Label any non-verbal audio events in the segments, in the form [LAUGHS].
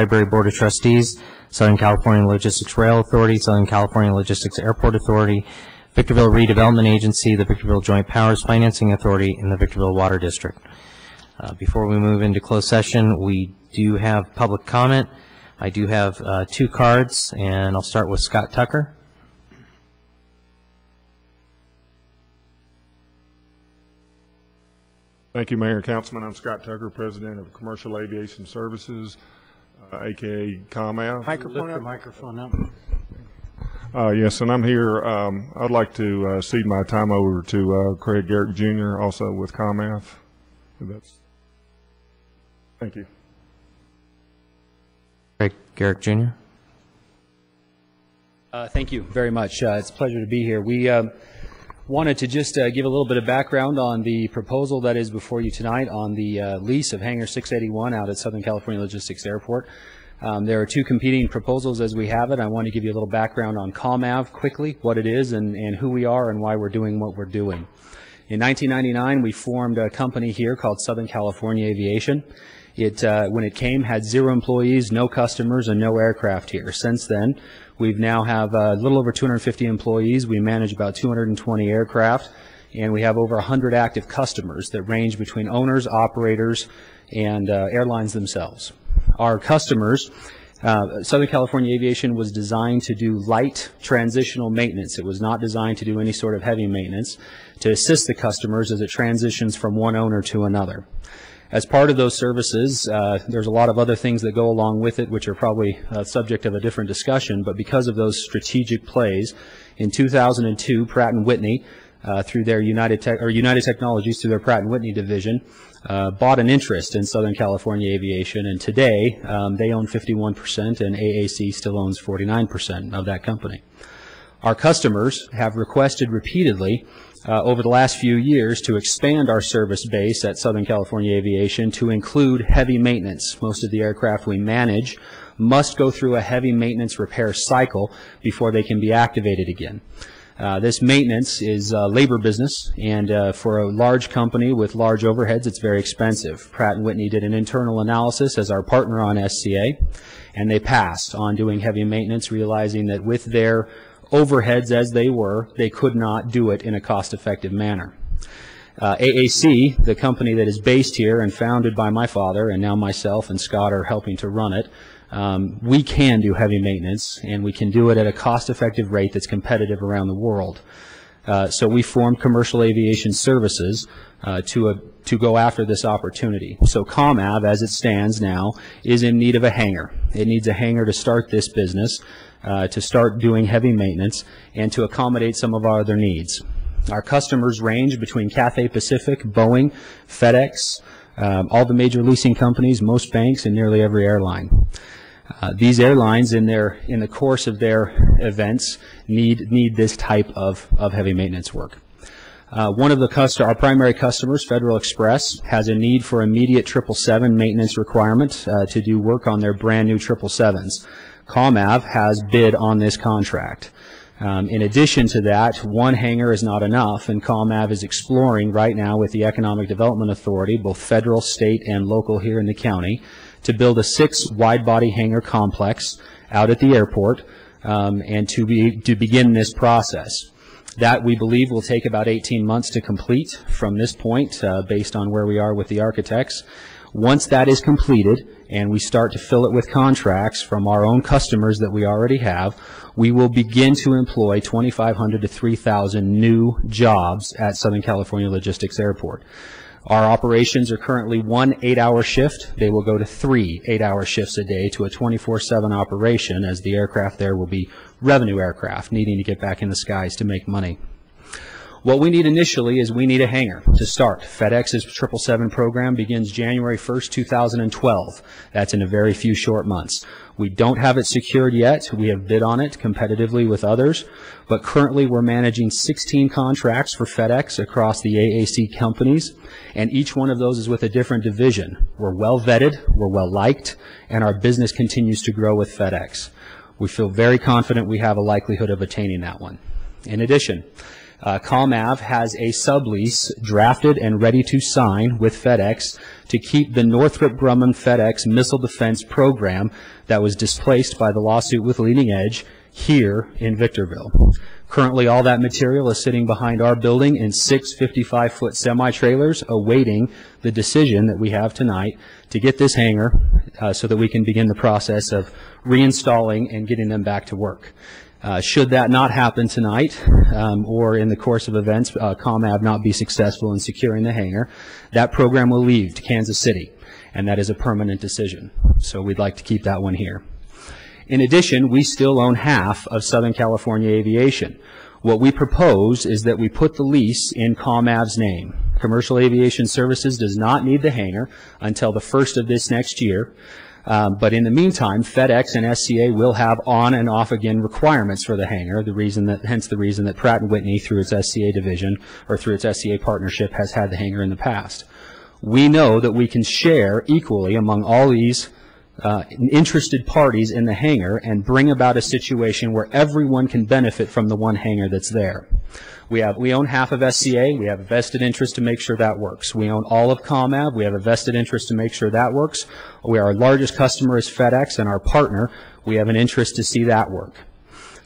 Library Board of Trustees, Southern California Logistics Rail Authority, Southern California Logistics Airport Authority, Victorville Redevelopment Agency, the Victorville Joint Powers Financing Authority, and the Victorville Water District. Uh, Before we move into closed session, we do have public comment. I do have uh, two cards, and I'll start with Scott Tucker. Thank you, Mayor and Councilman. I'm Scott Tucker, President of Commercial Aviation Services, AKA ComAv. Microphone up. microphone up. Uh, Yes, and I'm here, um, I'd like to uh, cede my time over to uh, Craig Garrick Jr., also with ComAv. That's, thank you. Craig Garrick Jr. Uh, Thank you very much. Uh, It's a pleasure to be here. We um, wanted to just uh, give a little bit of background on the proposal that is before you tonight on the uh, lease of Hangar 681 out at Southern California Logistics Airport. Um, There are two competing proposals as we have it. I want to give you a little background on ComAv quickly, what it is and and who we are and why we're doing what we're doing. In 1999, we formed a company here called Southern California Aviation. It, uh, when it came, had zero employees, no customers, and no aircraft here. Since then, we've now have uh, a little over 250 employees. We manage about 220 aircraft, and we have over 100 active customers that range between owners, operators, and uh, airlines themselves. Our customers uh, Southern California Aviation was designed to do light transitional maintenance. It was not designed to do any sort of heavy maintenance to assist the customers as it transitions from one owner to another. As part of those services, uh, there's a lot of other things that go along with it, which are probably uh, subject of a different discussion. But because of those strategic plays, in 2002, Pratt and Whitney, uh, through their United Tech or United Technologies through their Pratt and Whitney division, uh, bought an interest in Southern California Aviation, and today um, they own 51%, and AAC still owns 49% of that company. Our customers have requested repeatedly uh, over the last few years to expand our service base at Southern California Aviation to include heavy maintenance. Most of the aircraft we manage must go through a heavy maintenance repair cycle before they can be activated again. Uh, this maintenance is uh, labor business, and uh, for a large company with large overheads, it's very expensive. Pratt & Whitney did an internal analysis as our partner on SCA, and they passed on doing heavy maintenance, realizing that with their overheads as they were, they could not do it in a cost-effective manner. Uh, AAC, the company that is based here and founded by my father, and now myself and Scott are helping to run it, um, we can do heavy maintenance, and we can do it at a cost-effective rate that's competitive around the world. Uh, so we formed Commercial Aviation Services uh, to a, to go after this opportunity. So ComAv, as it stands now, is in need of a hangar. It needs a hangar to start this business, uh, to start doing heavy maintenance, and to accommodate some of our other needs. Our customers range between Cathay Pacific, Boeing, FedEx, um, all the major leasing companies, most banks, and nearly every airline. Uh, these airlines, in their in the course of their events, need need this type of, of heavy maintenance work. Uh, one of the cust- our primary customers, Federal Express, has a need for immediate 777 maintenance requirement uh, to do work on their brand new 777s. ComAv has bid on this contract. Um, in addition to that, one hangar is not enough, and ComAv is exploring right now with the Economic Development Authority, both federal, state, and local here in the county, to build a six wide-body hangar complex out at the airport um, and to, be, to begin this process. That we believe will take about 18 months to complete from this point uh, based on where we are with the architects. Once that is completed and we start to fill it with contracts from our own customers that we already have, we will begin to employ 2,500 to 3,000 new jobs at Southern California Logistics Airport. Our operations are currently one eight-hour shift. They will go to three eight-hour shifts a day to a 24-7 operation as the aircraft there will be revenue aircraft needing to get back in the skies to make money. What we need initially is we need a hangar to start. FedEx's 777 program begins January 1st, 2012. That's in a very few short months. We don't have it secured yet. We have bid on it competitively with others, but currently we're managing 16 contracts for FedEx across the AAC companies, and each one of those is with a different division. We're well vetted, we're well liked, and our business continues to grow with FedEx. We feel very confident we have a likelihood of attaining that one. In addition, uh, ComAv has a sublease drafted and ready to sign with FedEx to keep the Northrop Grumman FedEx missile defense program that was displaced by the lawsuit with Leading Edge here in Victorville. Currently, all that material is sitting behind our building in six 55-foot semi-trailers awaiting the decision that we have tonight to get this hangar uh, so that we can begin the process of reinstalling and getting them back to work. Uh, Should that not happen tonight, um, or in the course of events, uh, ComAv not be successful in securing the hangar, that program will leave to Kansas City, and that is a permanent decision. So we'd like to keep that one here. In addition, we still own half of Southern California Aviation. What we propose is that we put the lease in ComAv's name. Commercial Aviation Services does not need the hangar until the first of this next year. Um, But in the meantime, FedEx and SCA will have on and off again requirements for the hangar, the reason that, hence the reason that Pratt and Whitney, through its SCA division, or through its SCA partnership, has had the hangar in the past. We know that we can share equally among all these uh, interested parties in the hangar and bring about a situation where everyone can benefit from the one hangar that's there. We have, we own half of SCA, we have a vested interest to make sure that works. We own all of ComAv. we have a vested interest to make sure that works. We, our largest customer is FedEx and our partner, we have an interest to see that work.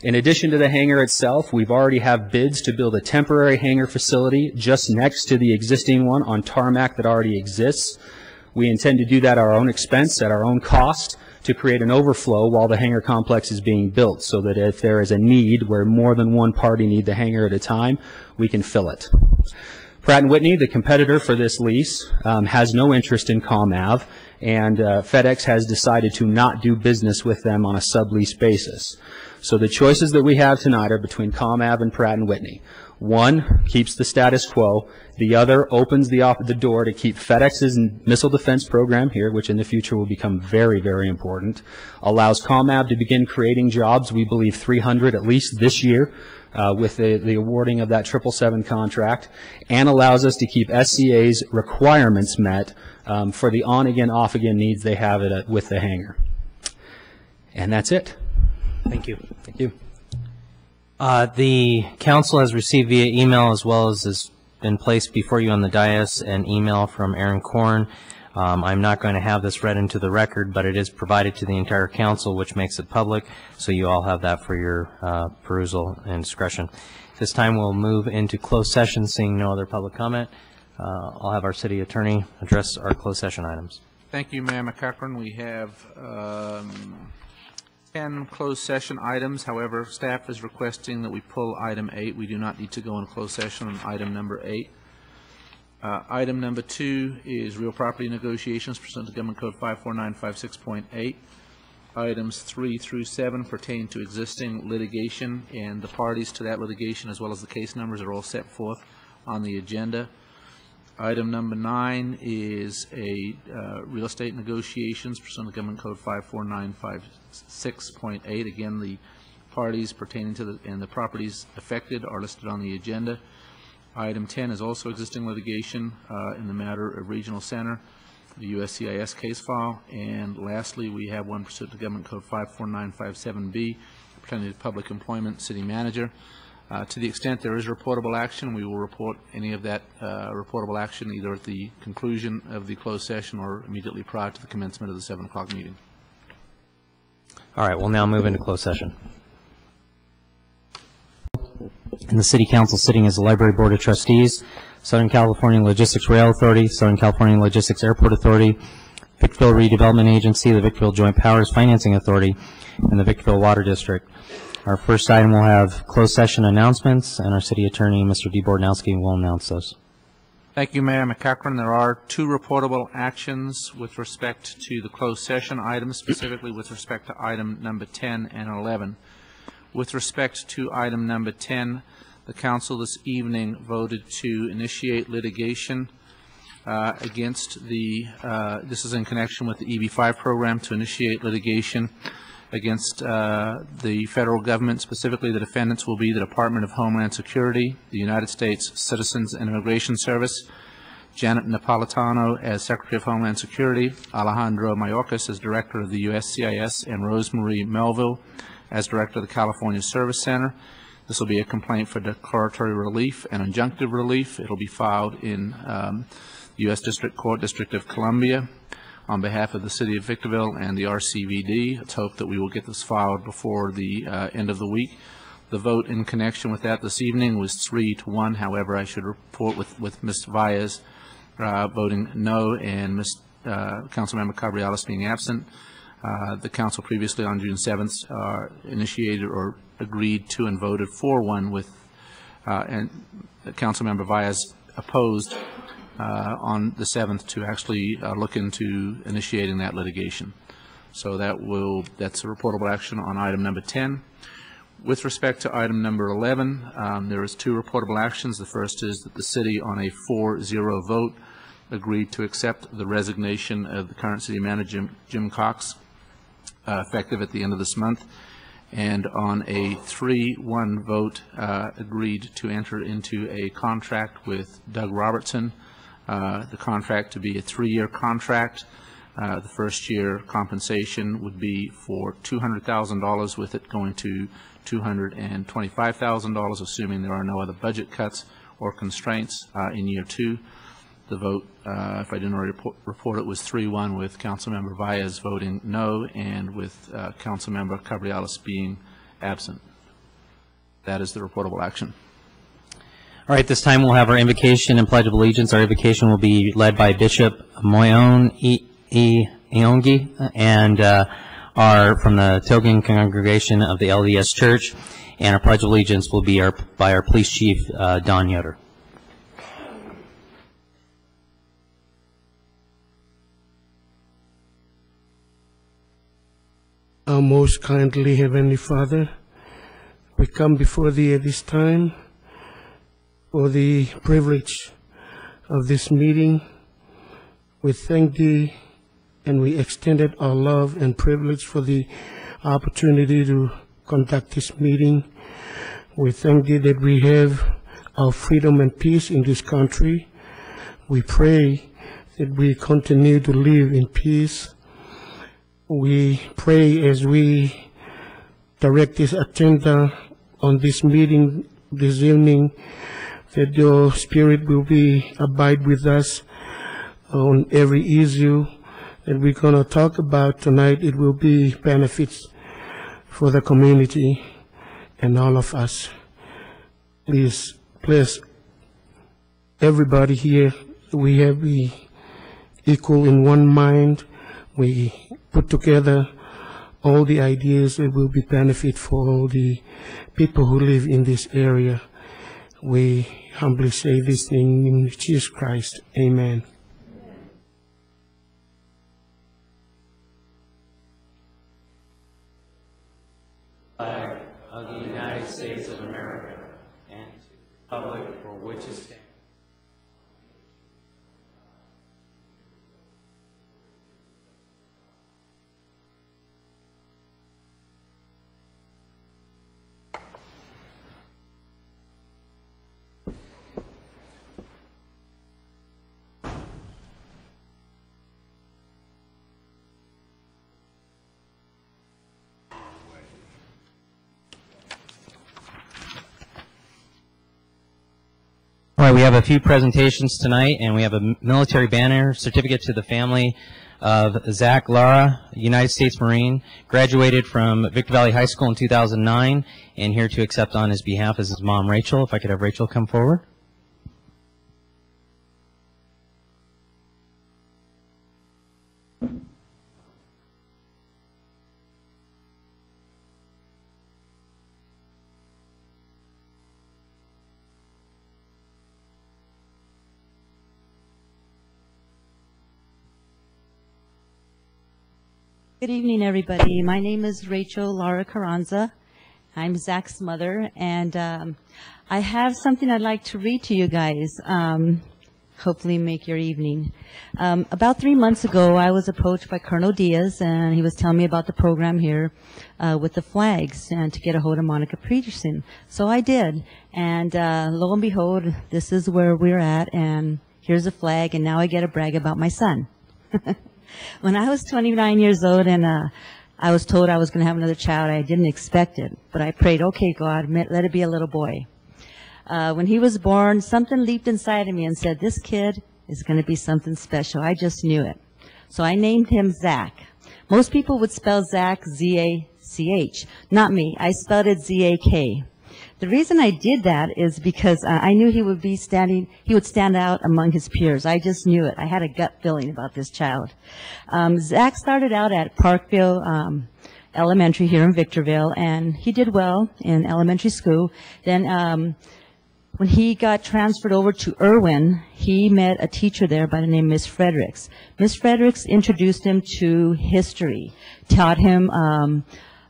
In addition to the hangar itself, we've already have bids to build a temporary hangar facility just next to the existing one on tarmac that already exists. We intend to do that at our own expense, at our own cost, to create an overflow while the hangar complex is being built, so that if there is a need where more than one party need the hangar at a time, we can fill it. Pratt and Whitney, the competitor for this lease, um, has no interest in ComAv, and uh, FedEx has decided to not do business with them on a sublease basis. So the choices that we have tonight are between ComAv and Pratt Whitney. One keeps the status quo. The other opens the, the door to keep FedEx's missile defense program here, which in the future will become very, very important. Allows ComAv to begin creating jobs, we believe 300 at least this year, uh, with the, the awarding of that 777 contract, and allows us to keep SCA's requirements met um, for the on-again, off-again needs they have it at, with the hangar. And that's it. Thank you. Thank you. Uh, The council has received via email as well as has been placed before you on the dais an email from Aaron Korn. Um, I'm not going to have this read into the record, but it is provided to the entire council, which makes it public, so you all have that for your uh, perusal and discretion. This time, we'll move into closed session, seeing no other public comment. Uh, I'll have our city attorney address our closed session items. Thank you, Mayor McEachron. We have um, 10 closed session items. However, staff is requesting that we pull item eight. We do not need to go in closed session on item number eight. Uh, Item number two is real property negotiations pursuant to Government Code 54956.8. Items three through seven pertain to existing litigation, and the parties to that litigation, as well as the case numbers, are all set forth on the agenda. Item number nine is a uh, real estate negotiations pursuant to Government Code 54956.8. Again, the parties pertaining to the, and the properties affected are listed on the agenda. Item 10 is also existing litigation uh, in the matter of Regional Center, the USCIS case file. And lastly, we have one pursuant to Government Code 54957B pertaining to public employment, city manager. Uh, To the extent there is reportable action, we will report any of that uh, reportable action either at the conclusion of the closed session or immediately prior to the commencement of the 7 o'clock meeting. All right, we'll now move into closed session. And the city council sitting as the library board of trustees, Southern California Logistics Rail Authority, Southern California Logistics Airport Authority, Victorville Redevelopment Agency, the Victorville Joint Powers Financing Authority, and the Victorville Water District. Our first item will have closed session announcements, and our city attorney, Mr. de Bortnowsky, will announce those. Thank you, Mayor McEachron. There are two reportable actions with respect to the closed session items, specifically with respect to item number 10 and 11. With respect to item number 10, the council this evening voted to initiate litigation uh, against the, uh, this is in connection with the EB5 program, to initiate litigation against uh, the federal government, specifically the defendants will be the Department of Homeland Security, the United States Citizens and Immigration Service, Janet Napolitano as Secretary of Homeland Security, Alejandro Mayorkas as Director of the USCIS, and Rosemary Melville as Director of the California Service Center. This will be a complaint for declaratory relief and injunctive relief. It'll be filed in um, U.S. District Court, District of Columbia, on behalf of the City of Victorville and the RCVD. It's hoped that we will get this filed before the uh, end of the week. The vote in connection with that this evening was three to one. However, I should report with, with Ms. Valles uh, voting no and Ms. Uh, Councilmember Cabriales being absent. Uh, The council previously on June 7th uh, initiated or agreed to and voted for one with, uh, and Councilmember Valles opposed on the 7th to actually uh, look into initiating that litigation. So that will, that's a reportable action on item number 10. With respect to item number 11, um, there is two reportable actions. The first is that the city, on a 4-0 vote, agreed to accept the resignation of the current city manager, Jim- Jim Cox, uh, effective at the end of this month, and on a 3-1 vote, uh, agreed to enter into a contract with Doug Robertson, uh, the contract to be a three-year contract. Uh, The first year compensation would be for $200,000, with it going to $225,000, assuming there are no other budget cuts or constraints uh, in year two. The vote, uh, if I didn't already report- report it, was 3-1 with Councilmember Valles voting no and with uh, Councilmember Cabriales being absent. That is the reportable action. All right, this time we'll have our invocation and pledge of allegiance. Our invocation will be led by Bishop Moyon E. E. Iongi and uh, our, from the Tongan congregation of the LDS Church. And our pledge of allegiance will be our, by our police chief, uh, Don Yoder. Our most kindly Heavenly Father, we come before Thee at this time for the privilege of this meeting. We thank Thee and we extended our love and privilege for the opportunity to conduct this meeting. We thank Thee that we have our freedom and peace in this country. We pray that we continue to live in peace we pray as we direct this agenda on this meeting this evening that your spirit will be abide with us on every issue that we're going to talk about tonight. It will be benefits for the community and all of us. Please, bless everybody here. We have be equal in one mind. We put together all the ideas that will be benefit for all the people who live in this area. We humbly say this thing in Jesus Christ. Amen. Have a few presentations tonight, and we have a military banner certificate to the family of Zach Lara, United States Marine, graduated from Victor Valley High School in 2009, and here to accept on his behalf is his mom, Rachel. If I could have Rachel come forward. Good evening, everybody. My name is Rachel Lara Carranza. I'm Zach's mother, and um, I have something I'd like to read to you guys. Um, hopefully, make your evening. Um, about three months ago, I was approached by Colonel Diaz, and he was telling me about the program here uh, with the flags and to get a hold of Monica Peterson. So I did, and uh, lo and behold, this is where we're at, and here's a flag, and now I get to brag about my son. [LAUGHS] when I was 29 years old and uh, I was told I was going to have another child. I didn't expect it, but I prayed, okay, God, let it be a little boy. Uh, when he was born, something leaped inside of me and said, this kid is going to be something special. I just knew it. So I named him Zach. Most people would spell Zach Z-A-C-H. Not me. I spelled it Z-A-K. The reason I did that is because uh, I knew he would be standing, he would stand out among his peers. I just knew it. I had a gut feeling about this child. Um, Zach started out at Parkville um, Elementary here in Victorville, and he did well in elementary school. Then um, when he got transferred over to Irwin, he met a teacher there by the name of Miss Fredericks. Miss Fredericks introduced him to history, taught him um,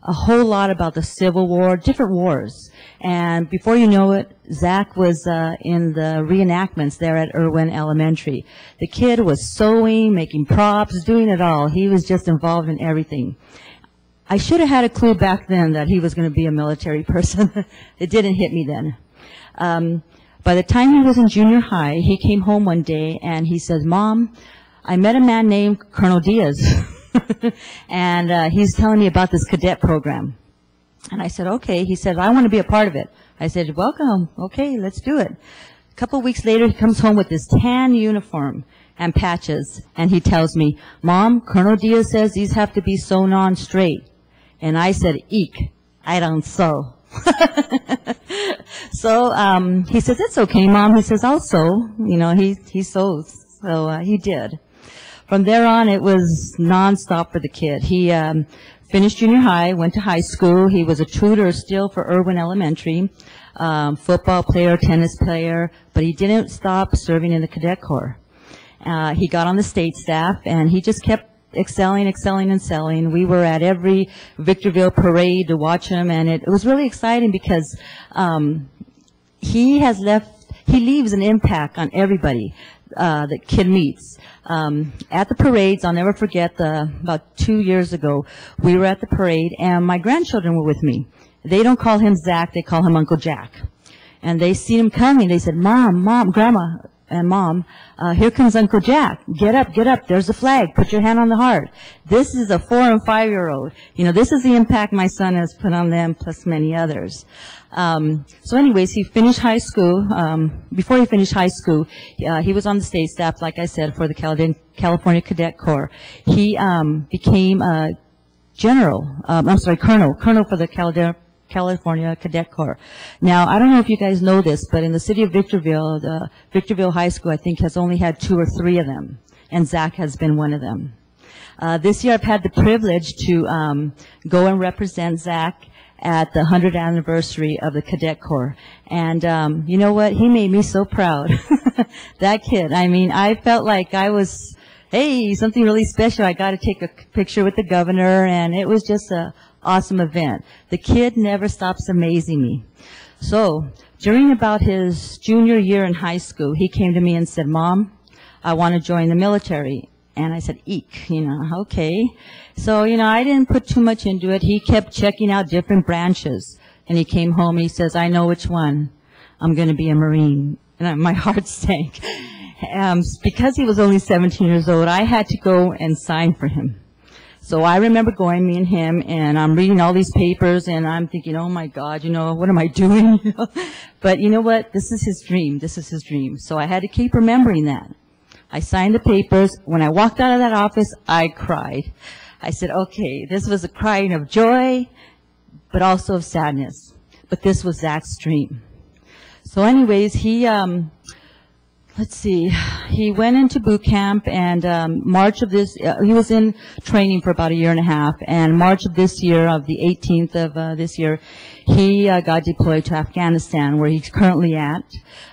a whole lot about the Civil War, different wars. And before you know it, Zach was uh, in the reenactments there at Irwin Elementary. The kid was sewing, making props, doing it all. He was just involved in everything. I should have had a clue back then that he was going to be a military [LAUGHS] person. it didn't hit me then. Um, by the time he was in junior high, he came home one day and he says, Mom, I met a man named Colonel Diaz. [LAUGHS] [LAUGHS] and uh, he's telling me about this cadet program. And I said, okay. He said, I want to be a part of it. I said, welcome. Okay, let's do it. A couple weeks later, he comes home with this tan uniform and patches. And he tells me, Mom, Colonel Diaz says these have to be sewn on straight. And I said, eek, I don't sew. [LAUGHS] so um, he says, it's okay, Mom. He says, I'll sew. You know, he, he sews. So uh, he did. From there on, it was nonstop for the kid. He um, finished junior high, went to high school. He was a tutor still for Irwin Elementary, um, football player, tennis player, but he didn't stop serving in the cadet corps. Uh, he got on the state staff, and he just kept excelling, excelling, and excelling. We were at every Victorville parade to watch him, and it, it was really exciting because um, he has left, he leaves an impact on everybody uh, that kid meets. Um, at the parades, I'll never forget the, about two years ago, we were at the parade and my grandchildren were with me. They don't call him Zach, they call him Uncle Jack. And they seen him coming, they said, Mom, Mom, Grandma, and Mom, uh, here comes Uncle Jack. Get up, get up, there's a flag, put your hand on the heart. This is a four and five year old. You know, this is the impact my son has put on them, plus many others. Um, so anyways, he finished high school. Um, before he finished high school, uh, he was on the state staff, like I said, for the California Cadet Corps. He um, became a general, um, I'm sorry, colonel, colonel for the Cali- California Cadet Corps. Now, I don't know if you guys know this, but in the city of Victorville, the Victorville High School, I think, has only had two or three of them, and Zach has been one of them. Uh, this year, I've had the privilege to um, go and represent Zach at the 100th anniversary of the Cadet Corps. And um, you know what? He made me so proud. [LAUGHS] that kid. I mean, I felt like I was, hey, something really special. I got to take a picture with the governor, and it was just a awesome event. The kid never stops amazing me. So during about his junior year in high school, he came to me and said, Mom, I want to join the military. And I said, eek, you know, okay. So, you know, I didn't put too much into it. He kept checking out different branches. And he came home and he says, I know which one. I'm going to be a Marine. And I- my [LAUGHS] heart sank. Um, because he was only 17 years old, I had to go and sign for him. So I remember going, me and him, and I'm reading all these papers, and I'm thinking, oh my God, you know, what am I [LAUGHS] doing? You know? But you know what? This is his dream. This is his dream. So I had to keep remembering that. I signed the papers. When I walked out of that office, I cried. I said, okay, this was a crying of joy, but also of sadness. But this was Zach's dream. So anyways, he, um, let's see, he went into boot camp and um, March of this, uh, he was in training for about a year and a half. And March of this year, of the 18th of uh, this year, he uh, got deployed to Afghanistan, where he's currently at.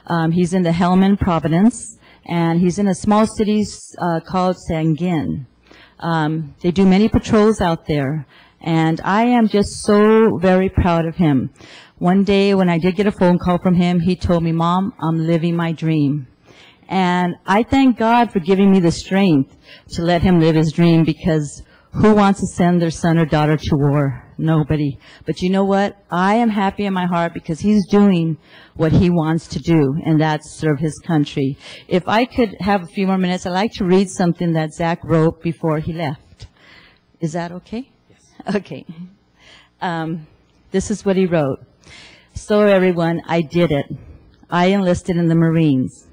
Um, he's in the Helmand Province, and he's in a small city uh, called Sangin. Um, they do many patrols out there, and I am just so very proud of him. One day when I did get a phone call from him, he told me, Mom, I'm living my dream. And I thank God for giving me the strength to let him live his dream because who wants to send their son or daughter to war? Nobody. But you know what? I am happy in my heart because he's doing what he wants to do, and that's serve his country. If I could have a few more minutes, I'd like to read something that Zach wrote before he left. Is that okay? Yes. Okay. Um, this is what he wrote. So everyone, I did it. I enlisted in the Marines.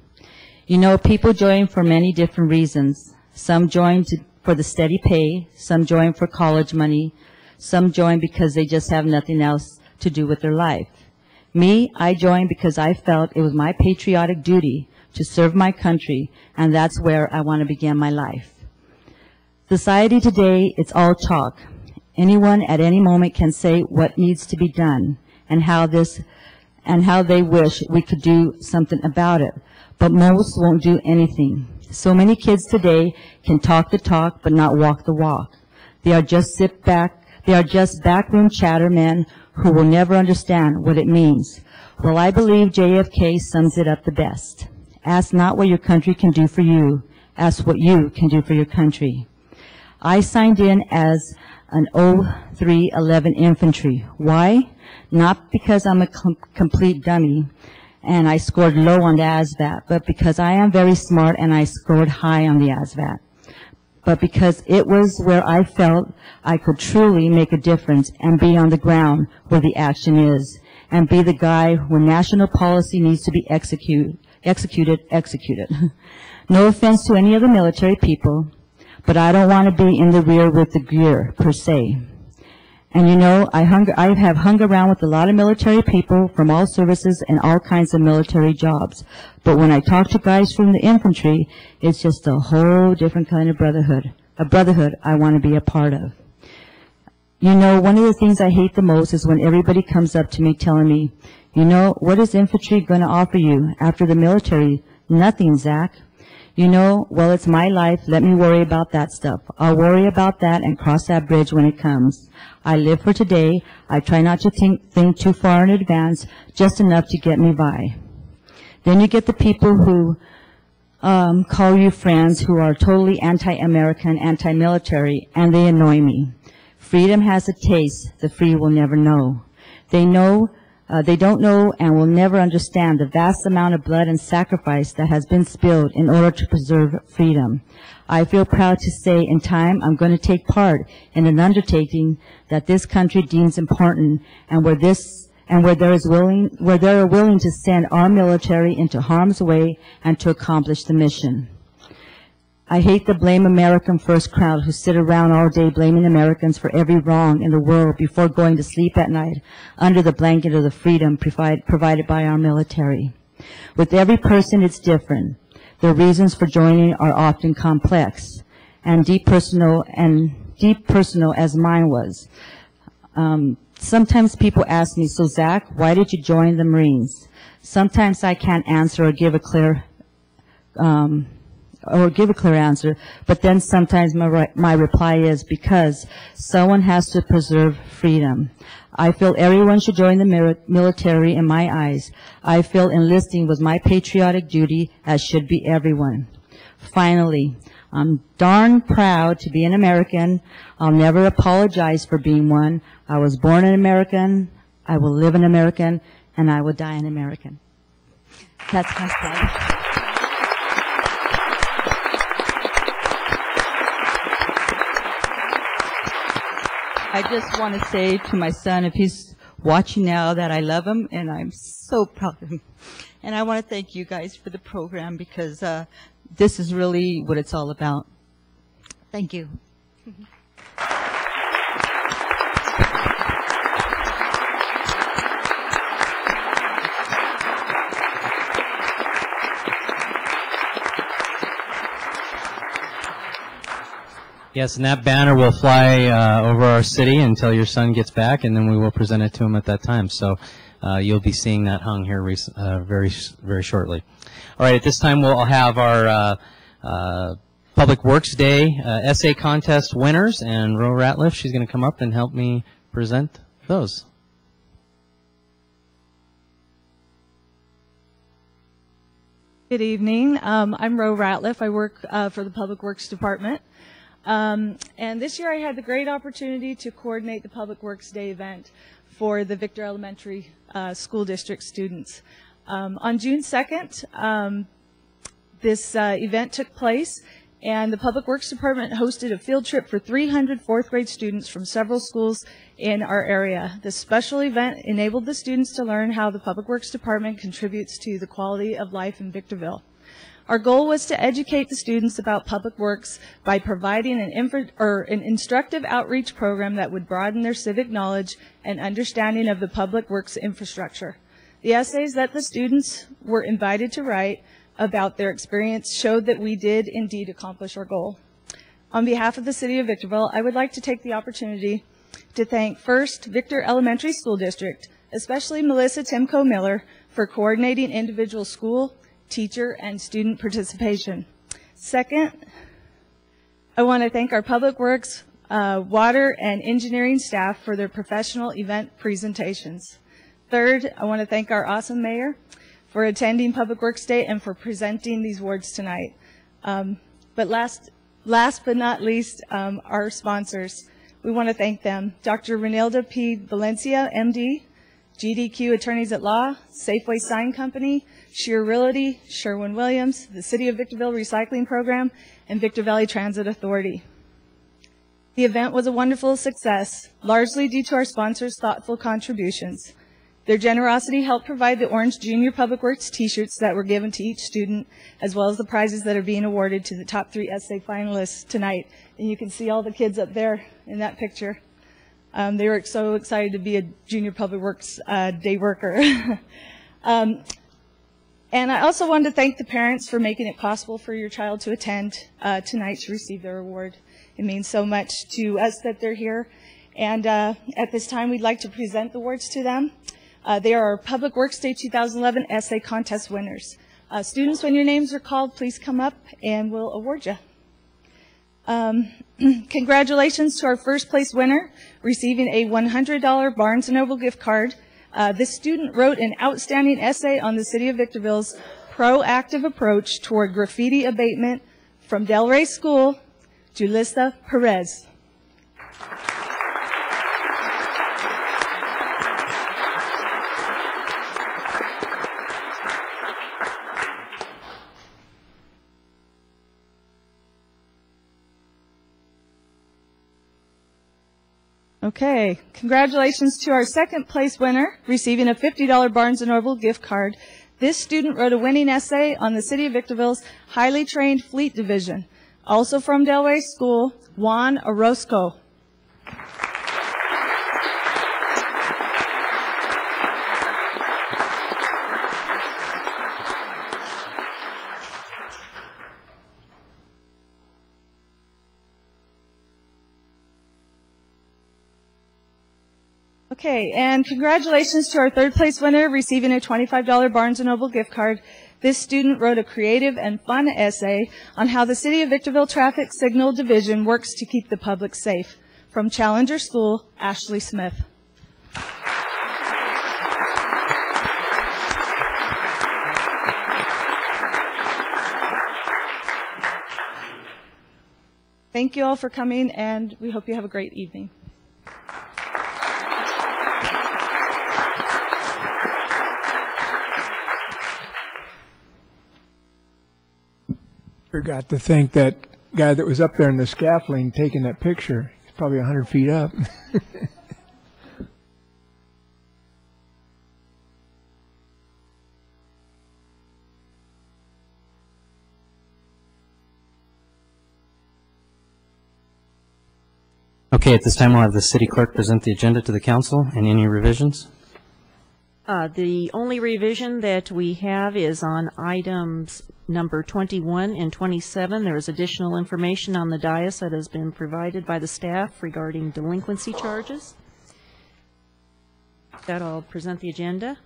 You know, people join for many different reasons. Some join to, for the steady pay, some join for college money, some join because they just have nothing else to do with their life. Me, I joined because I felt it was my patriotic duty to serve my country, and that's where I want to begin my life. Society today, it's all talk. Anyone at any moment can say what needs to be done and how this and how they wish we could do something about it. But most won't do anything. So many kids today can talk the talk but not walk the walk. They are just sit back, they are just backroom chattermen who will never understand what it means. Well, I believe JFK sums it up the best. Ask not what your country can do for you. Ask what you can do for your country. I signed in as an 0311 infantry. Why? Not because I'm a com- complete dummy and I scored low on the ASVAB, but because I am very smart and I scored high on the ASVAB. But because it was where I felt I could truly make a difference and be on the ground where the action is and be the guy when national policy needs to be execute, executed, executed. [LAUGHS] no offense to any of the military people, but I don't want to be in the rear with the gear, per se. And you know, I, hung, I have hung around with a lot of military people from all services and all kinds of military jobs. But when I talk to guys from the infantry, it's just a whole different kind of brotherhood. A brotherhood I want to be a part of. You know, one of the things I hate the most is when everybody comes up to me telling me, you know, what is infantry going to offer you after the military? Nothing, Zach. You know, well, it's my life. Let me worry about that stuff. I'll worry about that and cross that bridge when it comes. I live for today. I try not to think, think too far in advance, just enough to get me by. Then you get the people who um, call you friends who are totally anti-American, anti-military, and they annoy me. Freedom has a taste the free will never know. They know uh, they don't know and will never understand the vast amount of blood and sacrifice that has been spilled in order to preserve freedom. I feel proud to say in time I'm going to take part in an undertaking that this country deems important and where this and where there is willing where they are willing to send our military into harm's way and to accomplish the mission. I hate the blame American first crowd who sit around all day blaming Americans for every wrong in the world before going to sleep at night under the blanket of the freedom provide, provided by our military. With every person, it's different. Their reasons for joining are often complex and deep personal and deep personal as mine was. Um, sometimes people ask me, so Zach, why did you join the Marines? Sometimes I can't answer or give a clear um, or give a clear answer, but then sometimes my, re- my reply is because someone has to preserve freedom. I feel everyone should join the military in my eyes. I feel enlisting was my patriotic duty, as should be everyone. Finally, I'm darn proud to be an American. I'll never apologize for being one. I was born an American. I will live an American, and I will die an American. That's my story. I just want to say to my son, if he's watching now, that I love him and I'm so proud of him. And I want to thank you guys for the program because uh, this is really what it's all about. Thank you. Yes, and that banner will fly uh, over our city until your son gets back, and then we will present it to him at that time. So uh, you'll be seeing that hung here uh, very, very shortly. All right, at this time we'll have our uh, uh, Public Works Day uh, essay contest winners, and Ro Ratliff, she's going to come up and help me present those. Good evening. Um, I'm Ro Ratliff. I work uh, for the Public Works Department. Um, and this year I had the great opportunity to coordinate the Public Works Day event for the Victor Elementary uh, School District students. Um, on June 2nd, um, this uh, event took place and the Public Works Department hosted a field trip for 300 fourth grade students from several schools in our area. This special event enabled the students to learn how the Public Works Department contributes to the quality of life in Victorville. Our goal was to educate the students about public works by providing an, an instructive outreach program that would broaden their civic knowledge and understanding of the public works infrastructure. The essays that the students were invited to write about their experience showed that we did indeed accomplish our goal. On behalf of the City of Victorville, I would like to take the opportunity to thank first Victor Elementary School District, especially Melissa Timko Miller, for coordinating individual school, teacher, and student participation. Second, I want to thank our Public Works, uh, Water, and Engineering staff for their professional event presentations. Third, I want to thank our awesome mayor for attending Public Works Day and for presenting these awards tonight. Um, but last, last but not least, um, our sponsors. We want to thank them. Dr. Renilda P. Valencia, MD, GDQ Attorneys at Law, Safeway Sign Company, Sheer Sherwin-Williams, the City of Victorville Recycling Program, and Victor Valley Transit Authority. The event was a wonderful success, largely due to our sponsors' thoughtful contributions. Their generosity helped provide the Orange Junior Public Works t-shirts that were given to each student, as well as the prizes that are being awarded to the top three essay finalists tonight. And you can see all the kids up there in that picture. Um, they were so excited to be a Junior Public Works uh, day worker. [LAUGHS] um, and I also wanted to thank the parents for making it possible for your child to attend uh, tonight to receive their award. It means so much to us that they're here. And uh, at this time, we'd like to present the awards to them. Uh, they are Public Works Day 2011 Essay Contest winners. Uh, students, when your names are called, please come up and we'll award you. Um, [CLEARS THROAT] congratulations to our first place winner, receiving a $100 Barnes & Noble gift card. Uh, this student wrote an outstanding essay on the City of Victorville's proactive approach toward graffiti abatement from Delray School, Julissa Perez. Okay, congratulations to our second place winner, receiving a $50 Barnes & Noble gift card. This student wrote a winning essay on the City of Victorville's highly trained fleet division. Also from Delray School, Juan Orozco. Okay, and congratulations to our third place winner receiving a $25 Barnes & Noble gift card. This student wrote a creative and fun essay on how the City of Victorville Traffic Signal Division works to keep the public safe. From Challenger School, Ashley Smith. Thank you all for coming, and we hope you have a great evening. Forgot to thank that guy that was up there in the scaffolding taking that picture. He's probably 100 feet up. [LAUGHS] Okay, at this time, we'll have the city clerk present the agenda to the council and any revisions. Uh, The only revision that we have is on items number 21 and 27. There is additional information on the dais that has been provided by the staff regarding delinquency charges. That I'll present the agenda.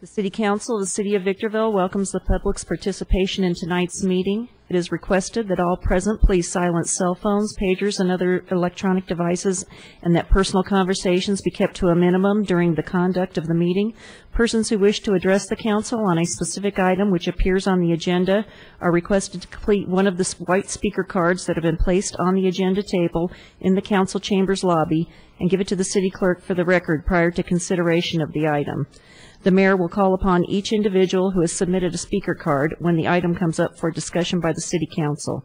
The City Council of the City of Victorville welcomes the public's participation in tonight's meeting. It is requested that all present please silence cell phones, pagers, and other electronic devices, and that personal conversations be kept to a minimum during the conduct of the meeting. Persons who wish to address the council on a specific item which appears on the agenda are requested to complete one of the white speaker cards that have been placed on the agenda table in the council chambers lobby and give it to the city clerk for the record prior to consideration of the item. The mayor will call upon each individual who has submitted a speaker card when the item comes up for discussion by the city council.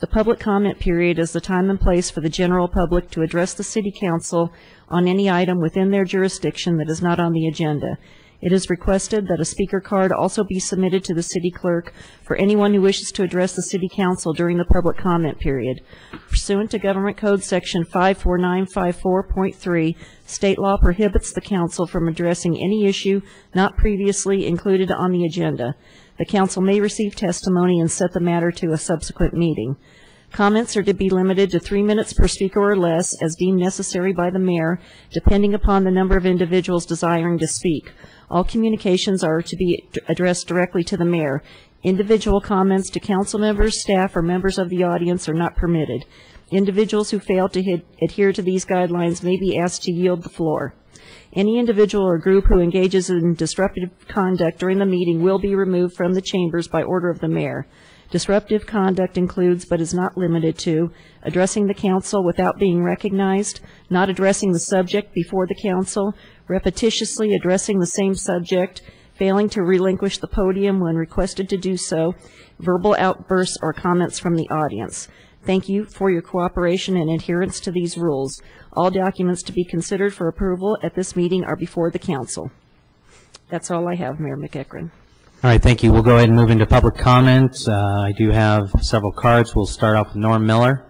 The public comment period is the time and place for the general public to address the city council on any item within their jurisdiction that is not on the agenda. It is requested that a speaker card also be submitted to the city clerk for anyone who wishes to address the city council during the public comment period. Pursuant to Government Code Section 54954.3, state law prohibits the council from addressing any issue not previously included on the agenda. The council may receive testimony and set the matter to a subsequent meeting. Comments are to be limited to three minutes per speaker or less, as deemed necessary by the mayor, depending upon the number of individuals desiring to speak. All communications are to be addressed directly to the mayor. Individual comments to council members, staff, or members of the audience are not permitted. Individuals who fail to adhere to these guidelines may be asked to yield the floor. Any individual or group who engages in disruptive conduct during the meeting will be removed from the chambers by order of the mayor. Disruptive conduct includes, but is not limited to, addressing the council without being recognized, not addressing the subject before the council, repetitiously addressing the same subject, failing to relinquish the podium when requested to do so, verbal outbursts or comments from the audience. Thank you for your cooperation and adherence to these rules. All documents to be considered for approval at this meeting are before the council. That's all I have, Mayor McEachron. All right, thank you. We'll go ahead and move into public comments. Uh, I do have several cards. We'll start off with Norm Miller.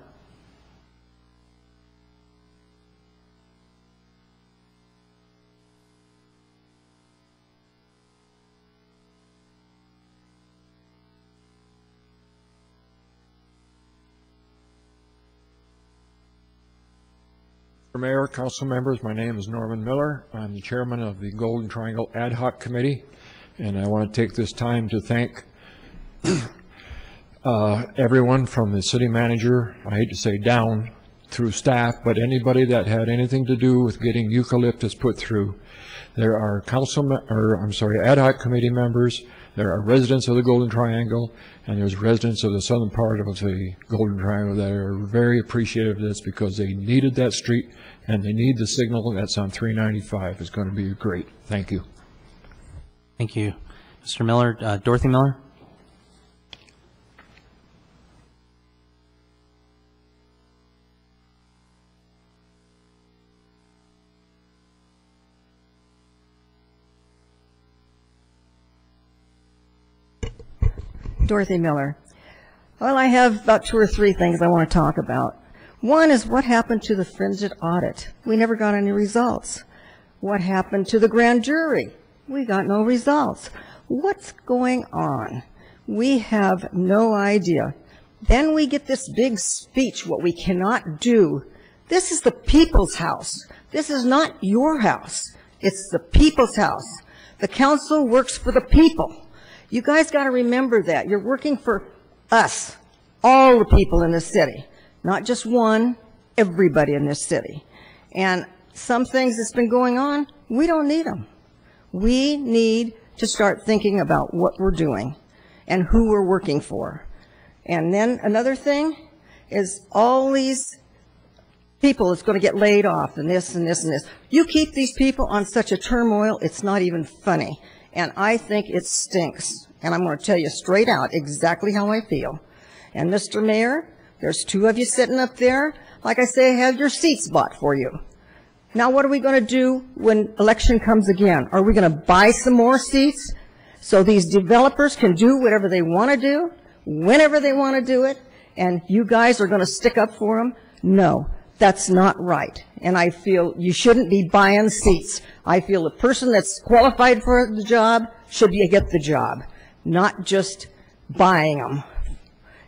Mr. Mayor, council members, my name is Norman Miller. I'm the chairman of the Golden Triangle Ad Hoc Committee, and I want to take this time to thank [CLEARS THROAT] uh, everyone from the city manager, I hate to say down, through staff, but anybody that had anything to do with getting eucalyptus put through. There are council, or, I'm sorry, ad hoc committee members, there are residents of the Golden Triangle, and there's residents of the southern part of the Golden Triangle that are very appreciative of this because they needed that street, and they need the signal that's on 395. It's going to be great. Thank you. Thank you. Mr. Miller, uh, Dorothy Miller? Dorothy Miller. Well, I have about two or three things I want to talk about. One is what happened to the forensic audit? We never got any results. What happened to the grand jury? We got no results. What's going on? We have no idea. Then we get this big speech, what we cannot do. This is the people's house. This is not your house. It's the people's house. The council works for the people. You guys got to remember that. You're working for us, all the people in this city, not just one, everybody in this city. And some things that's been going on, we don't need them. We need to start thinking about what we're doing and who we're working for. And then another thing is all these people that's going to get laid off and this and this and this. You keep these people on such a turmoil, it's not even funny. And I think it stinks. And I'm going to tell you straight out exactly how I feel. And Mr. Mayor, there's two of you sitting up there. Like I say, have your seats bought for you. Now what are we going to do when election comes again? Are we going to buy some more seats so these developers can do whatever they want to do, whenever they want to do it, and you guys are going to stick up for them? No, that's not right. And I feel you shouldn't be buying seats. I feel the person that's qualified for the job should get the job, not just buying them.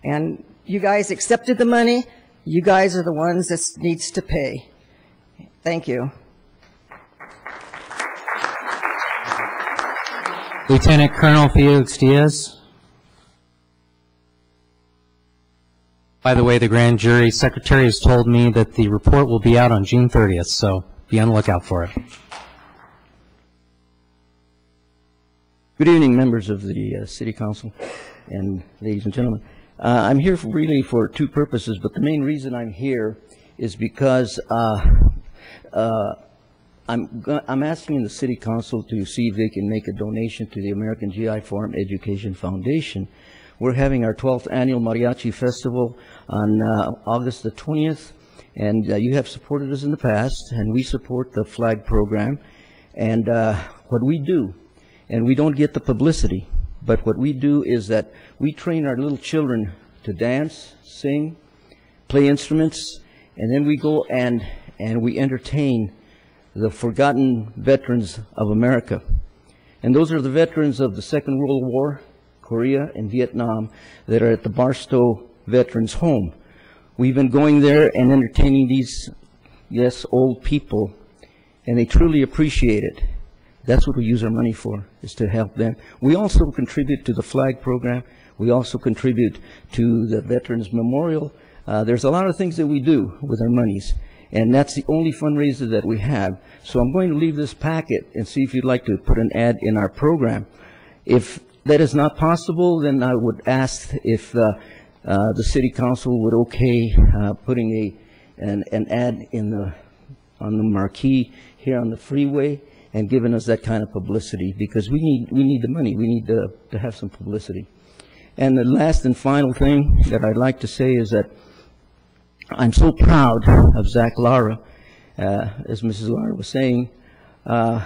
And you guys accepted the money. You guys are the ones that needs to pay. Thank you. Lieutenant Colonel Felix Diaz? By the way, the grand jury secretary has told me that the report will be out on June 30th, so be on the lookout for it. Good evening, members of the uh, City Council and ladies and gentlemen. Uh, I'm here for really for two purposes, but the main reason I'm here is because uh, uh, I'm, I'm asking the city council to see if they can make a donation to the American GI Forum Education Foundation. We're having our 12th annual Mariachi Festival on uh, August the 20th, and uh, you have supported us in the past, and we support the flag program. And uh, what we do, and we don't get the publicity, but what we do is that we train our little children to dance, sing, play instruments, and then we go and, and we entertain the forgotten veterans of America. And those are the veterans of the Second World War, Korea, and Vietnam that are at the Barstow Veterans Home. We've been going there and entertaining these, yes, old people, and they truly appreciate it. That's what we use our money for, is to help them. We also contribute to the flag program. We also contribute to the Veterans Memorial. Uh, there's a lot of things that we do with our monies, and that's the only fundraiser that we have. So I'm going to leave this packet and see if you'd like to put an ad in our program. If that is not possible, then I would ask if uh, uh, the city council would okay uh, putting a an, an ad in the on the marquee here on the freeway and giving us that kind of publicity because we need we need the money. We need to, to have some publicity. And the last and final thing that I'd like to say is that I'm so proud of Zach Lara. Uh, as Mrs. Lara was saying, uh,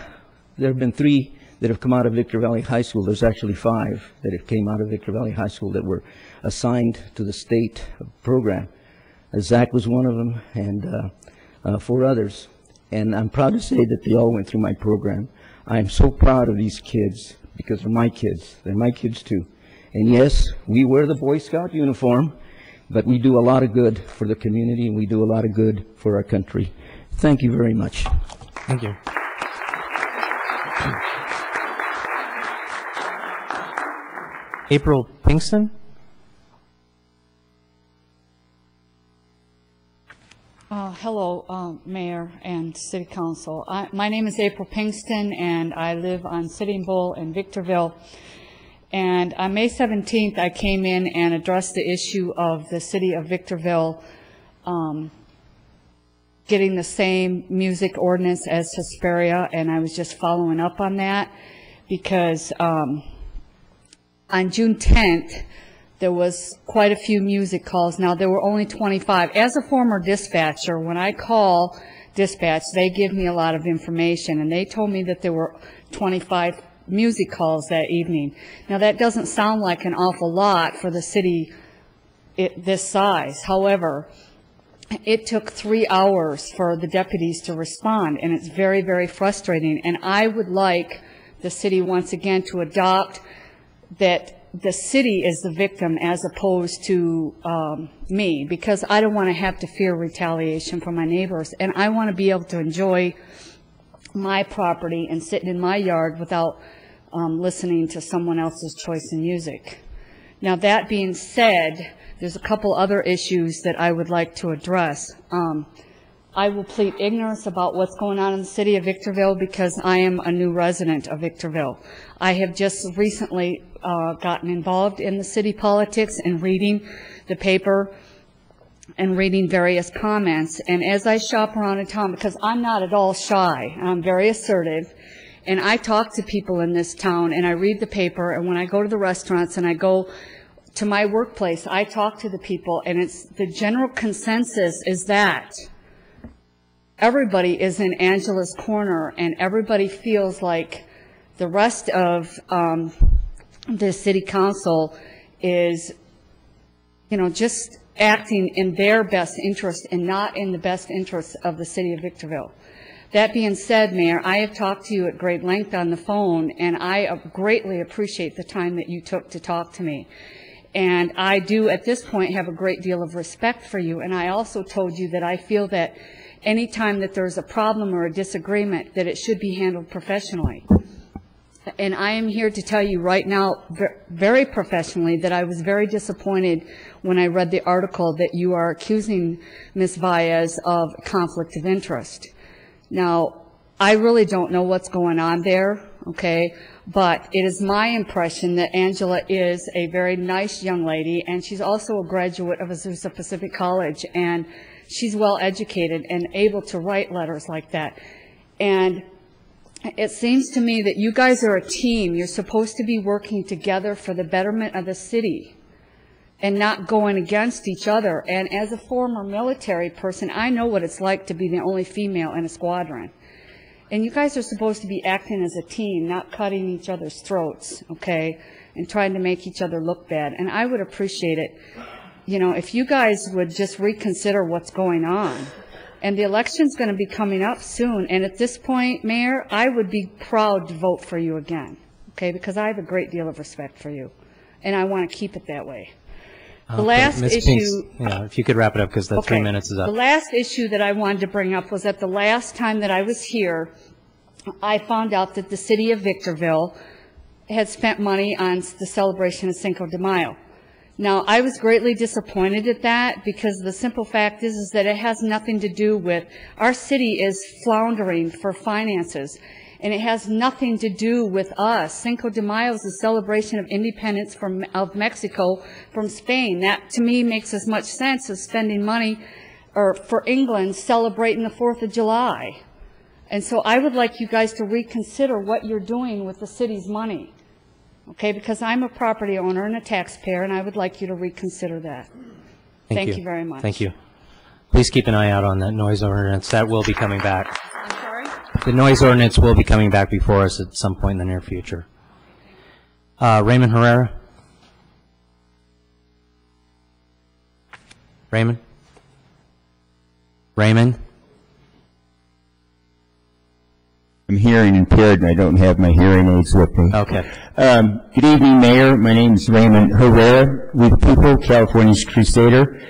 there have been three that have come out of Victor Valley High School. There's actually five that have came out of Victor Valley High School that were assigned to the state program. Uh, Zach was one of them, and uh, uh, four others. And I'm proud to say that they all went through my program. I'm so proud of these kids because they're my kids. They're my kids too. And yes, we wear the Boy Scout uniform, but we do a lot of good for the community and we do a lot of good for our country. Thank you very much. Thank you. April Pinkston? Uh, hello, um, Mayor and City Council. I, my name is April Pinkston, and I live on Sitting Bull in Victorville. And on May 17th, I came in and addressed the issue of the City of Victorville um, getting the same music ordinance as Hesperia, and I was just following up on that because um, on June 10th, there was quite a few music calls. Now, there were only 25. As a former dispatcher, when I call dispatch, they give me a lot of information, and they told me that there were 25 music calls that evening. Now, that doesn't sound like an awful lot for the city it, this size. However, it took three hours for the deputies to respond, and it's very, very frustrating. And I would like the city once again to adopt that the city is the victim as opposed to um, me, because I don't want to have to fear retaliation from my neighbors, and I want to be able to enjoy my property and sitting in my yard without um, listening to someone else's choice in music. Now, that being said, there's a couple other issues that I would like to address. Um, I will plead ignorance about what's going on in the city of Victorville because I am a new resident of Victorville. I have just recently uh, gotten involved in the city politics and reading the paper and reading various comments. And as I shop around in town, because I'm not at all shy, I'm very assertive, and I talk to people in this town and I read the paper, and when I go to the restaurants and I go to my workplace, I talk to the people, and it's the general consensus is that everybody is in Angela's corner, and everybody feels like the rest of um, the city council is, you know, just acting in their best interest and not in the best interest of the city of Victorville. That being said, Mayor, I have talked to you at great length on the phone, and I greatly appreciate the time that you took to talk to me. And I do, at this point, have a great deal of respect for you. And I also told you that I feel that any time that there's a problem or a disagreement, that it should be handled professionally. And I am here to tell you right now, very professionally, that I was very disappointed when I read the article that you are accusing Ms. Valles of conflict of interest. Now, I really don't know what's going on there, okay? But it is my impression that Angela is a very nice young lady, and she's also a graduate of Azusa Pacific College, and she's well educated and able to write letters like that. And it seems to me that you guys are a team. You're supposed to be working together for the betterment of the city and not going against each other. And as a former military person, I know what it's like to be the only female in a squadron. And you guys are supposed to be acting as a team, not cutting each other's throats, okay? And trying to make each other look bad. And I would appreciate it, you know, if you guys would just reconsider what's going on. And the election's going to be coming up soon. And at this point, Mayor, I would be proud to vote for you again, okay? Because I have a great deal of respect for you. And I want to keep it that way. The uh, Okay, last Ms. Pinks, issue. Yeah, if you could wrap it up, because the three minutes is up. The last issue that I wanted to bring up was that the last time that I was here, I found out that the city of Victorville had spent money on the celebration of Cinco de Mayo. Now, I was greatly disappointed at that because the simple fact is, is that it has nothing to do with, our city is floundering for finances, and it has nothing to do with us. Cinco de Mayo is a celebration of independence from, of Mexico from Spain. That, to me, makes as much sense as spending money, or for England celebrating the Fourth of July. And so I would like you guys to reconsider what you're doing with the city's money. Okay, because I'm a property owner and a taxpayer, and I would like you to reconsider that. Thank you very much. Thank you. Please keep an eye out on that noise ordinance. That will be coming back. I'm sorry? The noise ordinance will be coming back before us at some point in the near future. Uh, Raymond Herrera? Raymond? Raymond? I'm hearing impaired and I don't have my hearing aids with me. Okay. Um, good evening, Mayor. My name is Raymond Herrera, We the People, California's Crusader.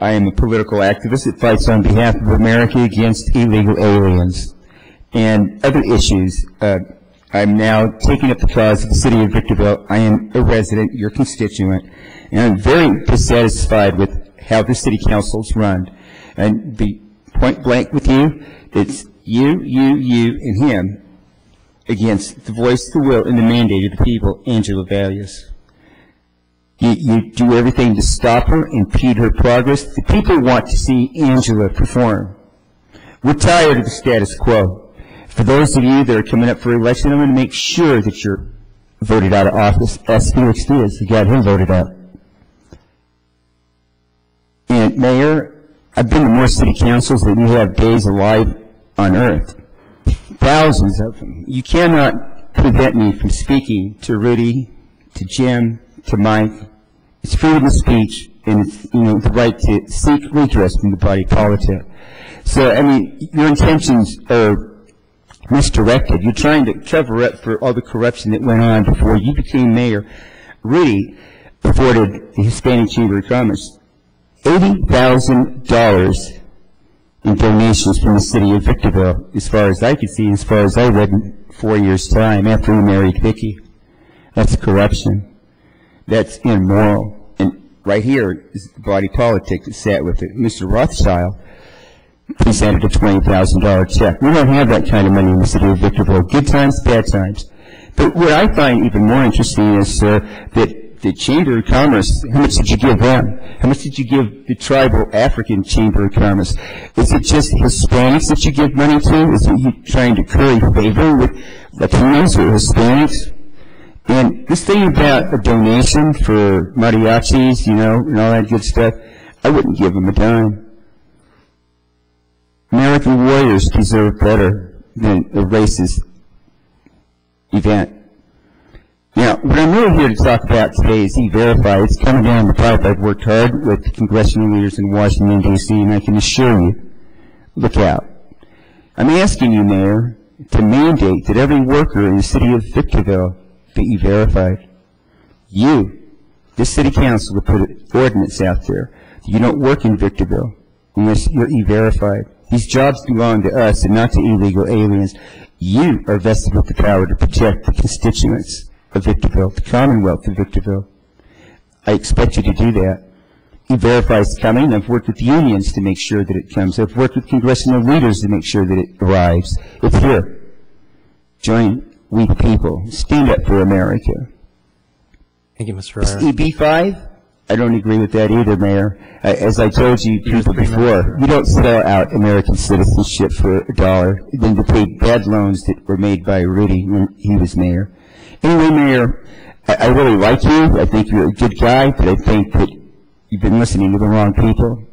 I am a political activist that fights on behalf of America against illegal aliens and other issues. Uh, I'm now taking up the cause of the city of Victorville. I am a resident, your constituent, and I'm very dissatisfied with how the city council's run. And be point blank with you, it's you, you, you, and him against the voice, the will, and the mandate of the people, Angela Valles. You, you do everything to stop her, impede her progress. The people want to see Angela perform. We're tired of the status quo. For those of you that are coming up for election, I'm going to make sure that you're voted out of office, as Felix Diaz, the guy him voted out. And Mayor, I've been to more city councils than you have days alive on earth. Thousands of them. You cannot prevent me from speaking to Rudy, to Jim, to Mike. It's freedom of speech, and it's, you know, the right to seek redress from the body politic. So, I mean, your intentions are misdirected. You're trying to cover up for all the corruption that went on before you became mayor. Rudy afforded the Hispanic Chamber of Commerce $80,000 in donations from the city of Victorville, as far as I could see, as far as I read in four years' time after he married Vicky. That's corruption. That's immoral. And right here is the body politic that sat with it. Mr. Rothschild presented a $20,000 check. We don't have that kind of money in the city of Victorville. Good times, bad times. But what I find even more interesting is, sir, that the Chamber of Commerce, how much did you give them? How much did you give the tribal African Chamber of Commerce? Is it just Hispanics that you give money to? Is it you trying to curry favor with Latinos or Hispanics? And this thing about a donation for mariachis, you know, and all that good stuff, I wouldn't give them a dime. American warriors deserve better than a racist event. Now, what I'm really here to talk about today is E-Verify. It's coming down the pipe. I've worked hard with congressional leaders in Washington, D.C., and I can assure you, look out. I'm asking you, Mayor, to mandate that every worker in the city of Victorville be E-Verified. You, this city council, will put an ordinance out there that you don't work in Victorville unless you're E-Verified. These jobs belong to us and not to illegal aliens. You are vested with the power to protect the constituents of Victorville, the Commonwealth of Victorville. I expect you to do that. E-Verify is coming. I've worked with the unions to make sure that it comes. I've worked with congressional leaders to make sure that it arrives. It's here. Join we the people. Stand up for America. Thank you, Mr. Herrera. EB5, I don't agree with that either, Mayor. As I told you people before, you don't sell out American citizenship for a dollar than to pay bad loans that were made by Rudy when he was mayor. Anyway, Mayor, I, I really like you. I think you're a good guy, but I think that you've been listening to the wrong people.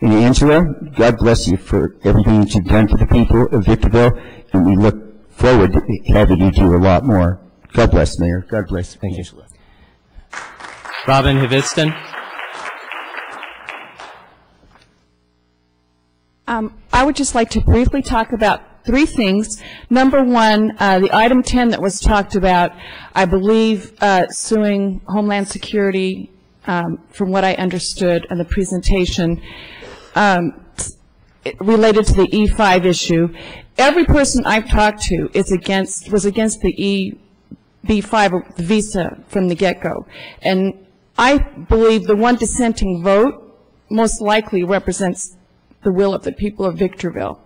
And Angela, God bless you for everything that you've done for the people of Victorville, and we look forward to having you do a lot more. God bless, Mayor. God bless. Thank you. Angela. Robin Hvidston. Um, I would just like to briefly talk about three things. Number one, uh, the item 10 that was talked about, I believe uh, suing Homeland Security, um, from what I understood in the presentation, um, related to the E5 issue. Every person I've talked to is against, was against the E B5 visa from the get-go. And I believe the one dissenting vote most likely represents the will of the people of Victorville.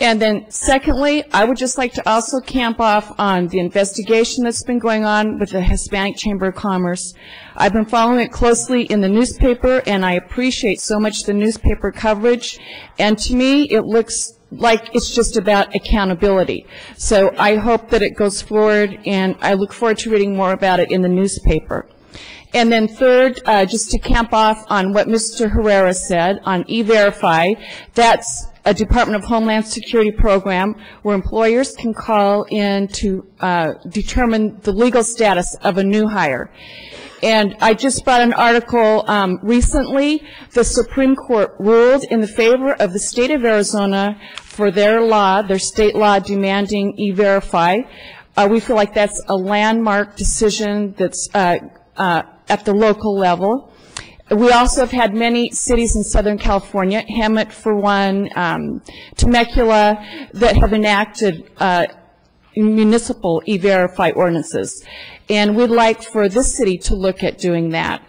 And then secondly, I would just like to also camp off on the investigation that's been going on with the Hispanic Chamber of Commerce. I've been following it closely in the newspaper, and I appreciate so much the newspaper coverage. And to me, it looks like it's just about accountability. So I hope that it goes forward, and I look forward to reading more about it in the newspaper. And then third, uh, just to camp off on what Mr. Herrera said on E-Verify, that's a Department of Homeland Security program where employers can call in to uh, determine the legal status of a new hire. And I just brought an article um, recently. The Supreme Court ruled in the favor of the state of Arizona for their law, their state law demanding E-Verify. Uh, we feel like that's a landmark decision that's uh, uh, at the local level. We also have had many cities in Southern California, Hemet for one, um, Temecula, that have enacted uh, municipal E-Verify ordinances. And we'd like for this city to look at doing that.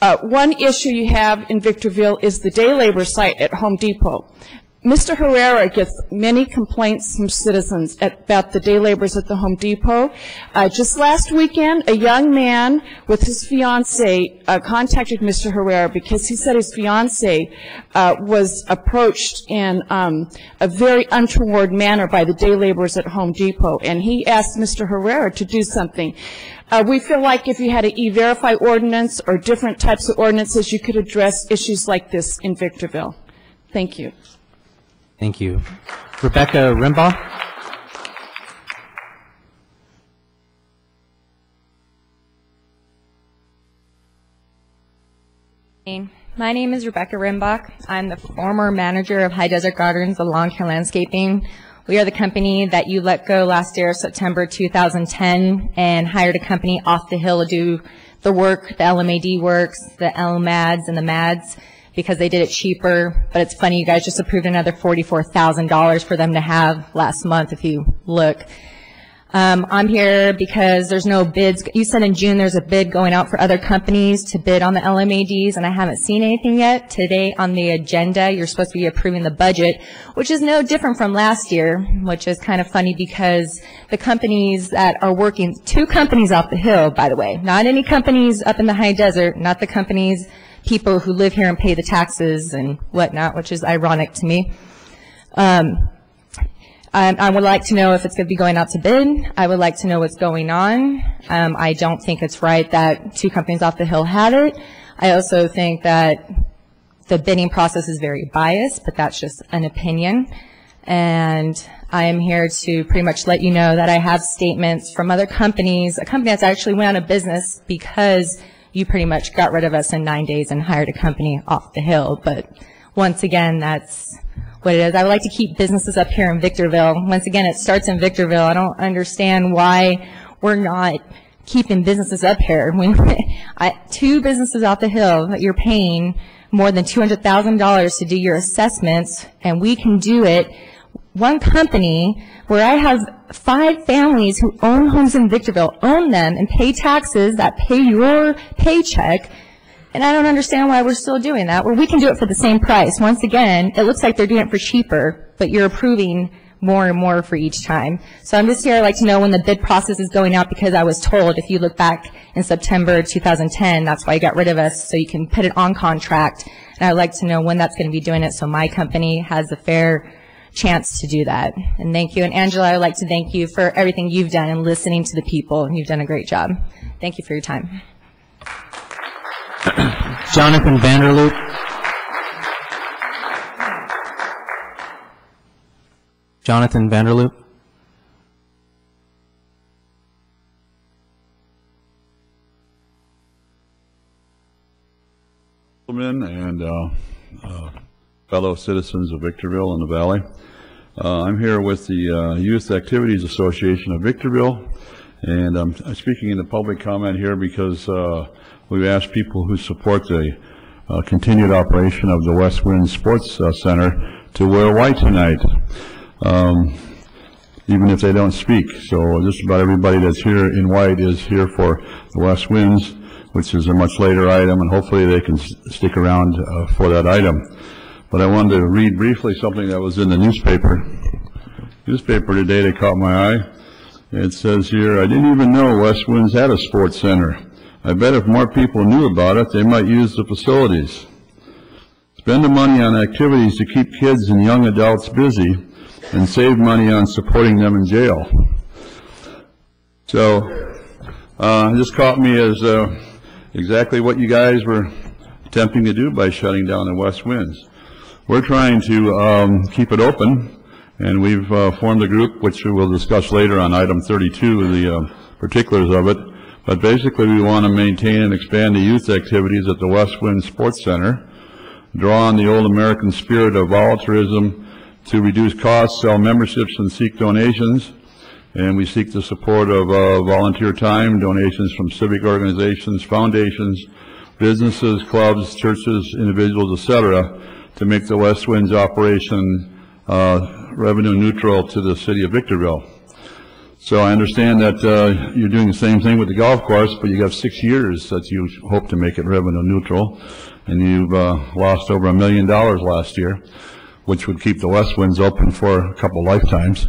Uh, One issue you have in Victorville is the day labor site at Home Depot. Mr. Herrera gets many complaints from citizens about the day laborers at the Home Depot. Uh, Just last weekend, a young man with his fiancee uh, contacted Mr. Herrera because he said his fiancee uh, was approached in um, a very untoward manner by the day laborers at Home Depot, and he asked Mr. Herrera to do something. Uh, We feel like if you had an E-Verify ordinance or different types of ordinances, you could address issues like this in Victorville. Thank you. Thank you. Rebecca Rimbaugh. My name is Rebecca Rimbach. I'm the former manager of High Desert Gardens, the lawn care landscaping. We are the company that you let go last year, September 2010, and hired a company off the hill to do the work, the LMAD works, the LMADs and the MADs, because they did it cheaper. But it's funny, you guys just approved another $44,000 for them to have last month, if you look. Um, I'm here because there's no bids. You said in June there's a bid going out for other companies to bid on the LMADs, and I haven't seen anything yet. Today on the agenda, you're supposed to be approving the budget, which is no different from last year, which is kind of funny because the companies that are working, two companies off the hill, by the way, not any companies up in the high desert, not the companies, people who live here and pay the taxes and whatnot, which is ironic to me. Um, um, I would like to know if it's going to be going out to bid. I would like to know what's going on. Um, I don't think it's right that two companies off the hill had it. I also think that the bidding process is very biased, but that's just an opinion. And I am here to pretty much let you know that I have statements from other companies, a company that's actually went out of business because you pretty much got rid of us in nine days and hired a company off the hill. But once again, that's what it is. I would like to keep businesses up here in Victorville. Once again, it starts in Victorville. I don't understand why we're not keeping businesses up here. [LAUGHS] I, two businesses off the hill that you're paying more than $200,000 to do your assessments, and we can do it. One company where I have five families who own homes in Victorville, own them and pay taxes that pay your paycheck, and I don't understand why we're still doing that, where we can do it for the same price. Once again, it looks like they're doing it for cheaper, but you're approving more and more for each time. So I'm just here, I'd like to know when the bid process is going out because I was told if you look back in September 2010, that's why you got rid of us, so you can put it on contract. And I'd like to know when that's going to be doing it so my company has a fair chance to do that. And thank you. And Angela, I'd like to thank you for everything you've done and listening to the people. And you've done a great job. Thank you for your time. [CLEARS THROAT] Jonathan Vanderloop. Jonathan Vanderloop. Gentlemen and uh, uh, fellow citizens of Victorville and the Valley. Uh, I'm here with the uh, Youth Activities Association of Victorville, and I'm speaking in the public comment here because uh, we've asked people who support the uh, continued operation of the West Wind Sports uh, Center to wear white tonight, um, even if they don't speak. So just about everybody that's here in white is here for the West Winds, which is a much later item, and hopefully they can stick around uh, for that item. But I wanted to read briefly something that was in the newspaper. Newspaper today that caught my eye. It says here, I didn't even know West Winds had a sports center. I bet if more people knew about it, they might use the facilities. Spend the money on activities to keep kids and young adults busy and save money on supporting them in jail. So, uh, this caught me as uh, exactly what you guys were attempting to do by shutting down the West Winds. We're trying to um, keep it open, and we've uh, formed a group, which we will discuss later on item 32, the uh, particulars of it. But basically, we want to maintain and expand the youth activities at the West Wind Sports Center, draw on the old American spirit of volunteerism to reduce costs, sell memberships, and seek donations. And we seek the support of uh, volunteer time, donations from civic organizations, foundations, businesses, clubs, churches, individuals, etc., to make the West Winds operation uh, revenue neutral to the city of Victorville. So I understand that uh, you're doing the same thing with the golf course, but you have six years that you hope to make it revenue neutral, and you've uh, lost over a million dollars last year, which would keep the West Winds open for a couple lifetimes.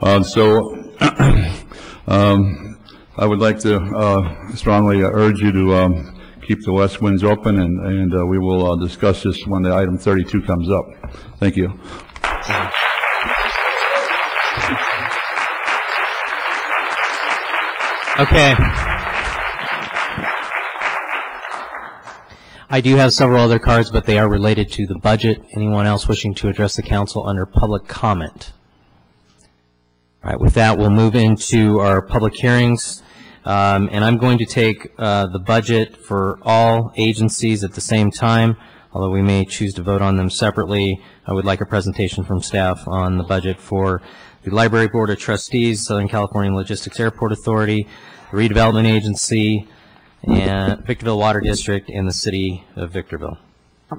Uh, So [CLEARS THROAT] um, I would like to uh, strongly urge you to um, keep the West Winds open, and and uh, we will uh, discuss this when the item 32 comes up. Thank you. Okay. I do have several other cards, but they are related to the budget. Anyone else wishing to address the council under public comment? All right, with that, we'll move into our public hearings. Um, And I'm going to take uh, the budget for all agencies at the same time, although we may choose to vote on them separately. I would like a presentation from staff on the budget for the Library Board of Trustees, Southern California Logistics Airport Authority, the Redevelopment Agency, and Victorville Water District, and the City of Victorville.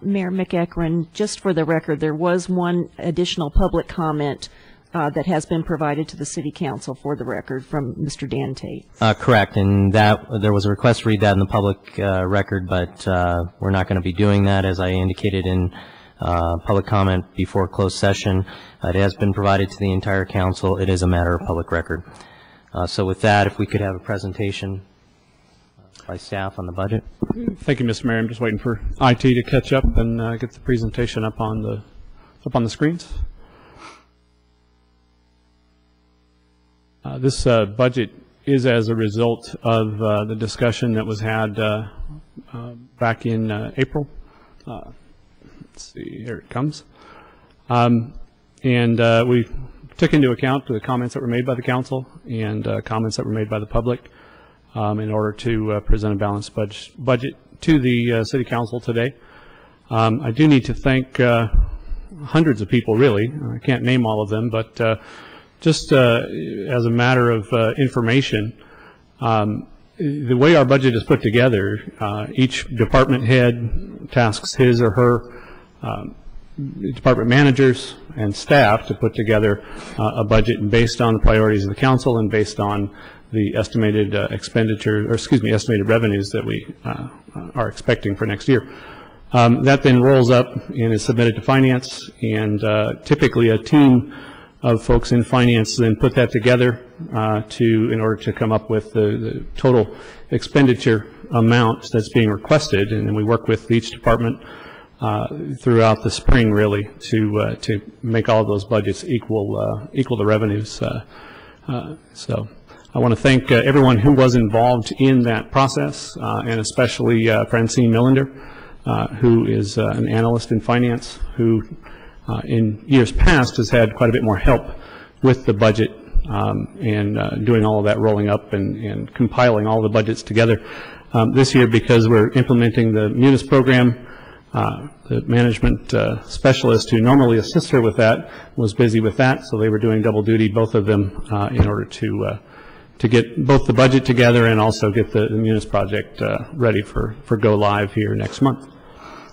Mayor McEachron, just for the record, there was one additional public comment uh, that has been provided to the city council for the record from Mr. Dan Tate. Uh, Correct, and that, there was a request to read that in the public uh, record, but uh, we're not going to be doing that, as I indicated in uh, public comment before closed session. It has been provided to the entire council. It is a matter of public record. Uh, So with that, if we could have a presentation uh, by staff on the budget. Thank you, Mr. Mayor. I'm just waiting for IT to catch up and uh, get the presentation up on the, up on the screens. Uh, This uh, budget is as a result of uh, the discussion that was had uh, uh, back in uh, April. Let's see, here it comes. Um, And we took into account the comments that were made by the council and comments that were made by the public um, in order to present a balanced budget, budget to the city council today. Um, I do need to thank hundreds of people, really. I can't name all of them, but just uh, as a matter of uh, information, um, the way our budget is put together, uh, each department head tasks his or her um, department managers and staff to put together a budget based on the priorities of the council and based on the estimated uh, expenditure, or excuse me, estimated revenues that we uh, are expecting for next year. Um, That then rolls up and is submitted to finance, and uh, typically a team of folks in finance then put that together uh, to, in order to come up with the the total expenditure amount that's being requested. And then we work with each department uh, throughout the spring, really, to, uh, to make all of those budgets equal, uh, equal the revenues. uh, uh, So I want to thank everyone who was involved in that process, and especially Francine Millender, who is an analyst in finance, who uh, in years past has had quite a bit more help with the budget um, and uh, doing all of that rolling up and and compiling all the budgets together. Um, This year, because we're implementing the Munis program, uh, The management uh, specialist who normally assists her with that was busy with that, so they were doing double duty, both of them, uh, in order to, uh, to get both the budget together and also get the the Munis project ready for, for go live here next month.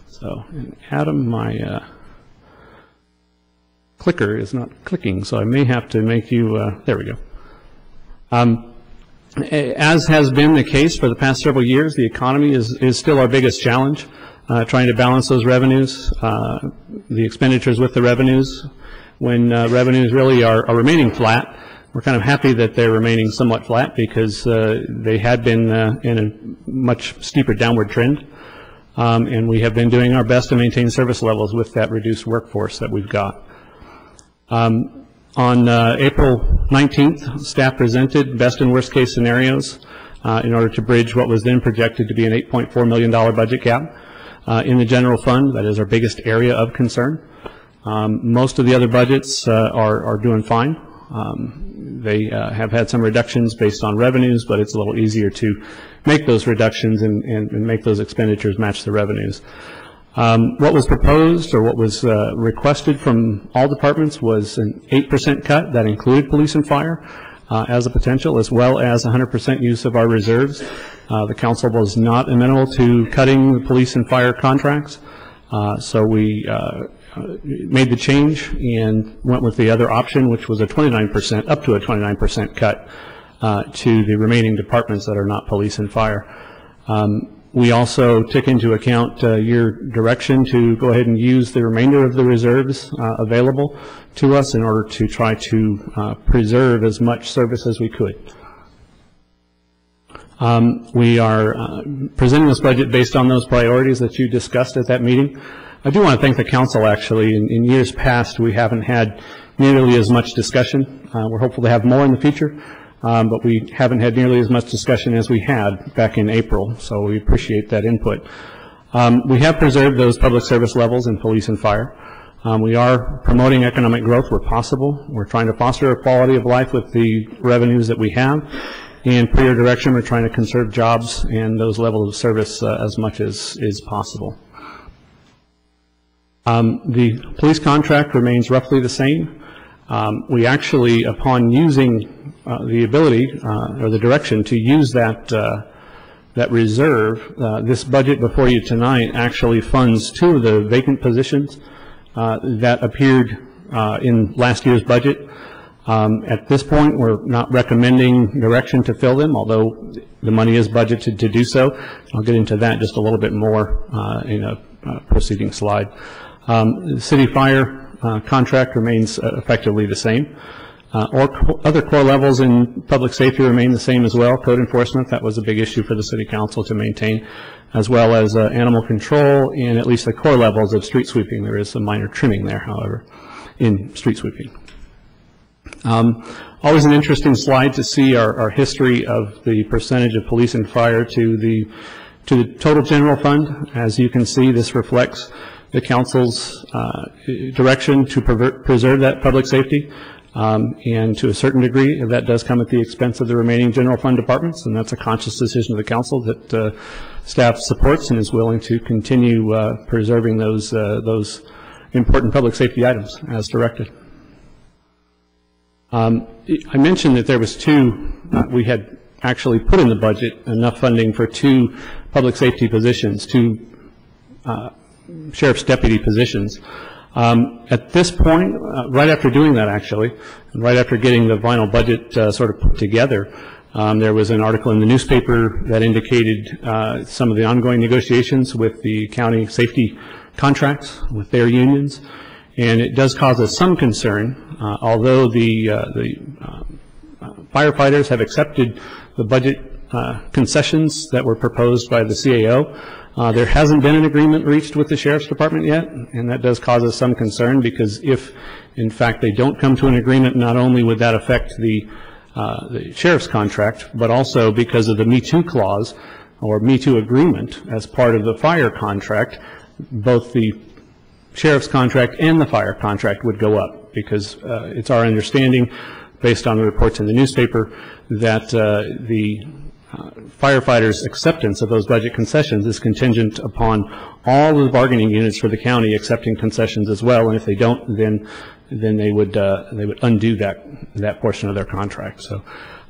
So, Adam, my clicker is not clicking, so I may have to make you, uh, there we go. Um, As has been the case for the past several years, the economy is, is still our biggest challenge, uh, trying to balance those revenues, uh, the expenditures with the revenues. When uh, revenues really are, are remaining flat, we're kind of happy that they're remaining somewhat flat because uh, they had been uh, in a much steeper downward trend. Um, And we have been doing our best to maintain service levels with that reduced workforce that we've got. Um, On uh, April 19th, staff presented best and worst case scenarios uh, in order to bridge what was then projected to be an $8.4 million budget gap uh, in the general fund. That is our biggest area of concern. Um, Most of the other budgets uh, are are doing fine. Um, They uh, have had some reductions based on revenues, but it's a little easier to make those reductions and and and make those expenditures match the revenues. Um, What was proposed, or what was uh, requested from all departments was an 8% cut, that included police and fire uh, as a potential, as well as 100% use of our reserves. Uh, The council was not amenable to cutting the police and fire contracts, Uh, so we uh, made the change and went with the other option, which was a 29%, up to a 29% cut uh, to the remaining departments that are not police and fire. Um, We also took into account uh, your direction to go ahead and use the remainder of the reserves uh, available to us in order to try to uh, preserve as much service as we could. Um, We are uh, presenting this budget based on those priorities that you discussed at that meeting. I do want to thank the council, actually. In in years past, we haven't had nearly as much discussion. Uh, We're hopeful to have more in the future, um, but we haven't had nearly as much discussion as we had back in April, so we appreciate that input. Um, We have preserved those public service levels in police and fire. Um, We are promoting economic growth where possible. We're trying to foster a quality of life with the revenues that we have. And per your direction, we're trying to conserve jobs and those levels of service uh, as much as is possible. Um, The police contract remains roughly the same. Um, We actually, upon using the ability uh, or the direction to use that, uh, that reserve, uh, this budget before you tonight actually funds two of the vacant positions uh, that appeared uh, in last year's budget. Um, At this point, we're not recommending direction to fill them, although the money is budgeted to do so. I'll get into that just a little bit more uh, in a uh, proceeding slide. Um, The city fire uh, contract remains uh, effectively the same. Uh, Or co- other core levels in public safety remain the same as well. Code enforcement, that was a big issue for the city council to maintain, as well as uh, animal control and at least the core levels of street sweeping. There is some minor trimming there, however, in street sweeping. Um, Always an interesting slide to see our, our history of the percentage of police and fire to the, to the total general fund. As you can see, this reflects the council's uh, direction to preserve that public safety. Um, And to a certain degree, that does come at the expense of the remaining general fund departments, and that's a conscious decision of the council that uh, staff supports and is willing to continue uh, preserving those, uh, those important public safety items as directed. Um, I mentioned that there was two, uh, we had actually put in the budget enough funding for two public safety positions, two uh, sheriff's deputy positions. Um, At this point, uh, right after doing that, actually, and right after getting the final budget uh, sort of put together, um, there was an article in the newspaper that indicated uh, some of the ongoing negotiations with the county safety contracts with their unions, and it does cause us some concern Uh, Although the uh, the uh, firefighters have accepted the budget concessions that were proposed by the CAO, uh, there hasn't been an agreement reached with the Sheriff's Department yet, and that does cause us some concern, because if, in fact, they don't come to an agreement, not only would that affect the uh, the sheriff's contract, but also because of the Me Too clause, or Me Too agreement, as part of the fire contract, both the sheriff's contract and the fire contract would go up, because uh, it's our understanding, based on the reports in the newspaper, that uh, the uh, firefighters' acceptance of those budget concessions is contingent upon all the bargaining units for the county accepting concessions as well, and if they don't, then, then they would, uh, they would undo that, that portion of their contract. So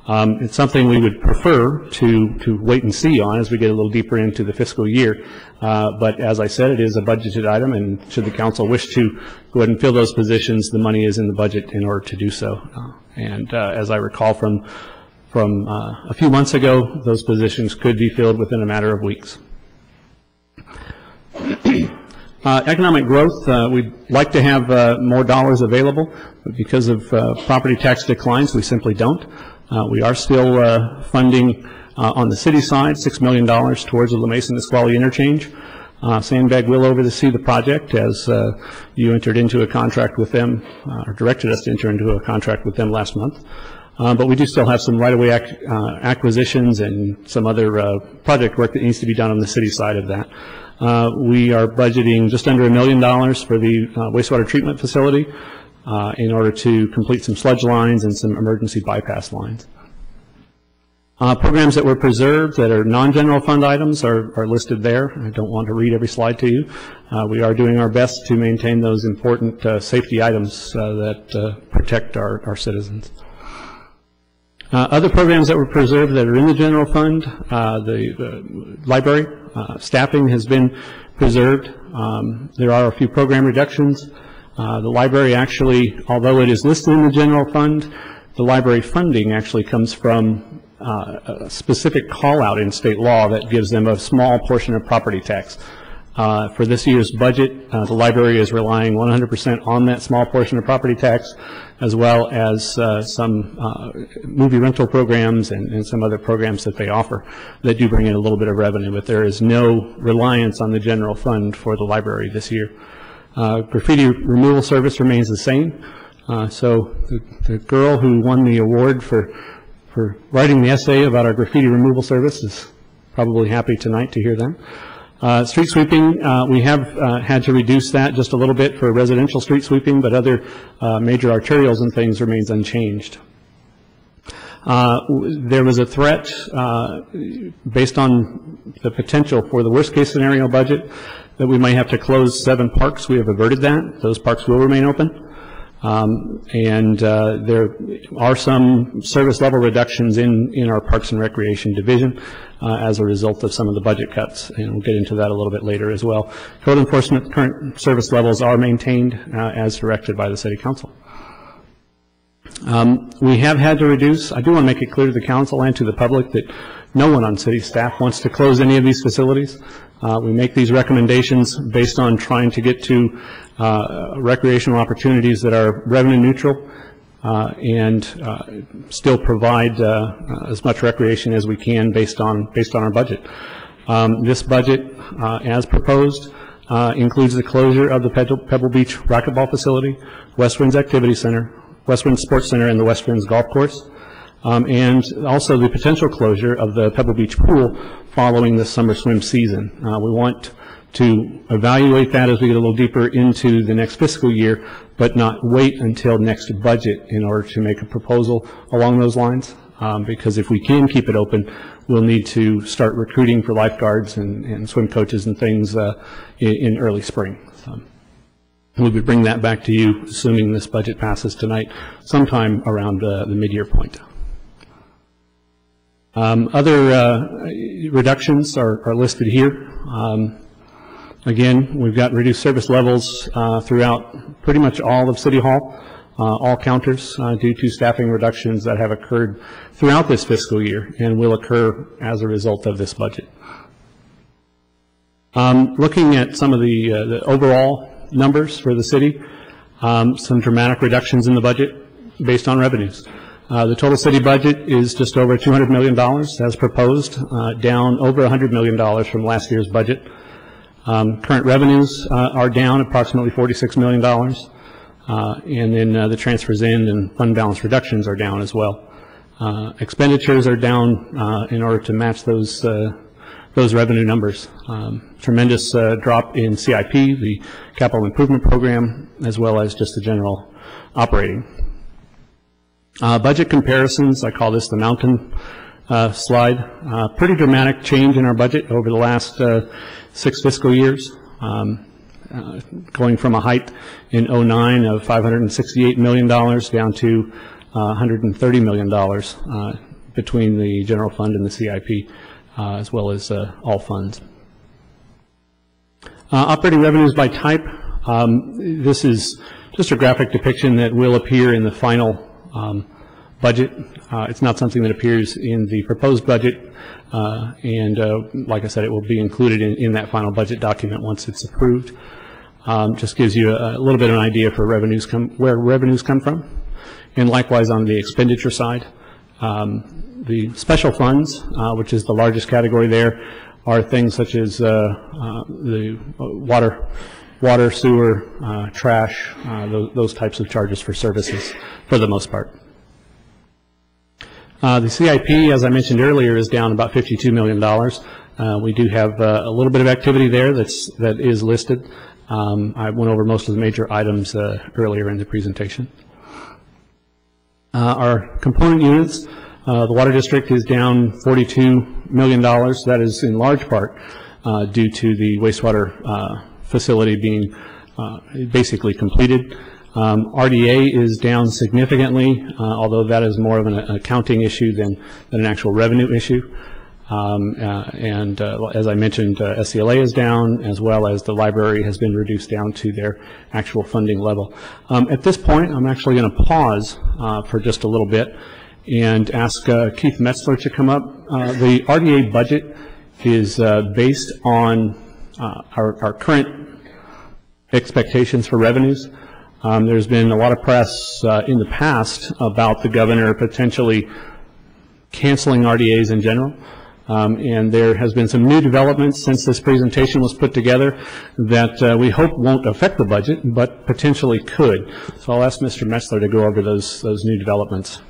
um, it's something we would prefer to, to wait and see on as we get a little deeper into the fiscal year. Uh, But as I said, it is a budgeted item, and should the council wish to go ahead and fill those positions, the money is in the budget in order to do so. Uh, And uh, as I recall from from uh, a few months ago, those positions could be filled within a matter of weeks. [CLEARS THROAT] Uh, Economic growth, uh, we'd like to have uh, more dollars available, but because of uh, property tax declines, we simply don't. Uh, We are still uh, funding on the city side, $6 million towards the La Mesa Nisqualli interchange. SANBAG will oversee the project as you entered into a contract with them, or directed us to enter into a contract with them last month. Uh, But we do still have some right-of-way ac- uh, acquisitions and some other uh, project work that needs to be done on the city side of that. Uh, We are budgeting just under a million dollars for the uh, wastewater treatment facility uh, in order to complete some sludge lines and some emergency bypass lines. Programs that were preserved that are non-general fund items are are listed there. I don't want to read every slide to you. We are doing our best to maintain those important safety items that protect our our citizens. Uh, Other programs that were preserved that are in the general fund, uh, the the library, uh, staffing has been preserved. Um, There are a few program reductions. Uh, The library actually, although it is listed in the general fund, the library funding actually comes from uh, a specific call-out in state law that gives them a small portion of property tax. Uh, For this year's budget, the library is relying 100% on that small portion of property tax, as well as uh, some uh, movie rental programs and and some other programs that they offer that do bring in a little bit of revenue, but there is no reliance on the general fund for the library this year. Uh, Graffiti removal service remains the same. Uh, So the the girl who won the award for for writing the essay about our graffiti removal service is probably happy tonight to hear them. Uh, Street sweeping, uh, we have uh, had to reduce that just a little bit for residential street sweeping, but other uh, major arterials and things remains unchanged. Uh, There was a threat, uh, based on the potential for the worst-case scenario budget, that we might have to close seven parks. We have averted that. Those parks will remain open. Um, And uh, there are some service level reductions in, in our Parks and Recreation Division uh, as a result of some of the budget cuts, and we'll get into that a little bit later as well. Code enforcement, current service levels are maintained uh, as directed by the City Council. Um, We have had to reduce, I do want to make it clear to the council and to the public that no one on city staff wants to close any of these facilities. Uh, We make these recommendations based on trying to get to recreational opportunities that are revenue neutral uh, and uh, still provide uh, as much recreation as we can based on, based on our budget. Um, This budget, uh, as proposed, uh, includes the closure of the Pebble Pebble Beach racquetball facility, West Winds Activity Center, West Winds Sports Center, and the West Winds Golf Course, um, and also the potential closure of the Pebble Beach Pool following the summer swim season. Uh, We want to evaluate that as we get a little deeper into the next fiscal year, but not wait until next budget in order to make a proposal along those lines. Um, Because if we can keep it open, we'll need to start recruiting for lifeguards and and swim coaches and things uh, in in early spring. So We would bring that back to you, assuming this budget passes tonight, sometime around uh, the mid-year point. Um, Other uh, reductions are are listed here. Um, Again, we've got reduced service levels uh, throughout pretty much all of City Hall, uh, all counters, uh, due to staffing reductions that have occurred throughout this fiscal year and will occur as a result of this budget. Um, Looking at some of the uh, the overall numbers for the city, um, some dramatic reductions in the budget based on revenues. Uh, The total city budget is just over $200 million as proposed, uh, down over $100 million from last year's budget. Um, Current revenues uh, are down approximately $46 million, uh, and then uh, the transfers in and fund balance reductions are down as well. Uh, Expenditures are down uh, in order to match those, uh, those revenue numbers. Um, Tremendous drop in CIP, the capital improvement program, as well as just the general operating. Budget comparisons, I call this the mountain slide. Pretty dramatic change in our budget over the last six fiscal years, um, uh, going from a height in '09 of $568 million down to uh, $130 million uh, between the general fund and the CIP, uh, as well as uh, all funds. Uh, Operating revenues by type, um, this is just a graphic depiction that will appear in the final um, budget. Uh, It's not something that appears in the proposed budget, uh, and uh, like I said, it will be included in in that final budget document once it's approved. Um, Just gives you a a little bit of an idea for revenues come, where revenues come from. And likewise, on the expenditure side, um, the special funds, uh, which is the largest category there, are things such as uh, uh, the water, water, sewer, uh, trash, uh, tho- those types of charges for services, for the most part. Uh, The CIP, as I mentioned earlier, is down about $52 million. Uh, We do have uh, a little bit of activity there that's, that is listed. Um, I went over most of the major items uh, earlier in the presentation. Uh, Our component units, the Water District is down $42 million. That is in large part due to the wastewater facility being basically completed. Um, RDA is down significantly, uh, although that is more of an accounting issue than than an actual revenue issue. Um, uh, And uh, as I mentioned, uh, SCLA is down, as well as the library has been reduced down to their actual funding level. Um, At this point, I'm actually going to pause uh, for just a little bit and ask uh, Keith Metzler to come up. Uh, The RDA budget is uh, based on uh, our our current expectations for revenues. Um, There's been a lot of press uh, in the past about the governor potentially canceling RDAs in general. Um, And there has been some new developments since this presentation was put together that uh, we hope won't affect the budget, but potentially could. So I'll ask Mr. Metzler to go over those, those new developments.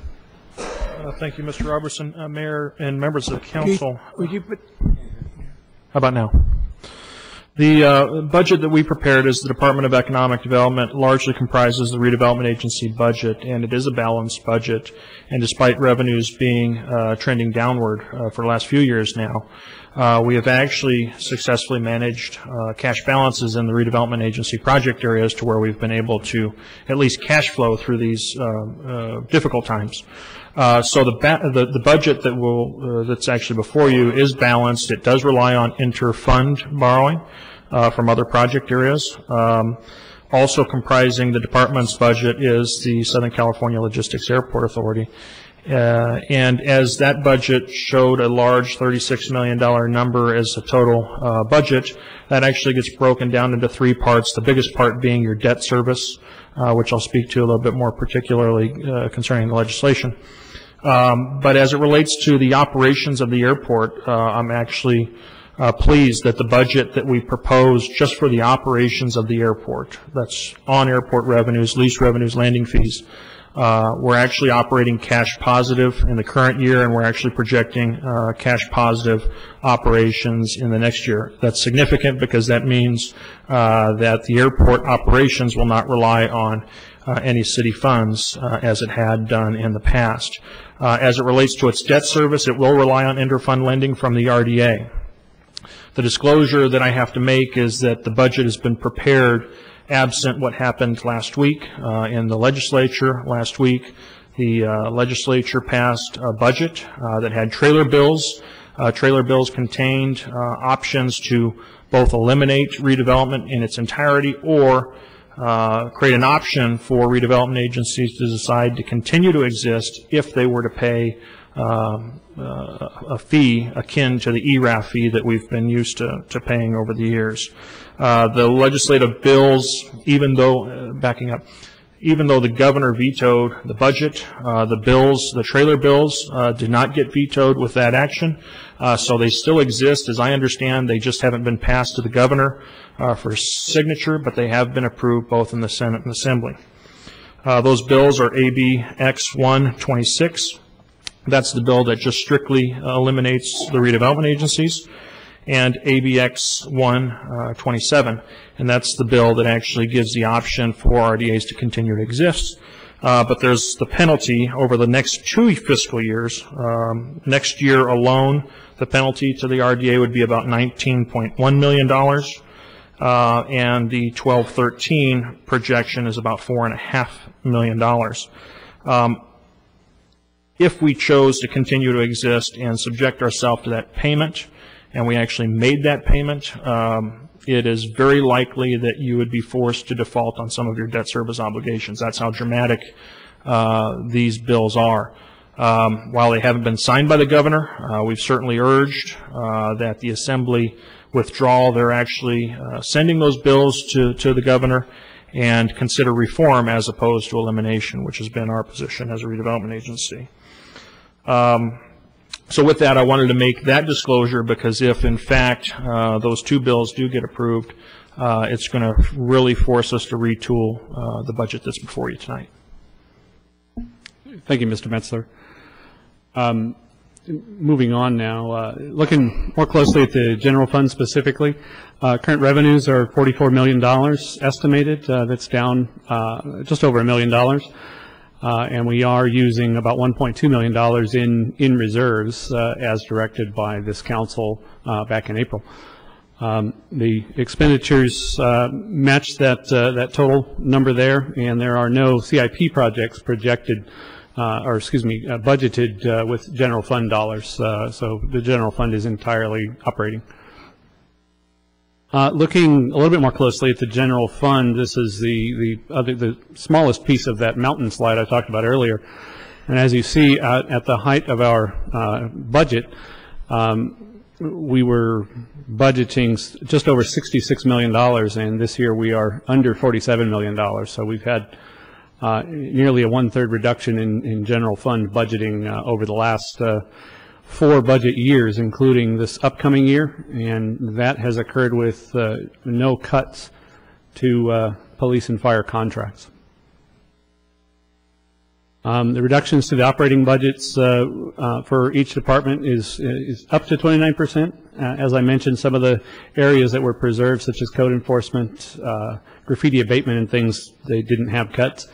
Uh, Thank you, Mr. Robertson, Uh, Mayor and members of the Keith, council. would you put, How about now? The uh, budget that we prepared as the Department of Economic Development largely comprises the redevelopment agency budget, and it is a balanced budget. And despite revenues being uh, trending downward uh, for the last few years now, uh, we have actually successfully managed uh, cash balances in the redevelopment agency project areas to where we've been able to at least cash flow through these uh, uh, difficult times. Uh, So the the the budget that will, uh, that's actually before you is balanced. It does rely on inter-fund borrowing uh, from other project areas. Um, Also comprising the department's budget is the Southern California Logistics Airport Authority. Uh, And as that budget showed a large $36 million number as a total uh, budget, that actually gets broken down into three parts, the biggest part being your debt service, uh, which I'll speak to a little bit more particularly uh, concerning the legislation. Um, But as it relates to the operations of the airport, uh, I'm actually uh, pleased that the budget that we proposed just for the operations of the airport, that's on-airport revenues, lease revenues, landing fees, uh, we're actually operating cash positive in the current year, and we're actually projecting uh, cash positive operations in the next year. That's significant because that means uh, that the airport operations will not rely on uh, any city funds uh, as it had done in the past. Uh, As it relates to its debt service, it will rely on interfund lending from the RDA. The disclosure that I have to make is that the budget has been prepared absent what happened last week uh, in the legislature. Last week, the uh, legislature passed a budget uh, that had trailer bills. Trailer bills contained options to both eliminate redevelopment in its entirety or uh, create an option for redevelopment agencies to decide to continue to exist if they were to pay um, uh, a fee akin to the ERAF fee that we've been used to, to paying over the years. Uh, The legislative bills, even though, uh, backing up, even though the governor vetoed the budget, uh, the bills, the trailer bills uh, did not get vetoed with that action. Uh, So they still exist, as I understand, they just haven't been passed to the governor uh, for signature, but they have been approved both in the Senate and Assembly. Uh, Those bills are AB X 126, that's the bill that just strictly eliminates the redevelopment agencies, and ABX 127, and that's the bill that actually gives the option for RDAs to continue to exist. Uh, But there's the penalty over the next two fiscal years. Um, Next year alone, the penalty to the RDA would be about $19.1 million, uh, and the 1213 projection is about $4.5 million. Um, if we chose to continue to exist and subject ourselves to that payment, and we actually made that payment, um, it is very likely that you would be forced to default on some of your debt service obligations. That's how dramatic uh, these bills are. Um, While they haven't been signed by the governor, uh, we've certainly urged uh, that the Assembly withdraw. They're actually uh, sending those bills to, to the governor and consider reform as opposed to elimination, which has been our position as a redevelopment agency. Um, So with that, I wanted to make that disclosure because if, in fact, uh, those two bills do get approved, uh, it's going to really force us to retool uh, the budget that's before you tonight. Thank you, Mr. Metzler. Um, Moving on now, uh, looking more closely at the general fund specifically, uh, current revenues are $44 million estimated. Uh, That's down uh, just over a million dollars. Uh, And we are using about $1.2 million in, in reserves uh, as directed by this council uh, back in April. Um, The expenditures uh, match that, uh, that total number there, and there are no CIP projects projected, uh, or excuse me, budgeted with general fund dollars, so the general fund is entirely operating. Uh, Looking a little bit more closely at the general fund, this is the, the the smallest piece of that mountain slide I talked about earlier. And as you see, at, the height of our uh, budget, um, we were budgeting just over $66 million, and this year we are under $47 million. So we've had uh, nearly a one-third reduction in, in general fund budgeting uh, over the last four budget years, including this upcoming year, and that has occurred with uh, no cuts to uh, police and fire contracts. Um, The reductions to the operating budgets uh, uh, for each department is is up to 29%. Uh, As I mentioned, some of the areas that were preserved, such as code enforcement, uh, graffiti abatement and things, they didn't have cuts.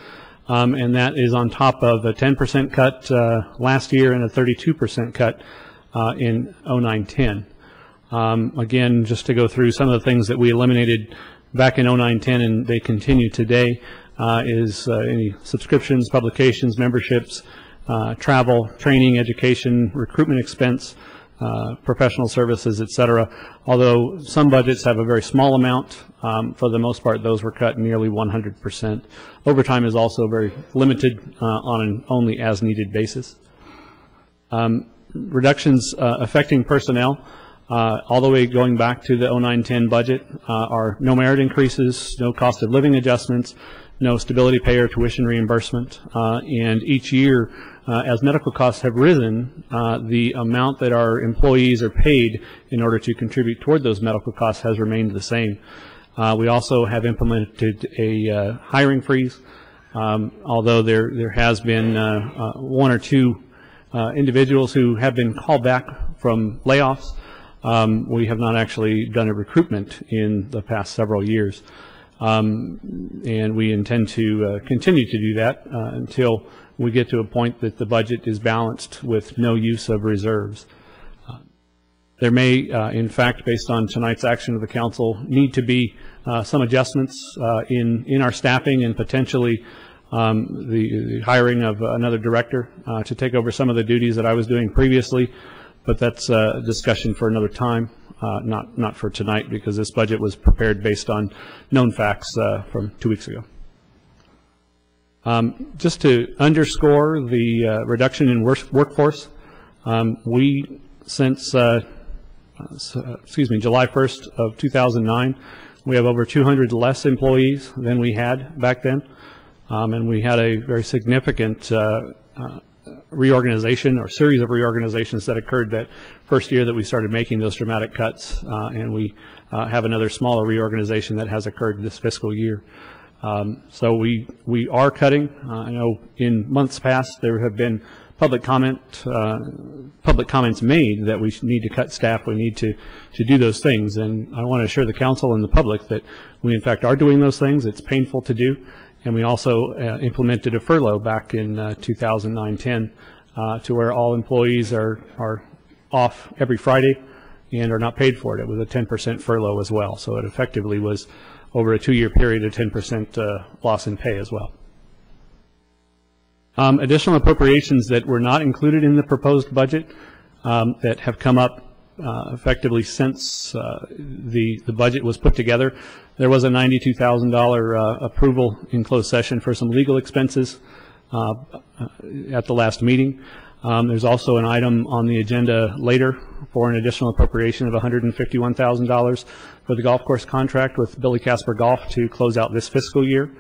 Um, And that is on top of a 10% cut uh, last year and a 32% cut uh, in 0910. Um, Again, just to go through some of the things that we eliminated back in 0910 and they continue today, uh, is uh, any subscriptions, publications, memberships, uh, travel, training, education, recruitment expense, uh, professional services, et cetera. Although some budgets have a very small amount, um, for the most part, those were cut nearly 100%. Overtime is also very limited uh, on an only as-needed basis. Um, Reductions uh, affecting personnel, uh, all the way going back to the 0910 budget, uh, are no merit increases, no cost of living adjustments, no stability pay or tuition reimbursement. And each year, uh, as medical costs have risen, uh, the amount that our employees are paid in order to contribute toward those medical costs has remained the same. Uh, We also have implemented a uh, hiring freeze, um, although there, there has been uh, uh, one or two individuals who have been called back from layoffs. Um, We have not actually done a recruitment in the past several years. Um, And we intend to continue to do that until we get to a point that the budget is balanced with no use of reserves. Uh, There may, uh, in fact, based on tonight's action of the council, need to be uh, some adjustments uh, in, in our staffing and potentially um, the the hiring of another director uh, to take over some of the duties that I was doing previously, but that's a discussion for another time, uh, not, not for tonight, because this budget was prepared based on known facts uh, from two weeks ago. Um, Just to underscore the uh, reduction in wor- workforce, Um, We, since, uh, uh, excuse me, July 1st of 2009, we have over 200 less employees than we had back then. Um, And we had a very significant uh, uh, reorganization or series of reorganizations that occurred that first year that we started making those dramatic cuts. Uh, And we have another smaller reorganization that has occurred this fiscal year. Um, So we, we are cutting. Uh, I know in months past, there have been public comment, uh, public comments made that we need to cut staff, we need to, to do those things. And I want to assure the council and the public that we in fact are doing those things. It's painful to do. And we also uh, implemented a furlough back in uh, 2009-10 uh, to where all employees are, are off every Friday and are not paid for it. It was a 10% furlough as well. So it effectively was over a two-year period, a 10% uh, loss in pay as well. Um, Additional appropriations that were not included in the proposed budget um, that have come up uh, effectively since uh, the, the budget was put together. There was a $92,000 uh, approval in closed session for some legal expenses uh, uh, at the last meeting. Um, There's also an item on the agenda later for an additional appropriation of $151,000 the golf course contract with Billy Casper Golf to close out this fiscal year.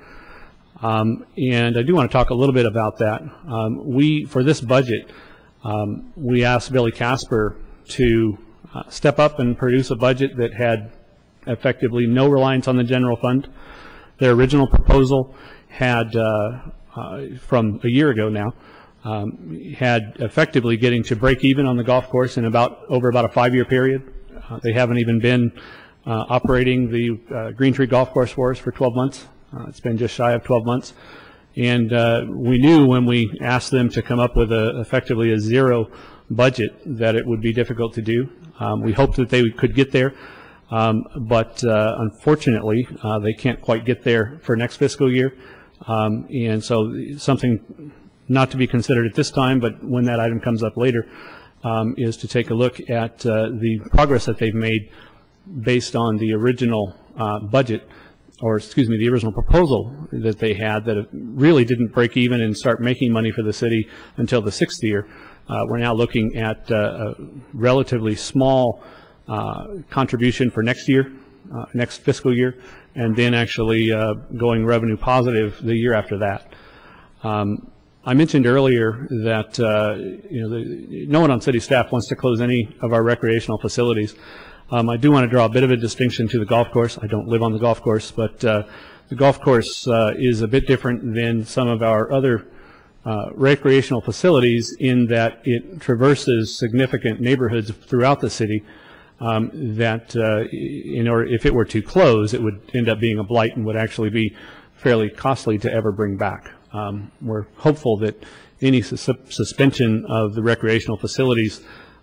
Um, And I do want to talk a little bit about that. Um, We, for this budget, um, we asked Billy Casper to uh, step up and produce a budget that had effectively no reliance on the general fund. Their original proposal had, uh, uh, from a year ago now, um, had effectively getting to break even on the golf course in about, over about a five-year period. Uh, They haven't even been operating the uh, Green Tree Golf Course for us for 12 months. Uh, It's been just shy of 12 months. And uh, we knew when we asked them to come up with a, effectively a zero budget, that it would be difficult to do. Um, We hoped that they could get there, um, but uh, unfortunately, uh, they can't quite get there for next fiscal year. Um, And so something not to be considered at this time, but when that item comes up later, um, is to take a look at uh, the progress that they've made based on the original uh, budget, or excuse me, the original proposal that they had that really didn't break even and start making money for the city until the sixth year. Uh, We're now looking at uh, a relatively small uh, contribution for next year, uh, next fiscal year, and then actually going revenue positive the year after that. Um, I mentioned earlier that, uh, you know, the- no one on city staff wants to close any of our recreational facilities. Um, I do want to draw a bit of a distinction to the golf course. I don't live on the golf course, but uh, the golf course uh, is a bit different than some of our other uh, recreational facilities in that it traverses significant neighborhoods throughout the city um, that, uh, in order, if it were to close, it would end up being a blight and would actually be fairly costly to ever bring back. Um, We're hopeful that any sus- suspension of the recreational facilities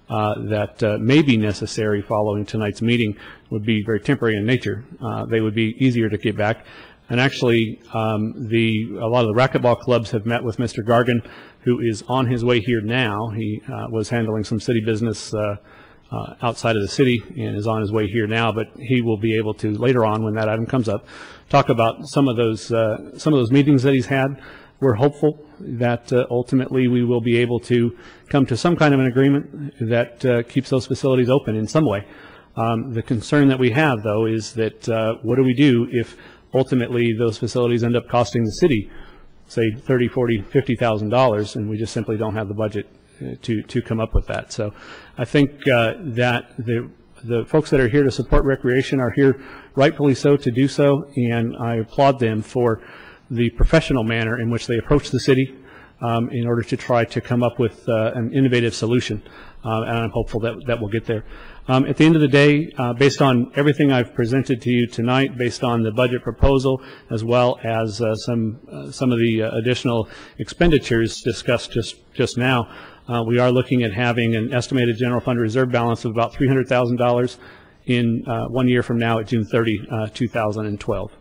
that uh, may be necessary following tonight's meeting would be very temporary in nature. Uh, They would be easier to get back. And actually, um, the, a lot of the racquetball clubs have met with Mr. Gargan, who is on his way here now. He uh, was handling some city business uh, uh, outside of the city and is on his way here now, but he will be able to, later on, when that item comes up, talk about some of those, uh, some of those meetings that he's had. We're hopeful that uh, ultimately we will be able to come to some kind of an agreement that uh, keeps those facilities open in some way. Um, The concern that we have, though, is that uh, what do we do if ultimately those facilities end up costing the city, say, thirty, forty, fifty thousand dollars, and we just simply don't have the budget uh, to, to come up with that. So I think uh, that the, the folks that are here to support recreation are here rightfully so to do so, and I applaud them for the professional manner in which they approach the city um, in order to try to come up with uh, an innovative solution, uh, and I'm hopeful that, that we'll get there. Um, At the end of the day, uh, based on everything I've presented to you tonight, based on the budget proposal, as well as uh, some, uh, some of the uh, additional expenditures discussed just, just now, uh, we are looking at having an estimated general fund reserve balance of about $300,000 in uh, one year from now at June 30, uh, 2012.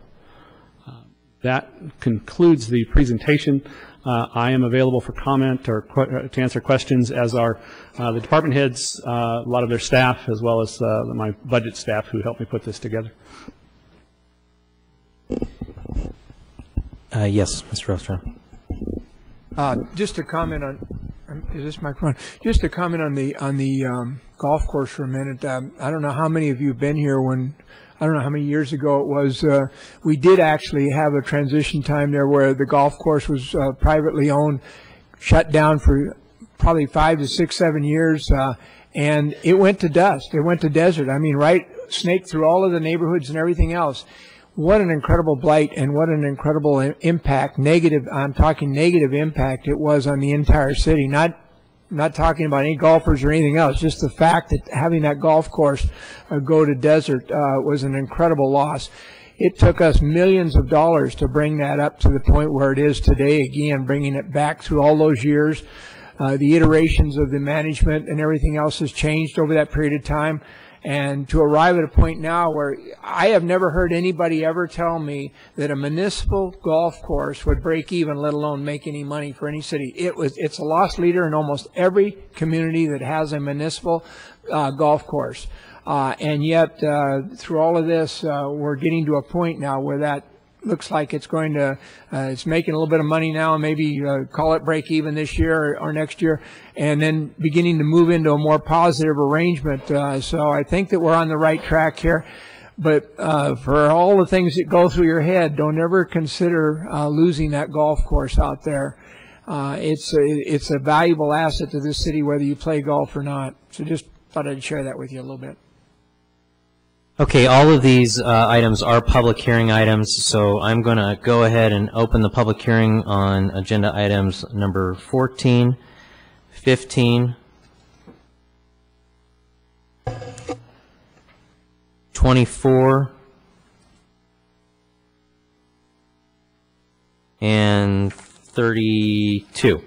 That concludes the presentation. Uh, I am available for comment or que- uh, to answer questions, as are uh, the department heads, uh, a lot of their staff, as well as uh, my budget staff who helped me put this together. Uh, Yes, Mr. Rostra. Uh, Just a comment on, Um, Is this microphone? Just to comment on the, on the um, golf course for a minute. Um, I don't know how many of you have been here when, I don't know how many years ago it was, uh, we did actually have a transition time there where the golf course was uh, privately owned, shut down for probably five to six, seven years, uh, and it went to dust. It went to desert. I mean, right, snaked through all of the neighborhoods and everything else. What an incredible blight and what an incredible impact, negative, I'm talking negative impact it was on the entire city. Not, not talking about any golfers or anything else, just the fact that having that golf course uh, go to desert uh, was an incredible loss. It took us millions of dollars to bring that up to the point where it is today, again, bringing it back through all those years. Uh, the iterations of the management and everything else has changed over that period of time. And to arrive at a point now where I have never heard anybody ever tell me that a municipal golf course would break even, let alone make any money for any city. It was, it's a loss leader in almost every community that has a municipal uh, golf course. Uh, and yet, uh, through all of this, uh, we're getting to a point now where that looks like it's going to, uh, it's making a little bit of money now, maybe uh, call it break even this year or, or next year, and then beginning to move into a more positive arrangement. Uh, so I think that we're on the right track here. But uh, for all the things that go through your head, don't ever consider uh, losing that golf course out there. Uh, it's a, it's a valuable asset to this city, whether you play golf or not. So just thought I'd share that with you a little bit. Okay, all of these uh, items are public hearing items, so I'm going to go ahead and open the public hearing on agenda items number 14, 15, 24, and 32.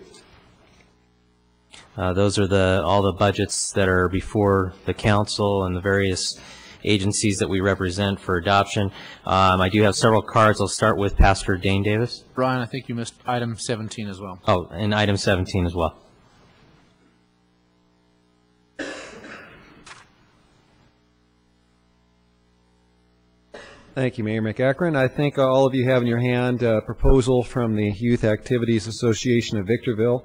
Uh, Those are the, all the budgets that are before the council and the various agencies that we represent for adoption. Um, I do have several cards. I'll start with Pastor Dane Davis. Brian, I think you missed item 17 as well. Oh, and item 17 as well. Thank you, Mayor McEachron. I think all of you have in your hand a proposal from the Youth Activities Association of Victorville.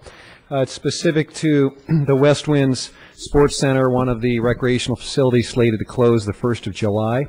Uh, It's specific to [CLEARS THROAT] the West Winds Sports Center, one of the recreational facilities slated to close the 1st of July.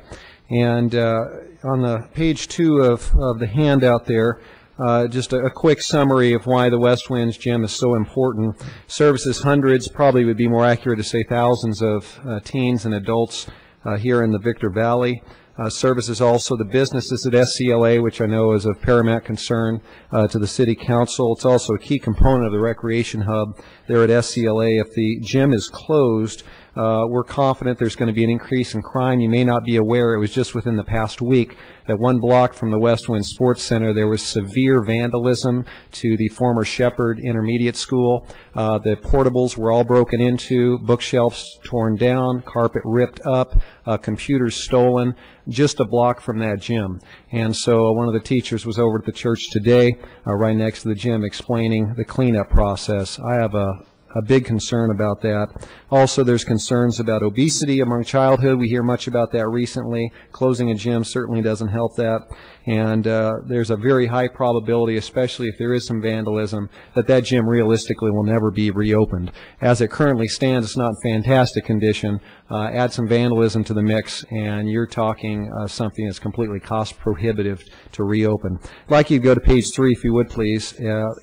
And uh, on the page two of of the handout there, uh, just a a quick summary of why the West Winds Gym is so important. Services hundreds, probably would be more accurate to say thousands of uh, teens and adults uh, here in the Victor Valley. Uh, Services also the businesses at SCLA, which I know is of paramount concern uh, to the city council. It's also a key component of the recreation hub there at SCLA. If the gym is closed, uh, we're confident there's going to be an increase in crime. You may not be aware, it was just within the past week that one block from the West Wind Sports Center, there was severe vandalism to the former Shepherd Intermediate School. Uh, the portables were all broken into, bookshelves torn down, carpet ripped up, uh, computers stolen, just a block from that gym. And so one of the teachers was over at the church today, uh, right next to the gym, explaining the cleanup process. I have a a big concern about that. Also, there's concerns about obesity among childhood. We hear much about that recently. Closing a gym certainly doesn't help that. And uh, there's a very high probability, especially if there is some vandalism, that that gym realistically will never be reopened. As it currently stands, it's not in fantastic condition. Uh, add some vandalism to the mix, and you're talking uh, something that's completely cost prohibitive to reopen. I'd like you to go to page three, if you would, please. Uh,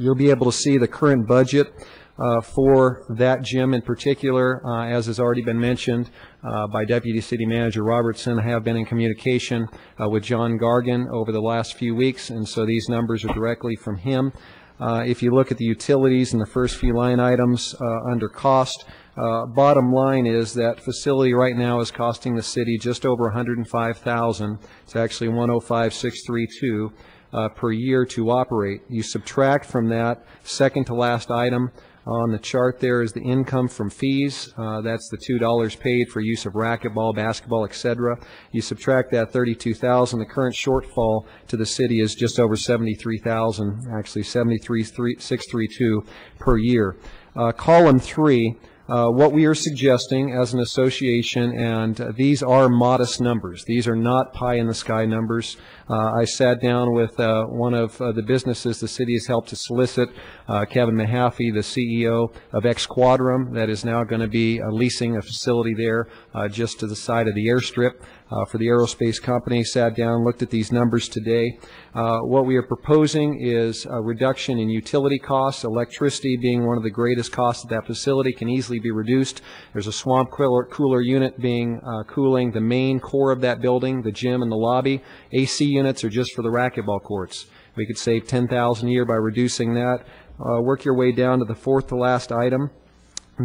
you'll be able to see the current budget uh, for that gym in particular, uh, as has already been mentioned uh, by Deputy City Manager Robertson. I have been in communication uh, with John Gargan over the last few weeks, and so these numbers are directly from him. Uh, if you look at the utilities and the first few line items uh, under cost, uh, bottom line is that facility right now is costing the city just over 105,000. It's actually 105,632 uh, per year to operate. You subtract from that second to last item on the chart there is the income from fees. Uh, that's the two dollars paid for use of racquetball, basketball, etc. You subtract that thirty-two thousand. The current shortfall to the city is just over seventy-three thousand, actually seventy-three six three two per year. Uh, column three. Uh, what we are suggesting as an association, and uh, these are modest numbers. These are not pie in the sky numbers. Uh, I sat down with uh, one of uh, the businesses the city has helped to solicit, Kevin Mahaffey, the CEO of X Quadrum, that is now going to be leasing a facility there just to the side of the airstrip uh, for the aerospace company. Sat down, looked at these numbers today. Uh, what we are proposing is a reduction in utility costs, electricity being one of the greatest costs at that facility can easily be reduced. There's a swamp cooler, cooler unit being uh, cooling the main core of that building, the gym and the lobby. AC units are just for the racquetball courts. We could save 10000 a year by reducing that. Uh, work your way down to the fourth to last item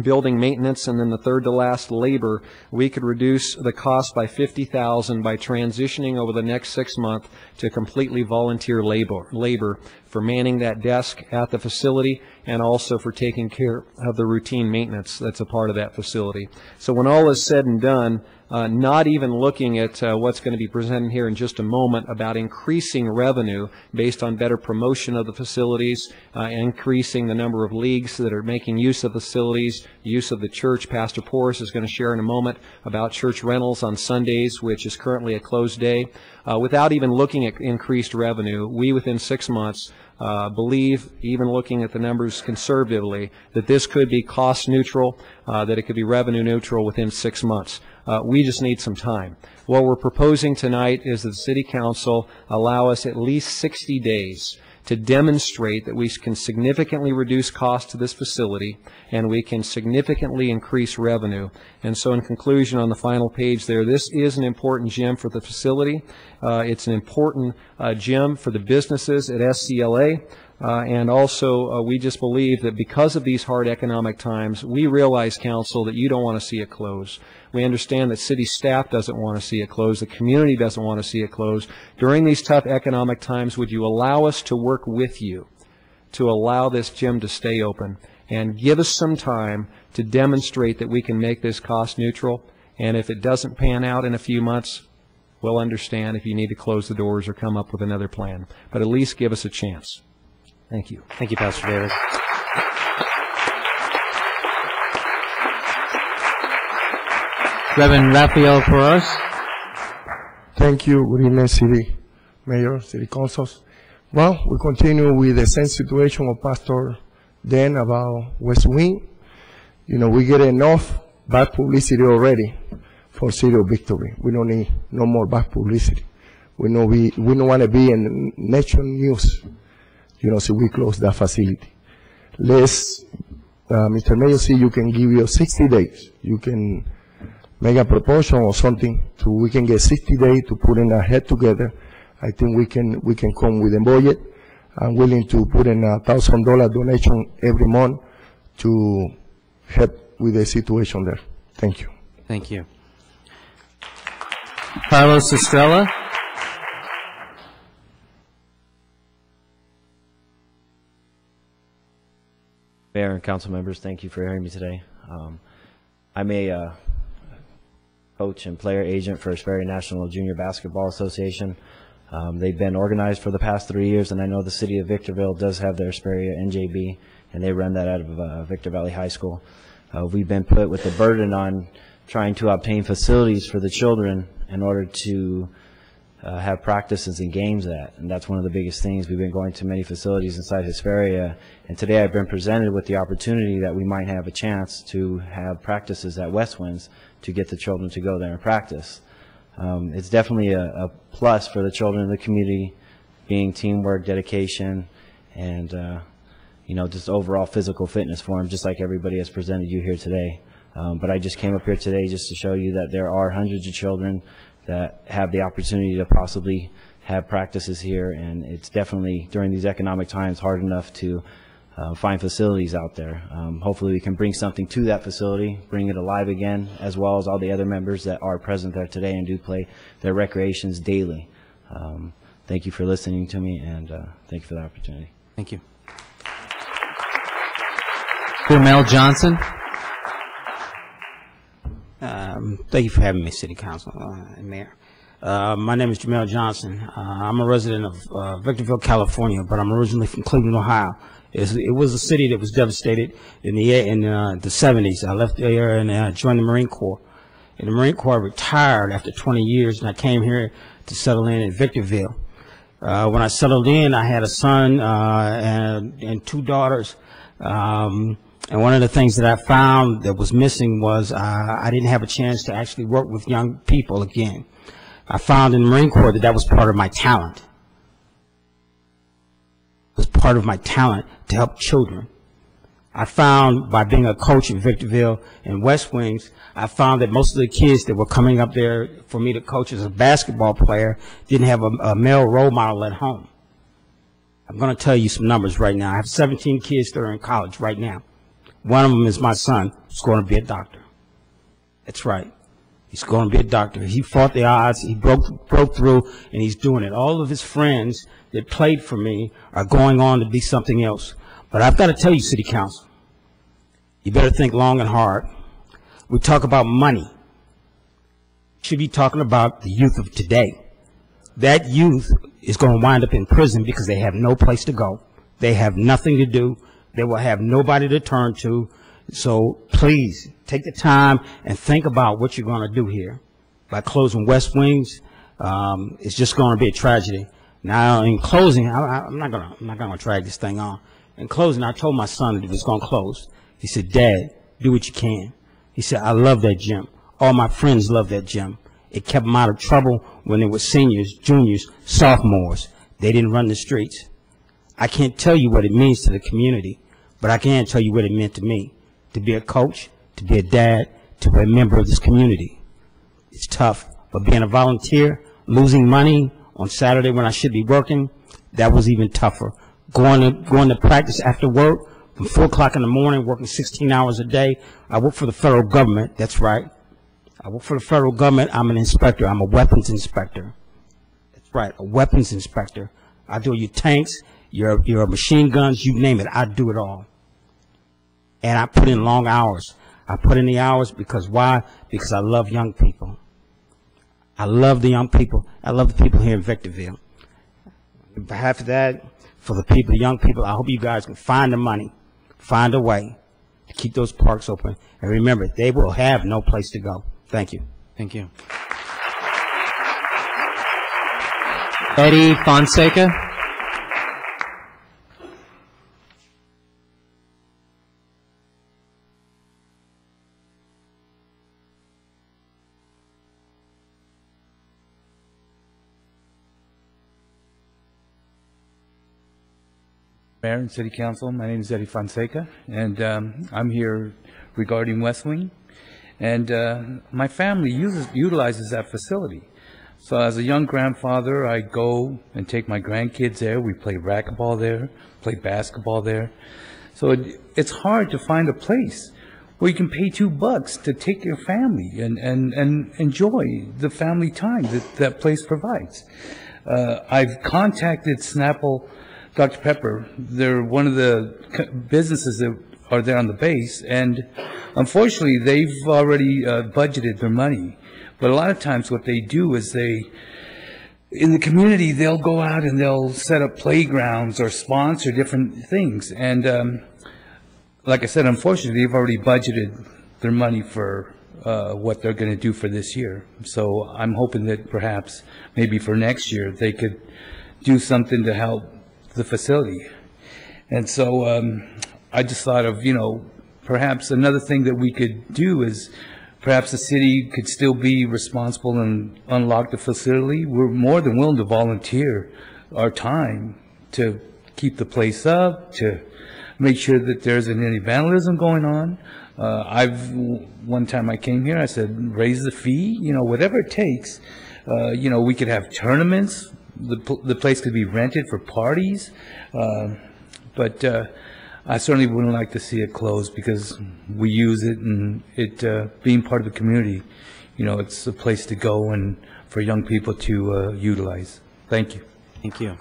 building maintenance and then the third to last labor, we could reduce the cost by 50,000 by transitioning over the next 6 months to completely volunteer labor labor for manning that desk at the facility and also for taking care of the routine maintenance that's a part of that facility. So when all is said and done, uh, not even looking at uh, what's going to be presented here in just a moment about increasing revenue based on better promotion of the facilities, uh, increasing the number of leagues that are making use of facilities, use of the church. Pastor Porras is going to share in a moment about church rentals on Sundays, which is currently a closed day. Uh, without even looking at increased revenue, we within six months uh, believe, even looking at the numbers conservatively, that this could be cost neutral, uh, that it could be revenue neutral within six months. Uh, we just need some time. What we're proposing tonight is that the City Council allow us at least 60 days to demonstrate that we can significantly reduce costs to this facility and we can significantly increase revenue. And so in conclusion on the final page there, this is an important gem for the facility. Uh, it's an important uh, gem for the businesses at SCLA. Uh, and also, uh, we just believe that because of these hard economic times, we realize, Council, that you don't want to see it close. We understand that city staff doesn't want to see it close. The community doesn't want to see it close. During these tough economic times, would you allow us to work with you to allow this gym to stay open and give us some time to demonstrate that we can make this cost neutral? And if it doesn't pan out in a few months, we'll understand if you need to close the doors or come up with another plan. But at least give us a chance. Thank you. Thank you, Pastor David. Reverend Rafael Porras. Thank you. Good evening, City Mayor, City Councils. Well, we continue with the same situation of Pastor Dan about West Wing. You know, we get enough bad publicity already for City of Victory. We don't need no more bad publicity. We know we, we don't want to be in national news, you know, so we close that facility. Let's, uh, Mr. Mayor, see, you can give you 60 days. You can make a proposal or something to we can get 60 days to put in a head together. I think we can we can come with a budget. I'm willing to put in a thousand dollar donation every month to help with the situation there. Thank you. Thank you. Carlos Estrella. Mayor and council members, thank you for hearing me today. Um, I'm a uh, coach and player agent for Sperry National Junior Basketball Association. Um, they've been organized for the past three years, and I know the city of Victorville does have their Sperry NJB, and they run that out of uh, Victor Valley High School. Uh, we've been put with the burden on trying to obtain facilities for the children in order to uh, have practices and games at, and that's one of the biggest things. We've been going to many facilities inside Hesperia, and today I've been presented with the opportunity that we might have a chance to have practices at West Winds to get the children to go there and practice. Um, it's definitely a, a, plus for the children in the community, being teamwork, dedication, and uh, you know just overall physical fitness for them, just like everybody has presented you here today. Um, but I just came up here today just to show you that there are hundreds of children that have the opportunity to possibly have practices here, and it's definitely during these economic times hard enough to uh, find facilities out there. Um, hopefully we can bring something to that facility, bring it alive again, as well as all the other members that are present there today and do play their recreations daily. Um, thank you for listening to me, and uh, thank you for the opportunity. Thank you. Mel Johnson. Um, thank you for having me, City Council uh, and Mayor. Uh, my name is Jamel Johnson. Uh, I'm a resident of uh, Victorville, California, but I'm originally from Cleveland, Ohio. It's, it was a city that was devastated in the in uh, the 70s. I left there and uh, joined the Marine Corps. And the Marine Corps retired after 20 years, and I came here to settle in in Victorville. When I settled in, I had a son and, and two daughters. Um, and one of the things that I found that was missing was uh, I didn't have a chance to actually work with young people again. I found in the Marine Corps that that was part of my talent. It was part of my talent to help children. I found by being a coach in Victorville and West Wings, I found that most of the kids that were coming up there for me to coach as a basketball player didn't have a, a male role model at home. I'm going to tell you some numbers right now. I have 17 kids that are in college right now. One of them is my son, who's going to be a doctor. That's right. He's going to be a doctor. He fought the odds. He broke broke through, and he's doing it. All of his friends that played for me are going on to be something else. But I've got to tell you, City Council, you better think long and hard. We talk about money. Should be talking about the youth of today. That youth is going to wind up in prison because they have no place to go. They have nothing to do. They will have nobody to turn to. So please take the time and think about what you're going to do here. By closing West Wings, um, it's just going to be a tragedy. Now, in closing, I, am not going to I'm not going to drag this thing on. In closing, I told my son that it was going to close. He said, "Dad, do what you can." He said, "I love that gym. All my friends love that gym. It kept them out of trouble when they were seniors, juniors, sophomores. They didn't run the streets. I can't tell you what it means to the community, but I can tell you what it meant to me to be a coach, to be a dad, to be a member of this community. It's tough, but being a volunteer, losing money on Saturday when I should be working, that was even tougher. Going to, going to practice after work from 4 o'clock in the morning, working 16 hours a day. I work for the federal government, that's right. I work for the federal government. I'm an inspector. I'm a weapons inspector. That's right, a weapons inspector. I do your tanks, your, your machine guns, you name it. I do it all and I put in long hours. I put in the hours because why? Because I love young people. I love the young people. I love the people here in Victorville. On behalf of that, for the people, the young people, I hope you guys can find the money, find a way to keep those parks open. And remember, they will have no place to go. Thank you. Thank you. Eddie Fonseca. Mayor and City Council. My name is Eddie Fonseca, and um, I'm here regarding West Wind. And uh, my family uses, utilizes that facility. So as a young grandfather, I go and take my grandkids there. We play racquetball there, play basketball there. So it, it's hard to find a place where you can pay two bucks to take your family and, and, and enjoy the family time that that place provides. Uh, I've contacted Snapple Dr. Pepper. They're one of the businesses that are there on the base, and unfortunately, they've already uh, budgeted their money. But a lot of times, what they do is they, in the community, they'll go out and they'll set up playgrounds or sponsor different things. And um, like I said, unfortunately, they've already budgeted their money for uh, what they're going to do for this year. So I'm hoping that perhaps maybe for next year they could do something to help the facility. And so um, I just thought of, you know, perhaps another thing that we could do is perhaps the city could still be responsible and unlock the facility. We're more than willing to volunteer our time to keep the place up, to make sure that there isn't any vandalism going on. Uh, I've one time I came here, I said raise the fee, you know, whatever it takes. Uh, you know, we could have tournaments the, the place could be rented for parties, uh, but uh, I certainly wouldn't like to see it closed because we use it and it uh, being part of the community, you know, it's a place to go and for young people to uh, utilize. Thank you. Thank you.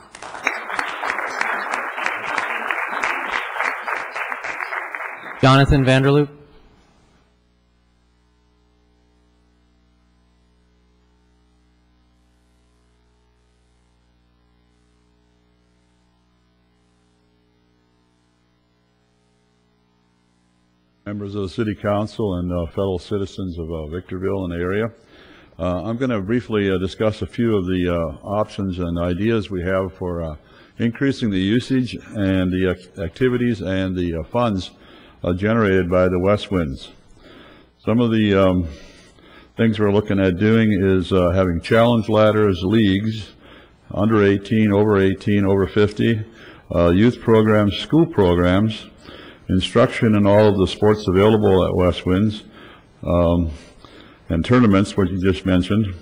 Jonathan Vanderloop. Members of the City Council and uh, fellow citizens of uh, Victorville and the area. Uh, I'm going to briefly uh, discuss a few of the uh, options and ideas we have for increasing the usage and the ac- activities and the funds generated by the West Winds. Some of the um, things we're looking at doing is having challenge ladders, leagues, under 18, over 18, over 50, uh, youth programs, school programs, instruction in all of the sports available at West Winds, um, and tournaments, which you just mentioned,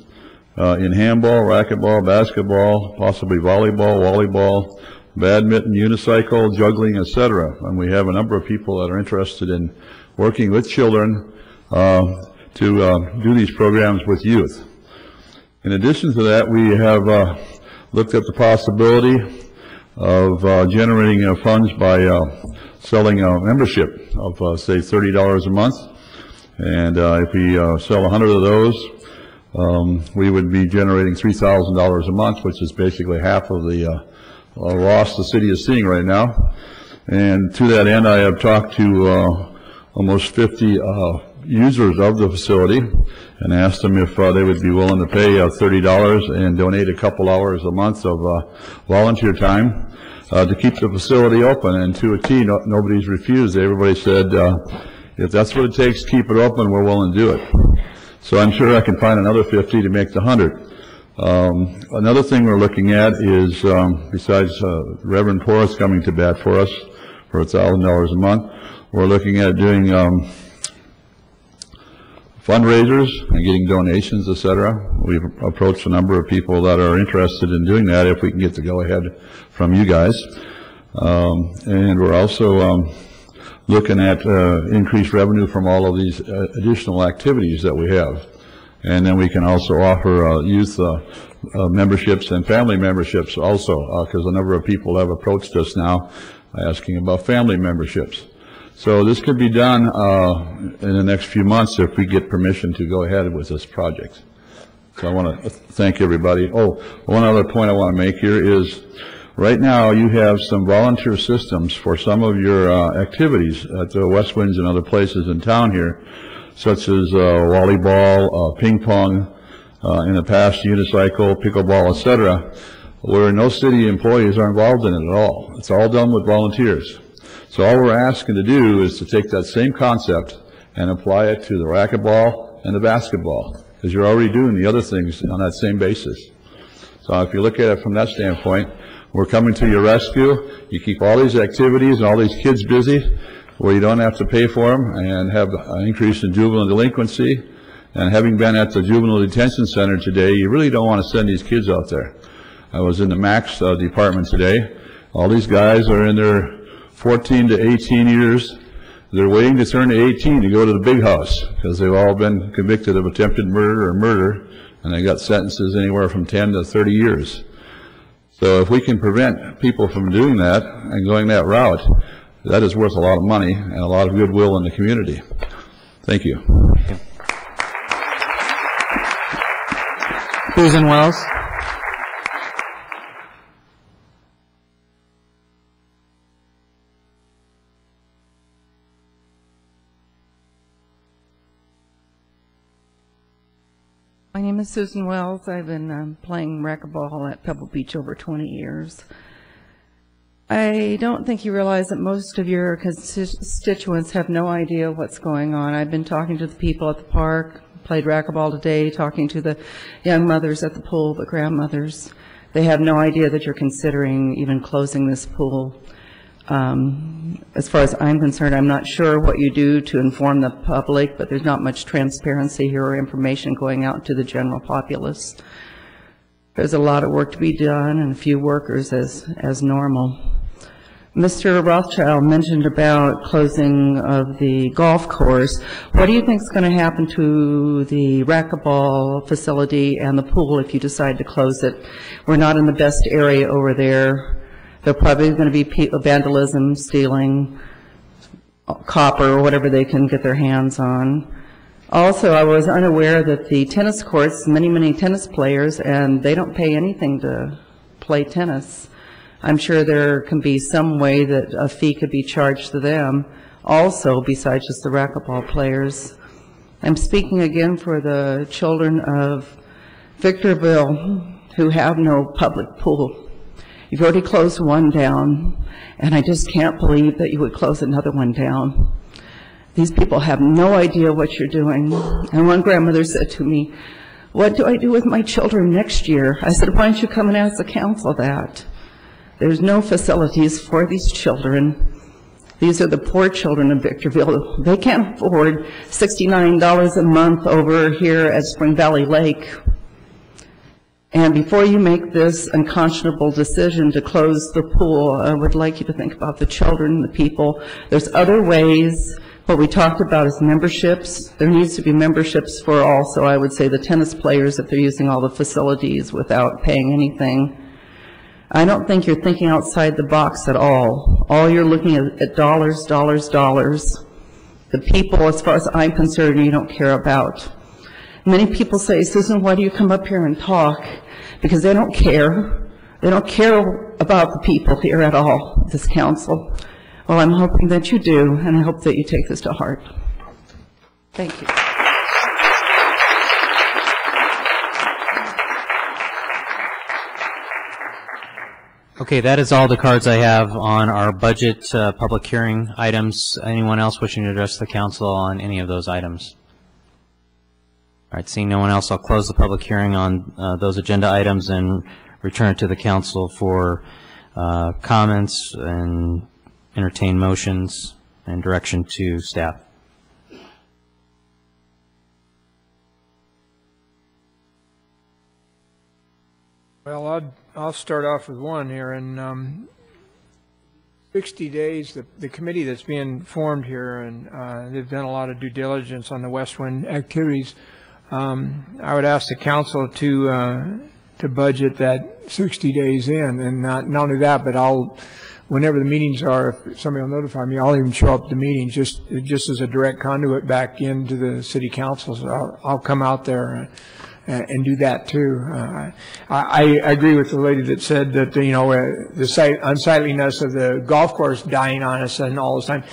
uh, in handball, racquetball, basketball, possibly volleyball, volleyball, badminton, unicycle, juggling, etc. And we have a number of people that are interested in working with children uh, to uh, do these programs with youth. In addition to that, we have uh, looked at the possibility of uh, generating uh, funds by uh, selling a membership of, uh, say, $30 a month. And uh, if we uh, sell 100 of those, um, we would be generating $3,000 a month, which is basically half of the uh, uh, loss the city is seeing right now. And to that end, I have talked to uh, almost 50 uh, users of the facility and asked them if uh, they would be willing to pay uh, $30 and donate a couple hours a month of uh, volunteer time uh, to keep the facility open. And to a T, no, nobody's refused. Everybody said, uh, if that's what it takes to keep it open, we're willing to do it. So I'm sure I can find another 50 to make the 100. Um, another thing we're looking at is, um, besides uh, Reverend Porras coming to bat for us for $1,000 a month, we're looking at doing um, fundraisers and getting donations, et cetera. We've approached a number of people that are interested in doing that if we can get the go-ahead from you guys. Um, and we're also um, looking at uh, increased revenue from all of these uh, additional activities that we have. And then we can also offer uh, youth uh, uh, memberships and family memberships also, because a number of people have approached us now asking about family memberships. So this could be done uh, in the next few months if we get permission to go ahead with this project. So I want to thank everybody. Oh, one other point I want to make here is, right now you have some volunteer systems for some of your uh, activities at the West Winds and other places in town here, such as uh, volleyball, uh, ping pong, uh, in the past unicycle, pickleball, etc., where no city employees are involved in it at all. It's all done with volunteers. So all we're asking to do is to take that same concept and apply it to the racquetball and the basketball, because you're already doing the other things on that same basis. So if you look at it from that standpoint, we're coming to your rescue. You keep all these activities and all these kids busy where you don't have to pay for them and have an increase in juvenile delinquency. And having been at the juvenile detention center today, you really don't want to send these kids out there. I was in the Max uh, department today. All these guys are in their 14 to 18 years. They're waiting to turn 18 to go to the big house because they've all been convicted of attempted murder or murder, and they got sentences anywhere from 10 to 30 years. So if we can prevent people from doing that and going that route, that is worth a lot of money and a lot of goodwill in the community. Thank you. Susan Wells. Susan Wells. I've been um, playing racquetball at Pebble Beach over 20 years. I don't think you realize that most of your constituents have no idea what's going on. I've been talking to the people at the park, played racquetball today, talking to the young mothers at the pool, the grandmothers. They have no idea that you're considering even closing this pool. Um, As far as I'm concerned, I'm not sure what you do to inform the public, but there's not much transparency here or information going out to the general populace. There's a lot of work to be done and a few workers as, as normal. Mr. Rothschild mentioned about closing of the golf course. What do you think is going to happen to the racquetball facility and the pool if you decide to close it? We're not in the best area over there. There's probably going to be vandalism, stealing copper or whatever they can get their hands on. Also, I was unaware that the tennis courts, many, many tennis players, and they don't pay anything to play tennis. I'm sure there can be some way that a fee could be charged to them also besides just the racquetball players. I'm speaking again for the children of Victorville who have no public pool. You've already closed one down, and I just can't believe that you would close another one down. These people have no idea what you're doing. And one grandmother said to me, what do I do with my children next year? I said, why don't you come and ask the council that? There's no facilities for these children. These are the poor children of Victorville. They can't afford $69 a month over here at Spring Valley Lake. And before you make this unconscionable decision to close the pool, I would like you to think about the children, the people. There's other ways. What we talked about is memberships. There needs to be memberships for also, I would say, the tennis players if they're using all the facilities without paying anything. I don't think you're thinking outside the box at all. All you're looking at, at dollars, dollars, dollars. The people, as far as I'm concerned, you don't care about. Many people say, Susan, why do you come up here and talk? Because they don't care. They don't care about the people here at all, this council. Well, I'm hoping that you do, and I hope that you take this to heart. Thank you. Okay, that is all the cards I have on our budget uh, public hearing items. Anyone else wishing to address the council on any of those items? All right, seeing no one else, I'll close the public hearing on uh, those agenda items and return it to the council for uh, comments and entertain motions and direction to staff. Well, I'll, I'll start off with one here. In um, 60 days, the, the committee that's being formed here, and uh, they've done a lot of due diligence on the West Wind activities. Um, I would ask the council to uh, to budget that 60 days in, and not not only that, but I'll whenever the meetings are, if somebody will notify me, I'll even show up to the meetings just just as a direct conduit back into the city council. So I'll, I'll come out there and, and do that too. Uh, I, I agree with the lady that said that you know uh, the unsightliness of the golf course dying on us and all this time.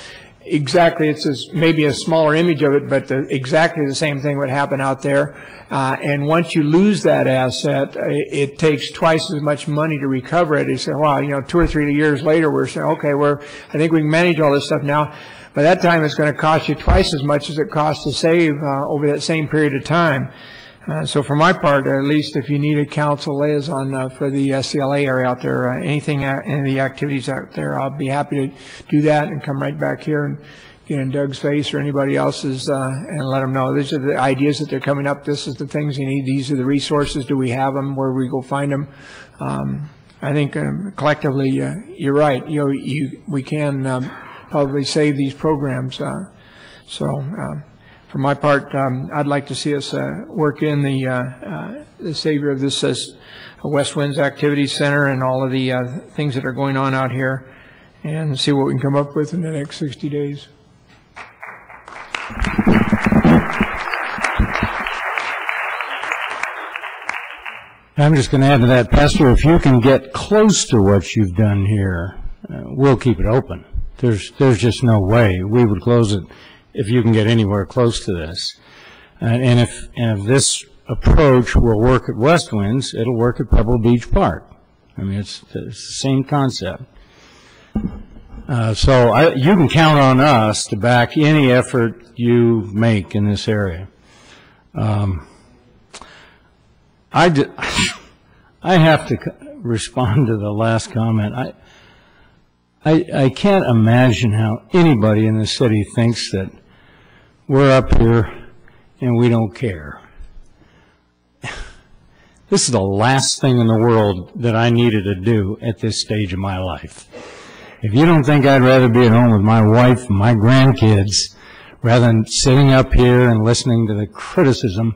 Exactly, it's maybe a smaller image of it, but the, exactly the same thing would happen out there. Uh, and once you lose that asset, it, it, takes twice as much money to recover it. You say, well, you know, two or three years later, we're saying, okay, we're, I think we can manage all this stuff now. By that time, it's going to cost you twice as much as it costs to save uh, over that same period of time. Uh, so for my part, at least if you need a council liaison uh, for the SCLA area out there, uh, anything, uh, any of the activities out there, I'll be happy to do that and come right back here and get in Doug's face or anybody else's uh, and let them know these are the ideas that they're coming up. This is the things you need. These are the resources. Do we have them? Where we go find them? Um, I think um, collectively, you're right. You know, you we can um, probably save these programs. so. Um, for my part, um, I'd like to see us uh, work in the, uh, uh, the savior of this uh, West Winds Activity Center and all of the uh, things that are going on out here and see what we can come up with in the next 60 days. I'm just going to add to that, Pastor, if you can get close to what you've done here, uh, we'll keep it open. There's, there's just no way we would close it if you can get anywhere close to this. And, and if, and if this approach will work at West Winds, it'll work at Pebble Beach Park. I mean, it's, it's the same concept. Uh, so I, you can count on us to back any effort you make in this area. Um, I, did, [LAUGHS] I have to respond to the last comment. I, I, I can't imagine how anybody in the city thinks that we're up here and we don't care. This is the last thing in the world that I needed to do at this stage of my life. If you don't think I'd rather be at home with my wife and my grandkids rather than sitting up here and listening to the criticism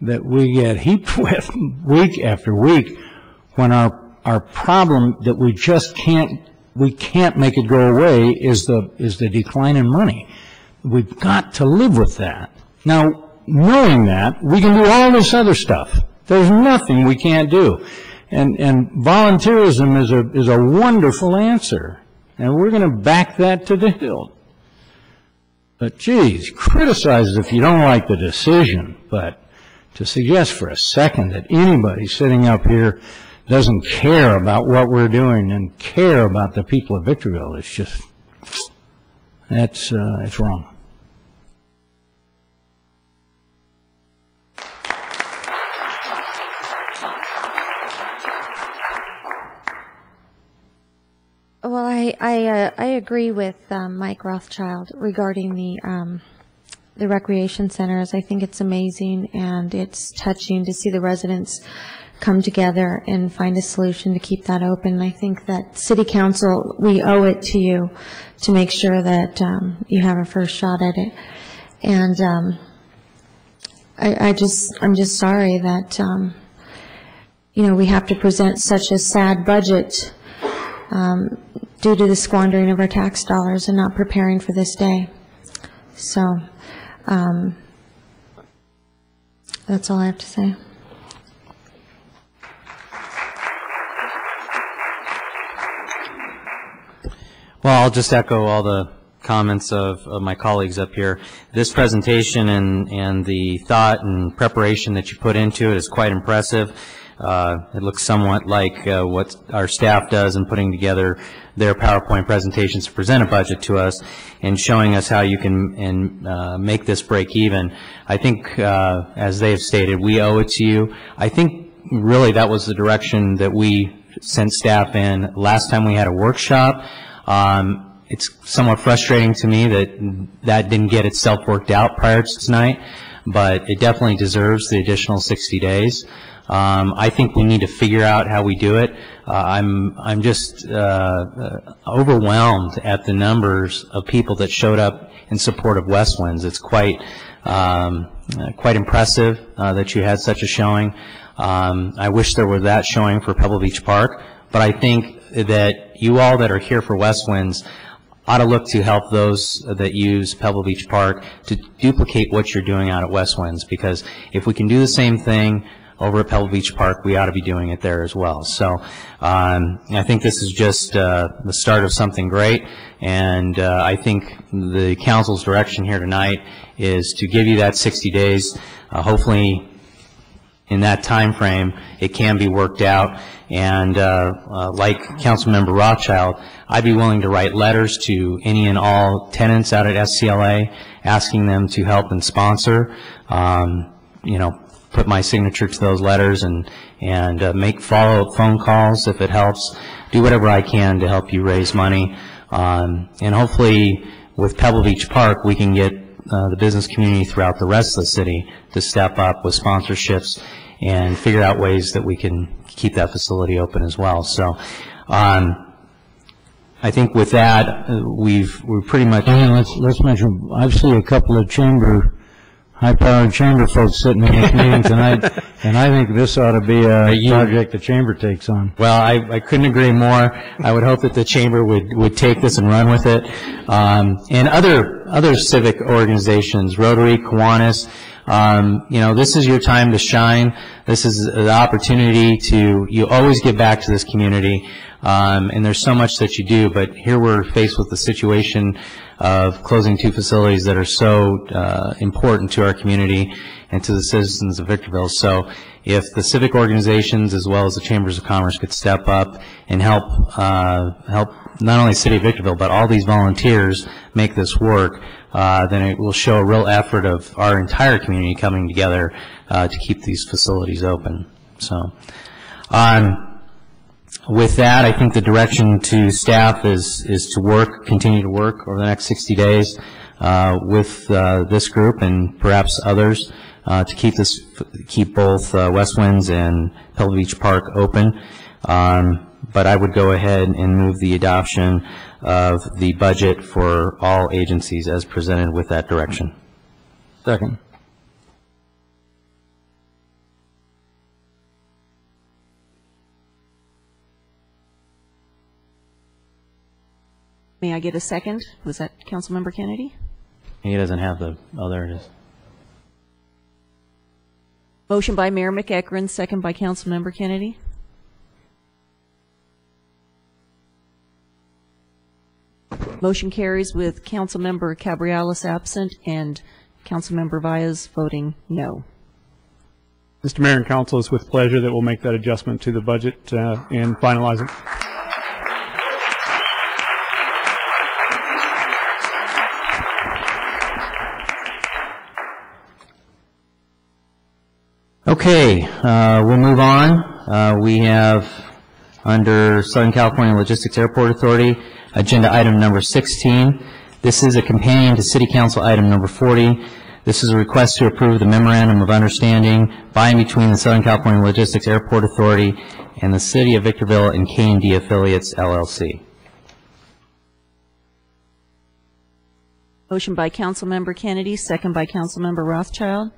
that we get heaped [LAUGHS] with week after week when our, our problem that we just can't we can't make it go away is the is the decline in money. We've got to live with that. Now, knowing that, we can do all this other stuff. There's nothing we can't do. And and volunteerism is a is a wonderful answer. And we're going to back that to the hill. But geez, criticize if you don't like the decision, but to suggest for a second that anybody sitting up here doesn't care about what we're doing and care about the people of Victorville is just, that's, uh, it's wrong. I I, uh, I agree with um, Mike Rothschild regarding the um, the recreation centers. I think it's amazing and it's touching to see the residents come together and find a solution to keep that open. I think that City Council, we owe it to you to make sure that um, you have a first shot at it. And um, I, I just I'm just sorry that um, you know we have to present such a sad budget um, due to the squandering of our tax dollars and not preparing for this day. So, um, that's all I have to say. Well, I'll just echo all the comments of, of my colleagues up here. This presentation and, and the thought and preparation that you put into it is quite impressive. Uh, it looks somewhat like uh, what our staff does in putting together their PowerPoint presentations to present a budget to us and showing us how you can and uh, make this break even. I think, uh, as they have stated, we owe it to you. I think really that was the direction that we sent staff in last time we had a workshop. Um, it's somewhat frustrating to me that that didn't get itself worked out prior to tonight, but it definitely deserves the additional 60 days. Um, I think we need to figure out how we do it. Uh, I'm I'm just uh, uh, overwhelmed at the numbers of people that showed up in support of West Winds. It's quite um, uh, quite impressive uh, that you had such a showing. Um, I wish there were that showing for Pebble Beach Park, but I think that you all that are here for West Winds ought to look to help those that use Pebble Beach Park to duplicate what you're doing out at West Winds because if we can do the same thing over at Pebble Beach Park, we ought to be doing it there as well. So um, I think this is just uh, the start of something great, and uh, I think the council's direction here tonight is to give you that 60 days. Uh, hopefully, in that time frame, it can be worked out. And uh, uh, like Councilmember Rothschild, I'd be willing to write letters to any and all tenants out at SCLA, asking them to help and sponsor. Um, you know, put my signature to those letters and, and uh, make follow-up phone calls if it helps, do whatever I can to help you raise money. Um, and hopefully with Pebble Beach Park, we can get uh, the business community throughout the rest of the city to step up with sponsorships and figure out ways that we can keep that facility open as well. So um, I think with that, uh, we've, we're pretty much... Let's, let's mention, I've seen a couple of chamber high-powered chamber folks sitting in this meeting tonight, and I think this ought to be a project the chamber takes on. Well, I, I couldn't agree more. I would hope that the chamber would, would take this and run with it. Um, and other, other civic organizations, Rotary, Kiwanis, um, you know, this is your time to shine. This is the opportunity to, you always give back to this community. Um, and there's so much that you do, but here we're faced with the situation of closing two facilities that are so uh, important to our community and to the citizens of Victorville. So if the civic organizations as well as the chambers of commerce could step up and help uh, help not only city of Victorville but all these volunteers make this work, uh, then it will show a real effort of our entire community coming together uh, to keep these facilities open. So. Um, with that, I think the direction to staff is, is to work, continue to work over the next 60 days uh, with uh, this group and perhaps others uh, to keep this, keep both uh, West Winds and Pebble Beach Park open. Um, but I would go ahead and move the adoption of the budget for all agencies as presented with that direction. Second. May I get a second? Was that Councilmember Kennedy? He doesn't have the, oh, there it is. Motion by Mayor McEachron, second by Councilmember Kennedy. Motion carries with Councilmember Cabriales absent and Councilmember Vyas voting no. Mr. Mayor and Council, it's with pleasure that we'll make that adjustment to the budget uh, and finalize it. Okay, uh, we'll move on. Uh, We have, under Southern California Logistics Airport Authority, agenda item number 16. This is a companion to City Council item number 40. This is a request to approve the memorandum of understanding by and between the Southern California Logistics Airport Authority and the City of Victorville and k and D Affiliates LLC. Motion by Councilmember Kennedy, second by Councilmember Rothschild.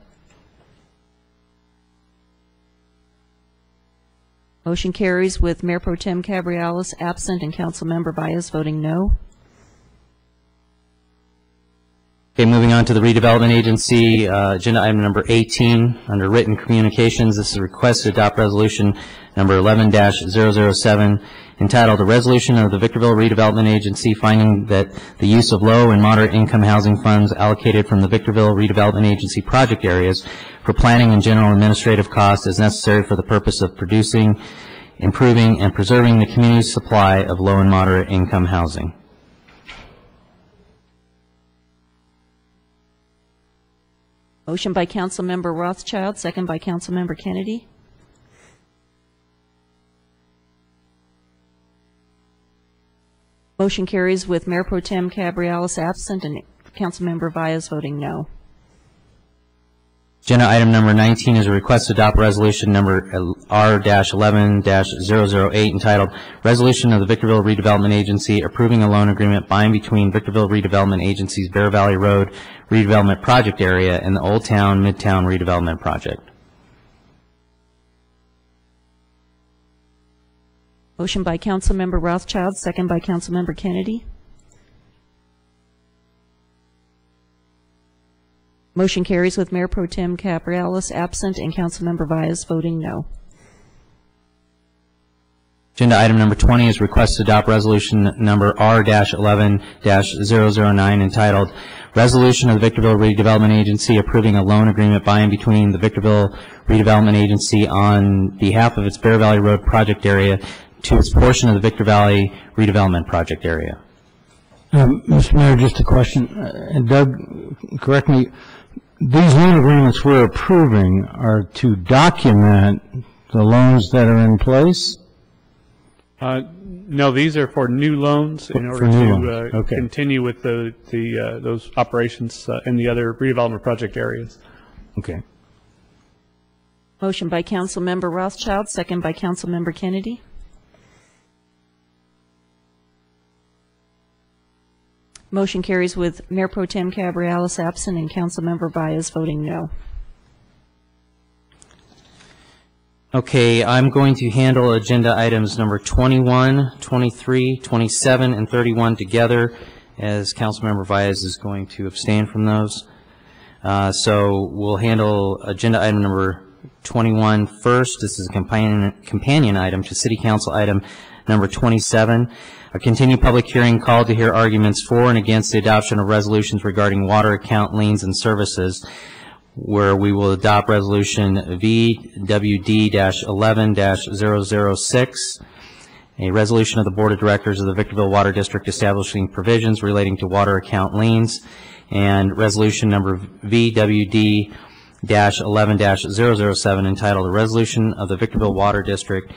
Motion carries with Mayor Pro Tem Cabriales absent and Councilmember Vyas voting no. Okay, moving on to the redevelopment agency, uh, agenda item number 18, under written communications, this is a request to adopt resolution number 11-007, entitled "A Resolution of the Victorville Redevelopment Agency Finding That the Use of Low and Moderate Income Housing Funds Allocated from the Victorville Redevelopment Agency Project Areas for Planning and General Administrative Costs is necessary for the purpose of producing, improving, and preserving the community's supply of low and moderate income housing." Motion by Councilmember Rothschild, second by Councilmember Kennedy. Motion carries with Mayor Pro Tem Cabriales absent and Councilmember Vyas voting no. Agenda item number 19 is a request to adopt resolution number R-11-008 entitled "Resolution of the Victorville Redevelopment Agency Approving a Loan Agreement by and Between Victorville Redevelopment Agency's Bear Valley Road Redevelopment Project Area and the Old Town Midtown Redevelopment Project." Motion by Councilmember Rothschild, second by Councilmember Kennedy. Motion carries with Mayor Pro Tem Cabriales absent and Councilmember Vyas voting no. Agenda item number 20 is request to adopt resolution number R-11-009 entitled "Resolution of the Victorville Redevelopment Agency Approving a Loan Agreement by and Between the Victorville Redevelopment Agency on behalf of its Bear Valley Road project area to its portion of the Victor Valley redevelopment project area." Um, Mr. Mayor, just a question. Uh, And Doug, correct me, these loan agreements we're approving are to document the loans that are in place? Uh, No, these are for new loans in For- order to uh, okay. continue with the, the, uh, those operations uh, in the other redevelopment project areas. Okay. Motion by Council Member Rothschild, second by Council Member Kennedy. Motion carries with Mayor Pro Tem Cabriales absent and Councilmember Vyas voting no. Okay, I'm going to handle agenda items number 21, 23, 27, and 31 together, as Councilmember Vyas is going to abstain from those. Uh, So we'll handle agenda item number 21 first. This is a companion companion item to City Council item number 27. A continued public hearing called to hear arguments for and against the adoption of resolutions regarding water account liens and services where we will adopt Resolution VWD-11-006, a resolution of the Board of Directors of the Victorville Water District establishing provisions relating to water account liens, and Resolution Number VWD-11-007 entitled, "A Resolution of the Victorville Water District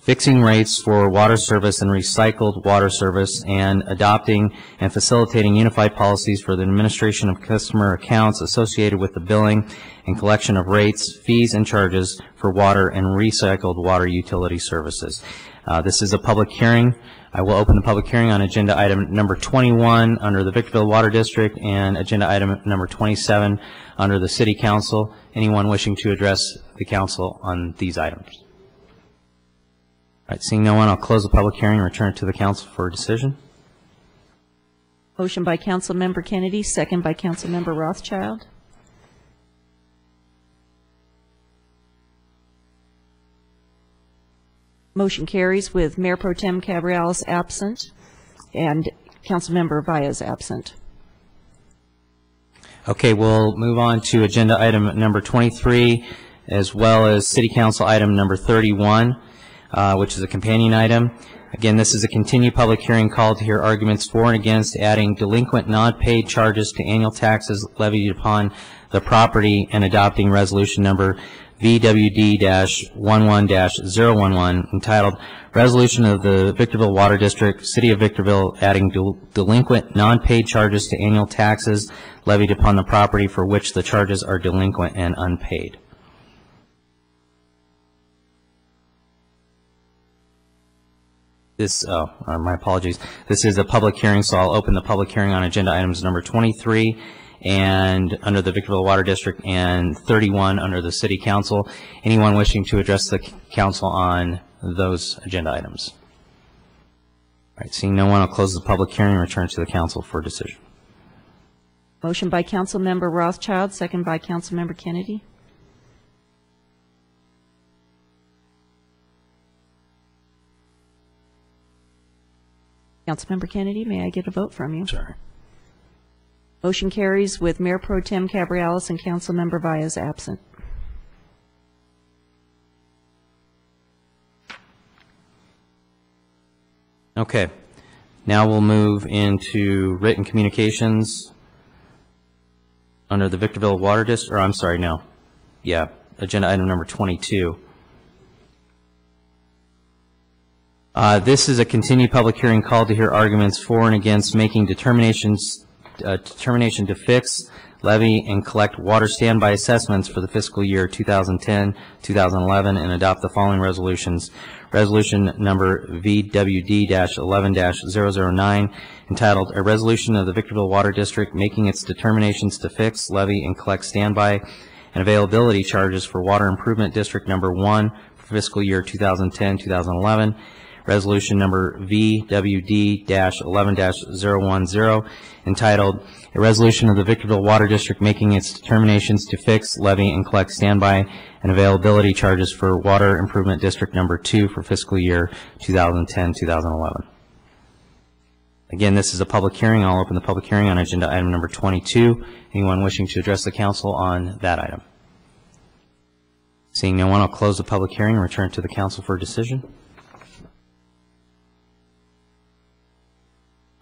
fixing rates for water service and recycled water service, and adopting and facilitating unified policies for the administration of customer accounts associated with the billing and collection of rates, fees, and charges for water and recycled water utility services. Uh, This is a public hearing. I will open the public hearing on agenda item number 21 under the Victorville Water District and agenda item number 27 under the City Council. Anyone wishing to address the council on these items? All right, seeing no one, I'll close the public hearing and return it to the council for a decision. Motion by Councilmember Kennedy, second by Councilmember Rothschild. Motion carries with Mayor Pro Tem Cabriales absent and Councilmember Vaya is absent. Okay, we'll move on to agenda item number 23, as well as city council item number 31, uh, which is a companion item. Again, this is a continued public hearing called to hear arguments for and against adding delinquent non-paid charges to annual taxes levied upon the property and adopting resolution number VWD-11-011 entitled Resolution of the Victorville Water District, City of Victorville, adding del- delinquent non-paid charges to annual taxes levied upon the property for which the charges are delinquent and unpaid. This, oh, uh, my apologies. This is a public hearing, so I'll open the public hearing on agenda items number 23 and under the Victorville Water District and 31 under the City Council. Anyone wishing to address the council on those agenda items? All right, seeing no one, I'll close the public hearing and return to the council for decision. Motion by Councilmember Rothschild, second by Councilmember Kennedy. Councilmember Kennedy, may I get a vote from you? Sorry. Motion carries with Mayor Pro Tem Cabriales and Councilmember Vyas absent. Okay. Now we'll move into written communications under the Victorville Water District, or I'm sorry, no. Yeah, agenda item number 22. Uh, This is a continued public hearing called to hear arguments for and against making determinations, uh, determination to fix, levy, and collect water standby assessments for the fiscal year 2010, 2011, and adopt the following resolutions. Resolution number VWD-11-009, entitled, "A Resolution of the Victorville Water District Making Its Determinations to Fix, Levy, and Collect Standby and Availability Charges for Water Improvement District Number 1 for fiscal year 2010, 2011." Resolution number VWD-11-010, entitled, "A Resolution of the Victorville Water District Making Its Determinations to Fix, Levy, and Collect Standby and Availability Charges for Water Improvement District Number 2 for fiscal year 2010, 2011." Again, this is a public hearing. I'll open the public hearing on agenda item number 22. Anyone wishing to address the council on that item? Seeing no one, I'll close the public hearing and return to the council for a decision.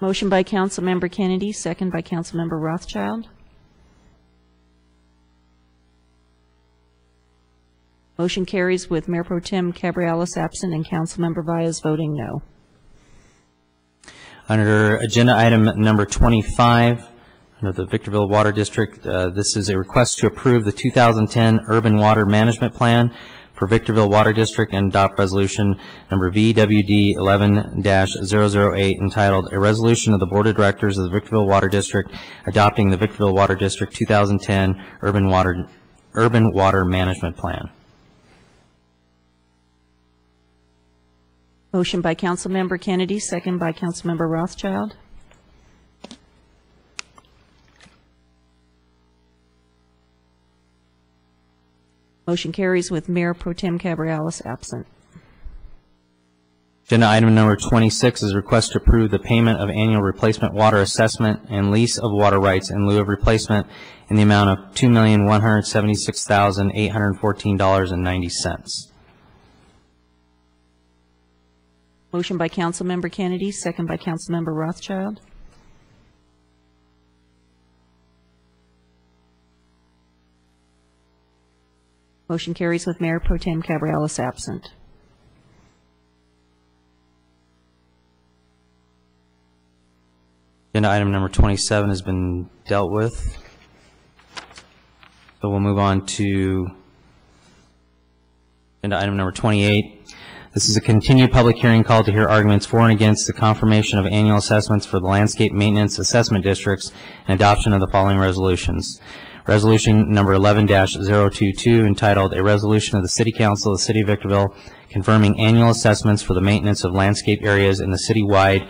Motion by Councilmember Kennedy, second by Councilmember Rothschild. Motion carries with Mayor Pro Tem Cabriales absent and Councilmember Vyas voting no. Under agenda item number 25, under the Victorville Water District, uh, this is a request to approve the 2010 Urban Water Management Plan for Victorville Water District and adopt resolution number VWD 11-008 entitled, "A Resolution of the Board of Directors of the Victorville Water District adopting the Victorville Water District 2010 Urban Water Urban Water Management Plan." Motion by Councilmember Kennedy, second by Councilmember Rothschild. Motion carries with Mayor Pro Tem Cabriales absent. Agenda item number 26 is a request to approve the payment of annual replacement water assessment and lease of water rights in lieu of replacement in the amount of $2,176,814.90. Motion by Councilmember Kennedy, second by Councilmember Rothschild. Motion carries with Mayor Pro Tem Cabriales absent. Agenda item number 27 has been dealt with. So we'll move on to agenda item number 28. This is a continued public hearing called to hear arguments for and against the confirmation of annual assessments for the landscape maintenance assessment districts and adoption of the following resolutions. Resolution number 11-022 entitled, "A Resolution of the City Council of the City of Victorville confirming annual assessments for the maintenance of landscape areas in the citywide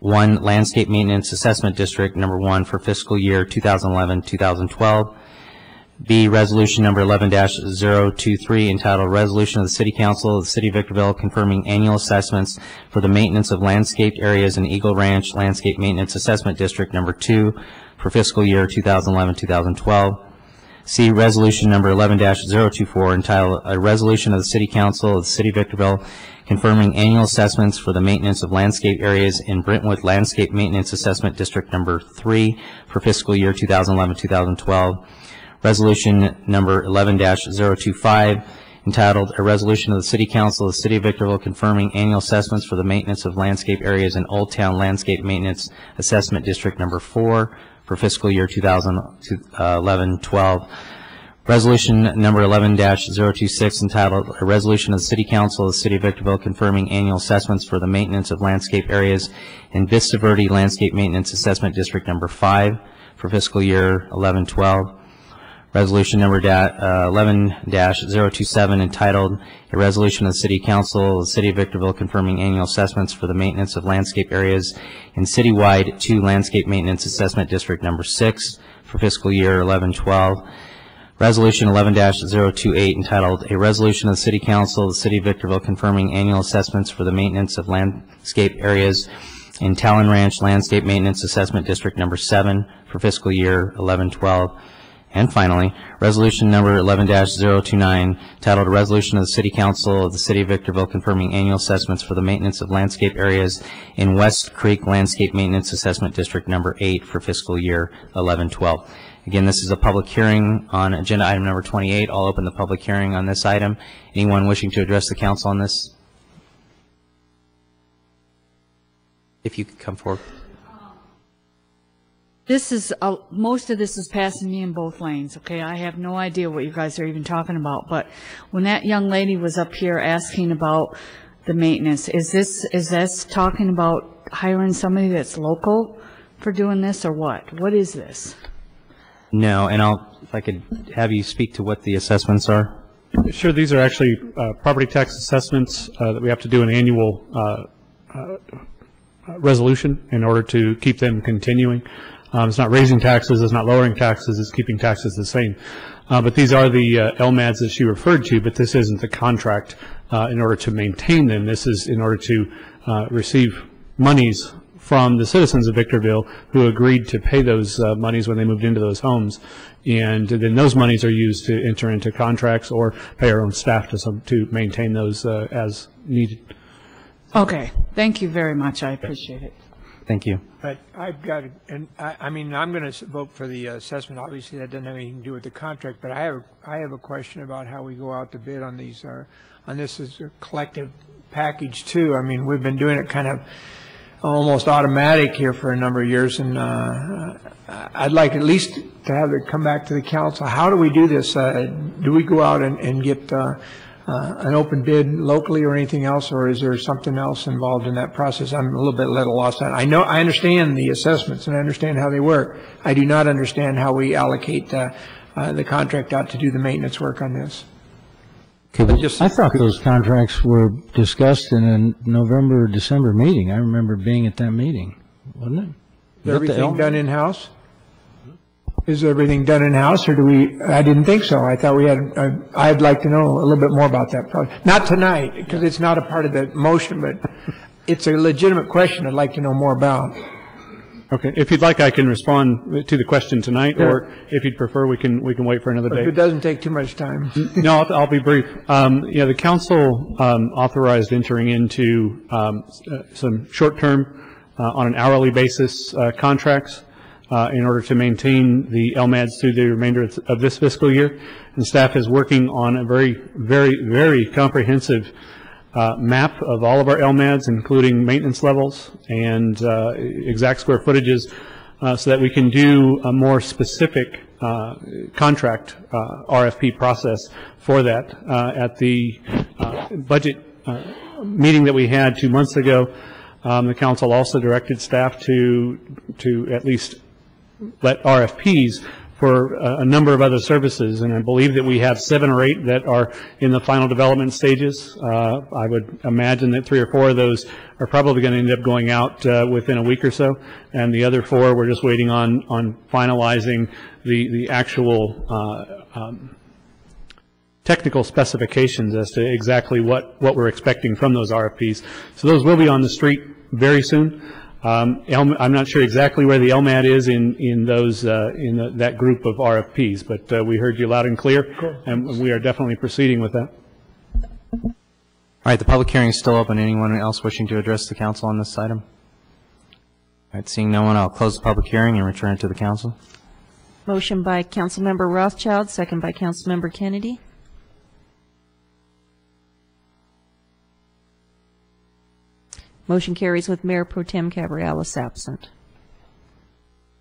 one Landscape Maintenance Assessment District Number One for fiscal year 2011-2012. B, Resolution Number 11-023 entitled Resolution of the City Council of the City of Victorville confirming annual assessments for the maintenance of landscaped areas in Eagle Ranch Landscape Maintenance Assessment District Number 2 for fiscal year 2011-2012. C, Resolution Number 11-024 entitled A Resolution of the City Council of the City of Victorville confirming annual assessments for the maintenance of landscape areas in Brentwood Landscape Maintenance Assessment District Number 3 for fiscal year 2011-2012. Resolution Number 11-025 entitled A Resolution of the City Council of the City of Victorville confirming annual assessments for the maintenance of landscape areas in Old Town Landscape Maintenance Assessment District Number 4 for fiscal year 2011-12. Resolution number 11-026 entitled, "A Resolution of the City Council of the City of Victorville confirming annual assessments for the maintenance of landscape areas in Vista Verde Landscape Maintenance Assessment District Number 5 for fiscal year 11-12." Resolution number da- uh, 11-027 entitled, "A Resolution of the City Council of the City of Victorville confirming annual assessments for the maintenance of landscape areas in citywide 2 Landscape Maintenance Assessment District Number 6 for fiscal year 11-12." Resolution 11-028 entitled, "A Resolution of the City Council of the City of Victorville confirming annual assessments for the maintenance of landscape areas in Talon Ranch Landscape Maintenance Assessment District Number 7 for fiscal year 11-12." And finally, Resolution Number 11-029 titled, "A Resolution of the City Council of the City of Victorville confirming annual assessments for the maintenance of landscape areas in West Creek Landscape Maintenance Assessment District Number 8 for fiscal year 11-12." Again, this is a public hearing on agenda item number 28. I'll open the public hearing on this item. Anyone wishing to address the council on this? If you could come forward. This is, uh, most of this is passing me in both lanes, okay? I have no idea what you guys are even talking about, but when that young lady was up here asking about the maintenance, is this, is this talking about hiring somebody that's local for doing this, or what? What is this? No, and I'll, if I could have you speak to what the assessments are? Sure, these are actually uh, property tax assessments uh, that we have to do an annual uh, uh, resolution in order to keep them continuing. Um, It's not raising taxes, it's not lowering taxes, it's keeping taxes the same. Uh, But these are the uh, LMADs that she referred to, but this isn't the contract uh, in order to maintain them. This is in order to uh, receive monies from the citizens of Victorville who agreed to pay those uh, monies when they moved into those homes. And then those monies are used to enter into contracts or pay our own staff to some, to maintain those uh, as needed. Okay, thank you very much, I appreciate it. Thank you. But I've got, and I, I mean, I'm going to vote for the assessment. Obviously, that doesn't have anything to do with the contract, but I have, I have a question about how we go out to bid on these, uh, on this as a collective package too. I mean, we've been doing it kind of almost automatic here for a number of years, and uh, I'd like at least to have it come back to the council. How do we do this? Uh, Do we go out and, and get uh, an open bid locally or anything else, or is there something else involved in that process? I'm a little bit at a loss. on- I know, I understand the assessments and I understand how they work. I do not understand how we allocate uh, uh, the contract out to do the maintenance work on this. Okay, I thought those contracts were discussed in a November, or December meeting. I remember being at that meeting, wasn't it? Is everything done in-house? Is everything done in-house, or do we, I didn't think so. I thought we had, uh, I'd like to know a little bit more about that. Not tonight, because it's not a part of the motion, but it's a legitimate question I'd like to know more about. Okay, if you'd like, I can respond to the question tonight, or if you'd prefer, we can, we can wait for another day. If it day. doesn't take too much time. No, I'll, I'll be brief. Um, Yeah, the council um, authorized entering into um, s- uh, some short-term, uh, on an hourly basis, uh, contracts uh, in order to maintain the LMADs through the remainder of this fiscal year. And staff is working on a very, very, very comprehensive uh, map of all of our LMADs, including maintenance levels and uh, exact square footages, uh, so that we can do a more specific uh, contract uh, RFP process for that. Uh, At the uh, budget meeting that we had two months ago, um, the council also directed staff to, to at least let RFPs for a a number of other services, and I believe that we have seven or eight that are in the final development stages. Uh, I would imagine that three or four of those are probably going to end up going out uh, within a week or so, and the other four, we're just waiting on on finalizing the the actual uh, um, technical specifications as to exactly what, what we're expecting from those RFPs. So those will be on the street very soon. Um, El- I'm not sure exactly where the LMAD is in, in those, uh, in the- that group of RFPs, but uh, we heard you loud and clear, and we are definitely proceeding with that. All right, the public hearing is still open. Anyone else wishing to address the council on this item? All right, seeing no one, I'll close the public hearing and return it to the council. Motion by Councilmember Rothschild, second by Councilmember Kennedy. Motion carries with Mayor Pro Tem Cabriales absent.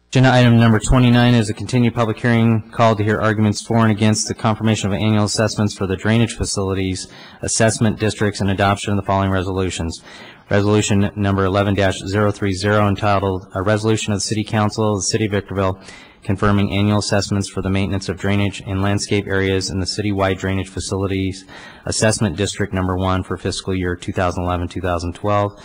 Agenda item number 29 is a continued public hearing called to hear arguments for and against the confirmation of annual assessments for the drainage facilities, assessment districts, and adoption of the following resolutions. Resolution number 11-030 entitled, "A Resolution of the City Council of the City of Victorville confirming annual assessments for the maintenance of drainage and landscape areas in the citywide drainage facilities assessment district number one for fiscal year 2011-2012."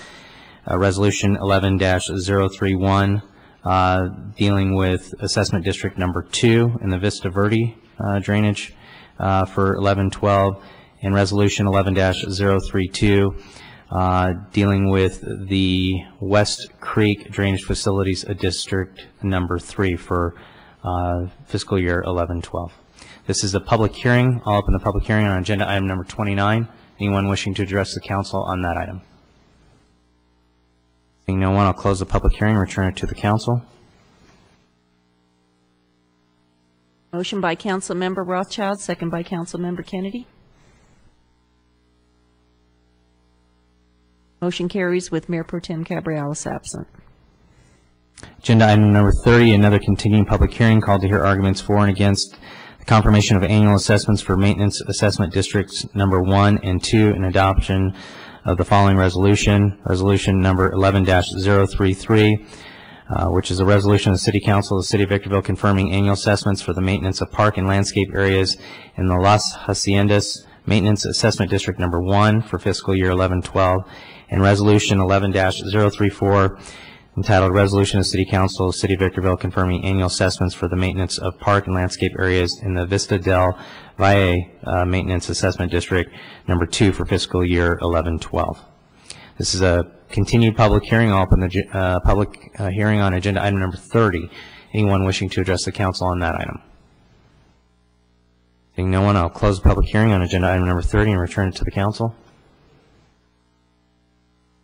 Uh, Resolution 11-031 uh, dealing with assessment district number two in the Vista Verde uh, drainage uh, for 1112, and resolution 11-032 uh, dealing with the West Creek drainage facilities district number three for Uh, fiscal year 11-12. This is a public hearing. I'll open the public hearing on agenda item number 29. Anyone wishing to address the council on that item? Seeing no one, I'll close the public hearing return it to the council. Motion by Council Member Rothschild, second by Council Member Kennedy. Motion carries with Mayor Pro Tem Cabriales absent. Agenda item number 30, another continuing public hearing called to hear arguments for and against the confirmation of annual assessments for maintenance assessment districts number one and two and adoption of the following resolution, resolution number 11-033, uh, which is a resolution of the City Council of the City of Victorville confirming annual assessments for the maintenance of park and landscape areas in the Las Haciendas Maintenance Assessment District Number One for fiscal year 11-12, and resolution 11-034 entitled Resolution of City Council City of Victorville confirming annual assessments for the maintenance of park and landscape areas in the Vista del Valle uh, Maintenance Assessment District Number Two for fiscal year 11-12. This is a continued public hearing. I'll open the uh, public uh, hearing on agenda item number 30. Anyone wishing to address the council on that item? Seeing no one, I'll close the public hearing on agenda item number 30 and return it to the council.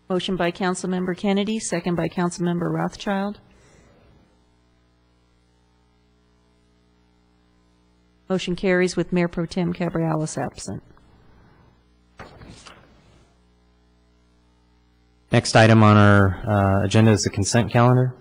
Motion by Councilmember Kennedy, second by Councilmember Rothschild. Motion carries with Mayor Pro Tem Cabriales absent. Next item on our uh, agenda is the consent calendar.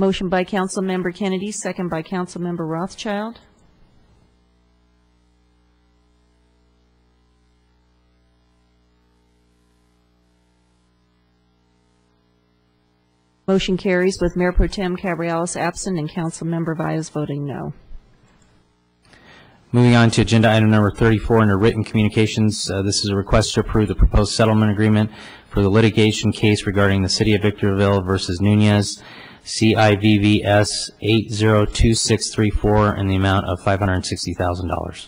Motion by Councilmember Kennedy, second by Councilmember Rothschild. Motion carries with Mayor Pro Tem Cabriales absent and Councilmember Valles voting no. Moving on to agenda item number 34 under written communications. Uh, This is a request to approve the proposed settlement agreement for the litigation case regarding the City of Victorville versus Nunez, CIVVS 802634, in the amount of $560,000.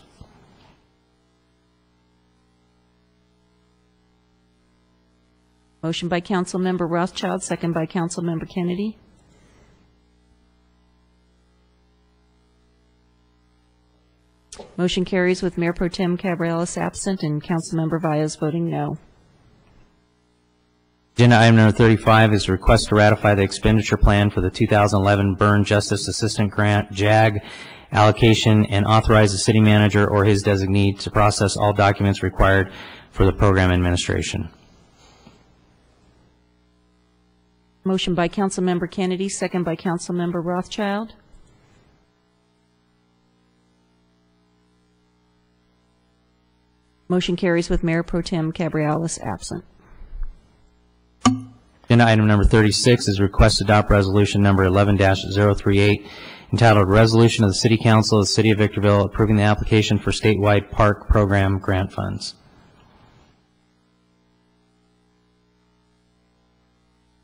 Motion by Councilmember Rothschild, second by Councilmember Kennedy. Motion carries with Mayor Pro Tem Cabriales absent and Councilmember Valles voting no. Agenda item number 35 is a request to ratify the expenditure plan for the 2011 Byrne Justice Assistant Grant, JAG, allocation, and authorize the city manager or his designee to process all documents required for the program administration. Motion by Councilmember Kennedy, second by Councilmember Rothschild. Motion carries with Mayor Pro Tem Cabriales absent. Agenda item number 36 is request to adopt resolution number 11-038 entitled Resolution of the City Council of the City of Victorville approving the application for statewide park program grant funds.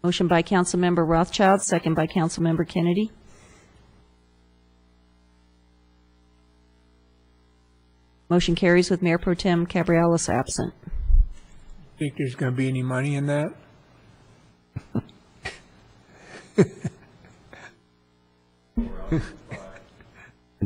Motion by Councilmember Rothschild, second by Councilmember Kennedy. Motion carries with Mayor Pro Tem Cabriales absent. Think there's going to be any money in that? [LAUGHS]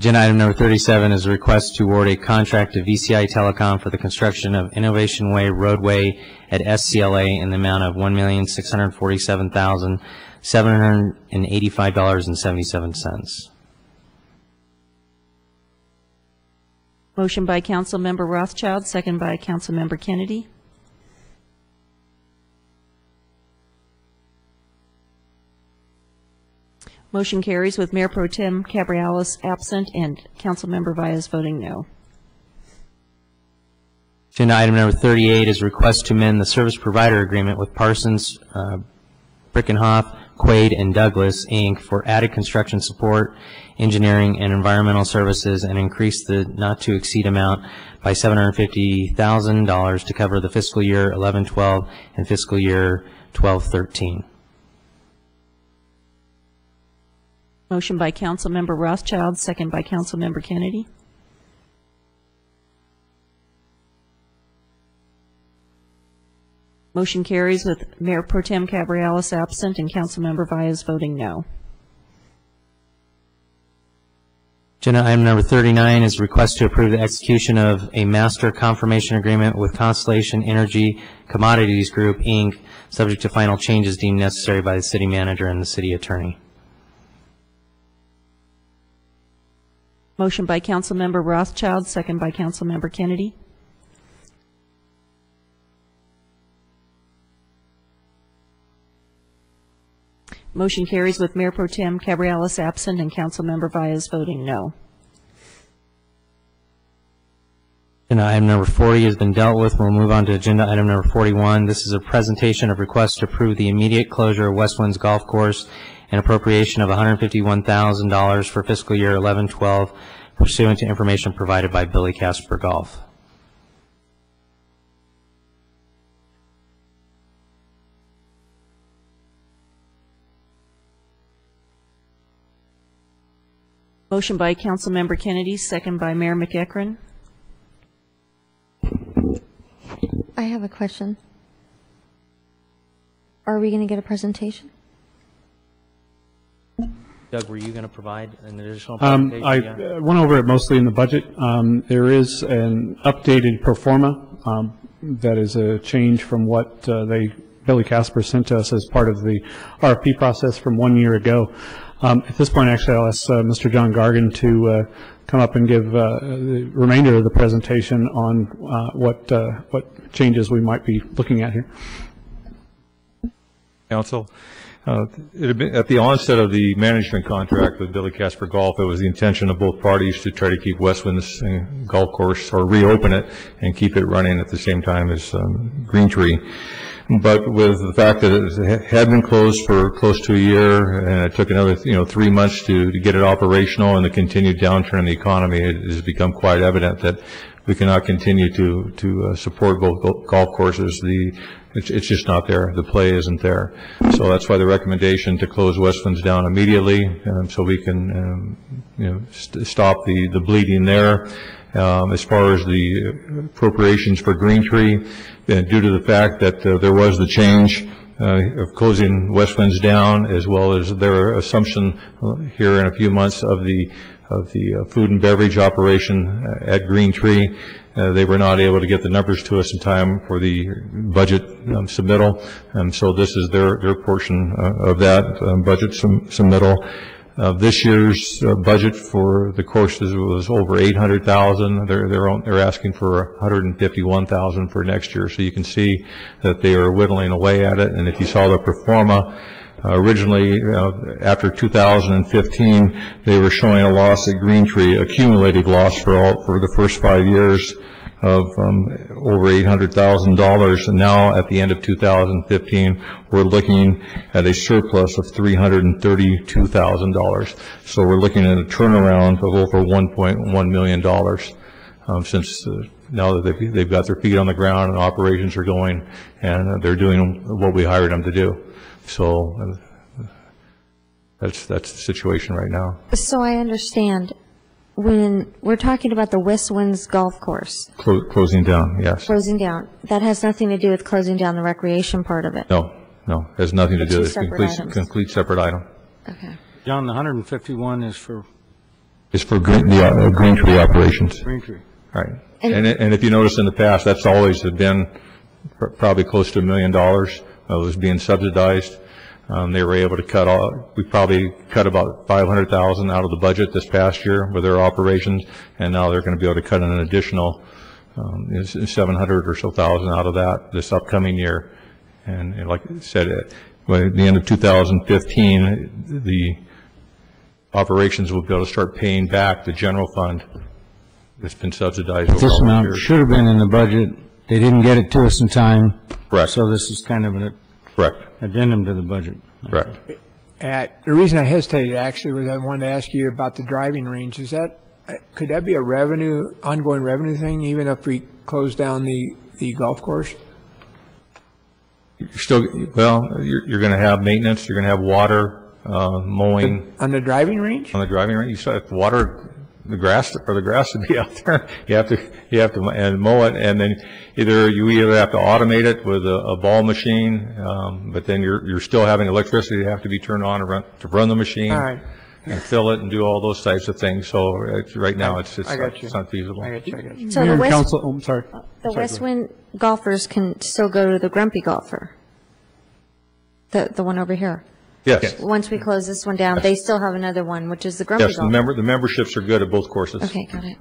Agenda item number 37 is a request to award a contract to VCI Telecom for the construction of Innovation Way roadway at SCLA in the amount of $1,647,785.77. Motion by Councilmember Rothschild, second by Councilmember Kennedy. Motion carries with Mayor Pro Tem Cabriales absent and Councilmember Valles voting no. Agenda item number 38 is request to amend the service provider agreement with Parsons, uh, Brinckerhoff, Quade, and Douglas, Inc. for added construction support, engineering, and environmental services, and increase the not-to-exceed amount by $750,000 to cover the fiscal year 11-12 and fiscal year 12-13. Motion by Councilmember Rothschild, second by Councilmember Kennedy. Motion carries with Mayor Pro Tem Cabriales absent and Councilmember Valles voting no. Agenda item number 39 is request to approve the execution of a master confirmation agreement with Constellation Energy Commodities Group, Inc., subject to final changes deemed necessary by the city manager and the city attorney. Motion by Councilmember Rothschild, second by Councilmember Kennedy. Motion carries with Mayor Pro Tem Cabriales absent and Councilmember Valles voting no. Agenda item number 40 has been dealt with. We'll move on to agenda item number 41. This is a presentation of requests to approve the immediate closure of West Winds Golf Course and appropriation of $151,000 for fiscal year 11-12 pursuant to information provided by Billy Casper Golf. Motion by Councilmember Kennedy, second by Mayor McEachron. I have a question. Are we going to get a presentation? Doug, were you going to provide an additional Um. I Yeah. uh, went over it mostly in the budget. Um, There is an updated pro forma um, that is a change from what uh, they, Billy Casper sent to us as part of the RFP process from one year ago. Um, At this point, actually, I'll ask uh, Mr. John Gargan to uh, come up and give uh, the remainder of the presentation on uh, what, uh, what changes we might be looking at here. Council. Uh, been- At the onset of the management contract with Billy Casper Golf, it was the intention of both parties to try to keep West Winds uh, Golf Course, or reopen it and keep it running at the same time as um, Green Tree. But with the fact that it had been closed for close to a year, and it took another, you know, three months to to get it operational, and the continued downturn in the economy, it has become quite evident that we cannot continue to to uh, support both golf courses. The it's, it's just not there. The play isn't there. So that's why the recommendation to close West Winds down immediately, um, so we can um, you know st- stop the the bleeding there. Um, as far as the appropriations for Green Tree, uh, due to the fact that uh, there was the change uh, of closing West Winds down, as well as their assumption uh, here in a few months of the of the uh, food and beverage operation uh, at Green Tree. Uh, They were not able to get the numbers to us in time for the budget um, submittal, and so this is their their portion uh, of that um, budget sum- submittal. Uh, This year's uh, budget for the courses was over 800,000. They're they're they're asking for 151,000 for next year, so you can see that they are whittling away at it. And if you saw the pro forma, uh, Originally, uh, after 2015, they were showing a loss at Green Tree, accumulated loss for all, for the first five years of um, over $800,000. And now, at the end of 2015, we're looking at a surplus of $332,000. So we're looking at a turnaround of over $1.1 million um, since uh, now that they've, they've got their feet on the ground and operations are going and they're doing what we hired them to do. So uh, that's, that's the situation right now. So I understand, when we're talking about the West Winds Golf Course Clo- Closing down, yes. closing down, that has nothing to do with closing down the recreation part of it? No, no, has nothing to do two with it. Complete, items. complete separate item. Okay. John, the 151 is for It's for green, the uh, Green Tree operations. Green Tree. Right. And- And, and if you notice in the past, that's always been pr- probably close to a million dollars. Uh, was being subsidized. Um, They were able to cut all, we probably cut about 500,000 out of the budget this past year with their operations, and now they're going to be able to cut an additional um, is- is 700 or so thousand out of that this upcoming year. And and like I said, uh, by the end of 2015, the operations will be able to start paying back the general fund that's been subsidized This amount years. should have been in the budget. They didn't get it to us in time. Correct. So this is kind of an Correct. addendum to the budget. Correct. Uh, The reason I hesitated actually was I wanted to ask you about the driving range. Is that, uh, could that be a revenue, ongoing revenue thing, even if we close down the, the golf course? You're still, well, you're, you're going to have maintenance, you're going to have water, uh, mowing On the driving range? on the driving range. You still have water the grass, for the grass to be [LAUGHS] out there. You have to, you have to and mow it, and then either, you either have to automate it with a, a ball machine, um, but then you're, you're still having electricity that have to be turned on to run, to run the machine. All right. And fill it and do all those types of things. So it's, right now, it's, it's I got you. it's not feasible. I got you, I got you. So the Mayor and West- council, oh, I'm sorry. The Sorry, West. Wind golfers can still go to the Grumpy Golfer? The, the one over here? Yes. Once we close this one down, they still have another one, which is the Grumpy Yes, the Golfer? member, the memberships are good at both courses. Okay, got it.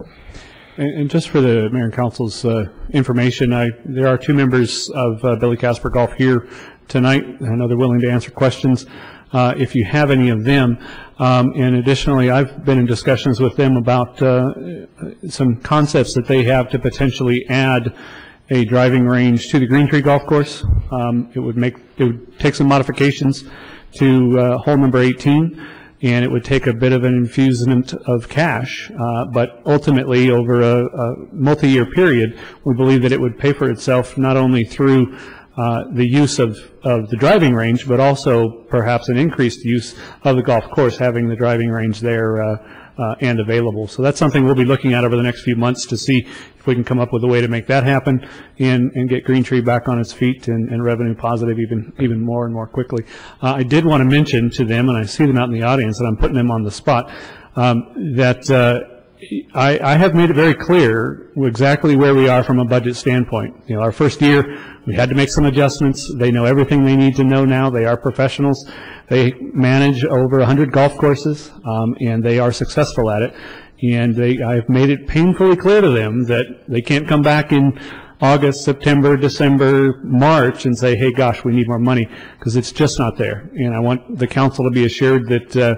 And and just for the mayor and council's uh, information, I, there are two members of uh, Billy Casper Golf here tonight. I know they're willing to answer questions uh, if you have any of them. Um, And additionally, I've been in discussions with them about uh, some concepts that they have to potentially add a driving range to the Green Tree Golf Course. Um, It would make, it would take some modifications to uh, hole number 18, and it would take a bit of an infusement of cash, uh, but ultimately, over a a multi-year period, we believe that it would pay for itself not only through uh, the use of of the driving range, but also perhaps an increased use of the golf course, having the driving range there uh, and available. So that's something we'll be looking at over the next few months to see if we can come up with a way to make that happen and, and get Green Tree back on its feet and, and revenue positive even, even more and more quickly. Uh, I did want to mention to them, and I see them out in the audience, and I'm putting them on the spot, um, that uh, I, I have made it very clear exactly where we are from a budget standpoint. You know, our first year, we had to make some adjustments. They know everything they need to know now. They are professionals. They manage over 100 golf courses, um, and they are successful at it. And they, I've made it painfully clear to them that they can't come back in August, September, December, March and say, hey, gosh, we need more money, because it's just not there. And I want the council to be assured that, uh,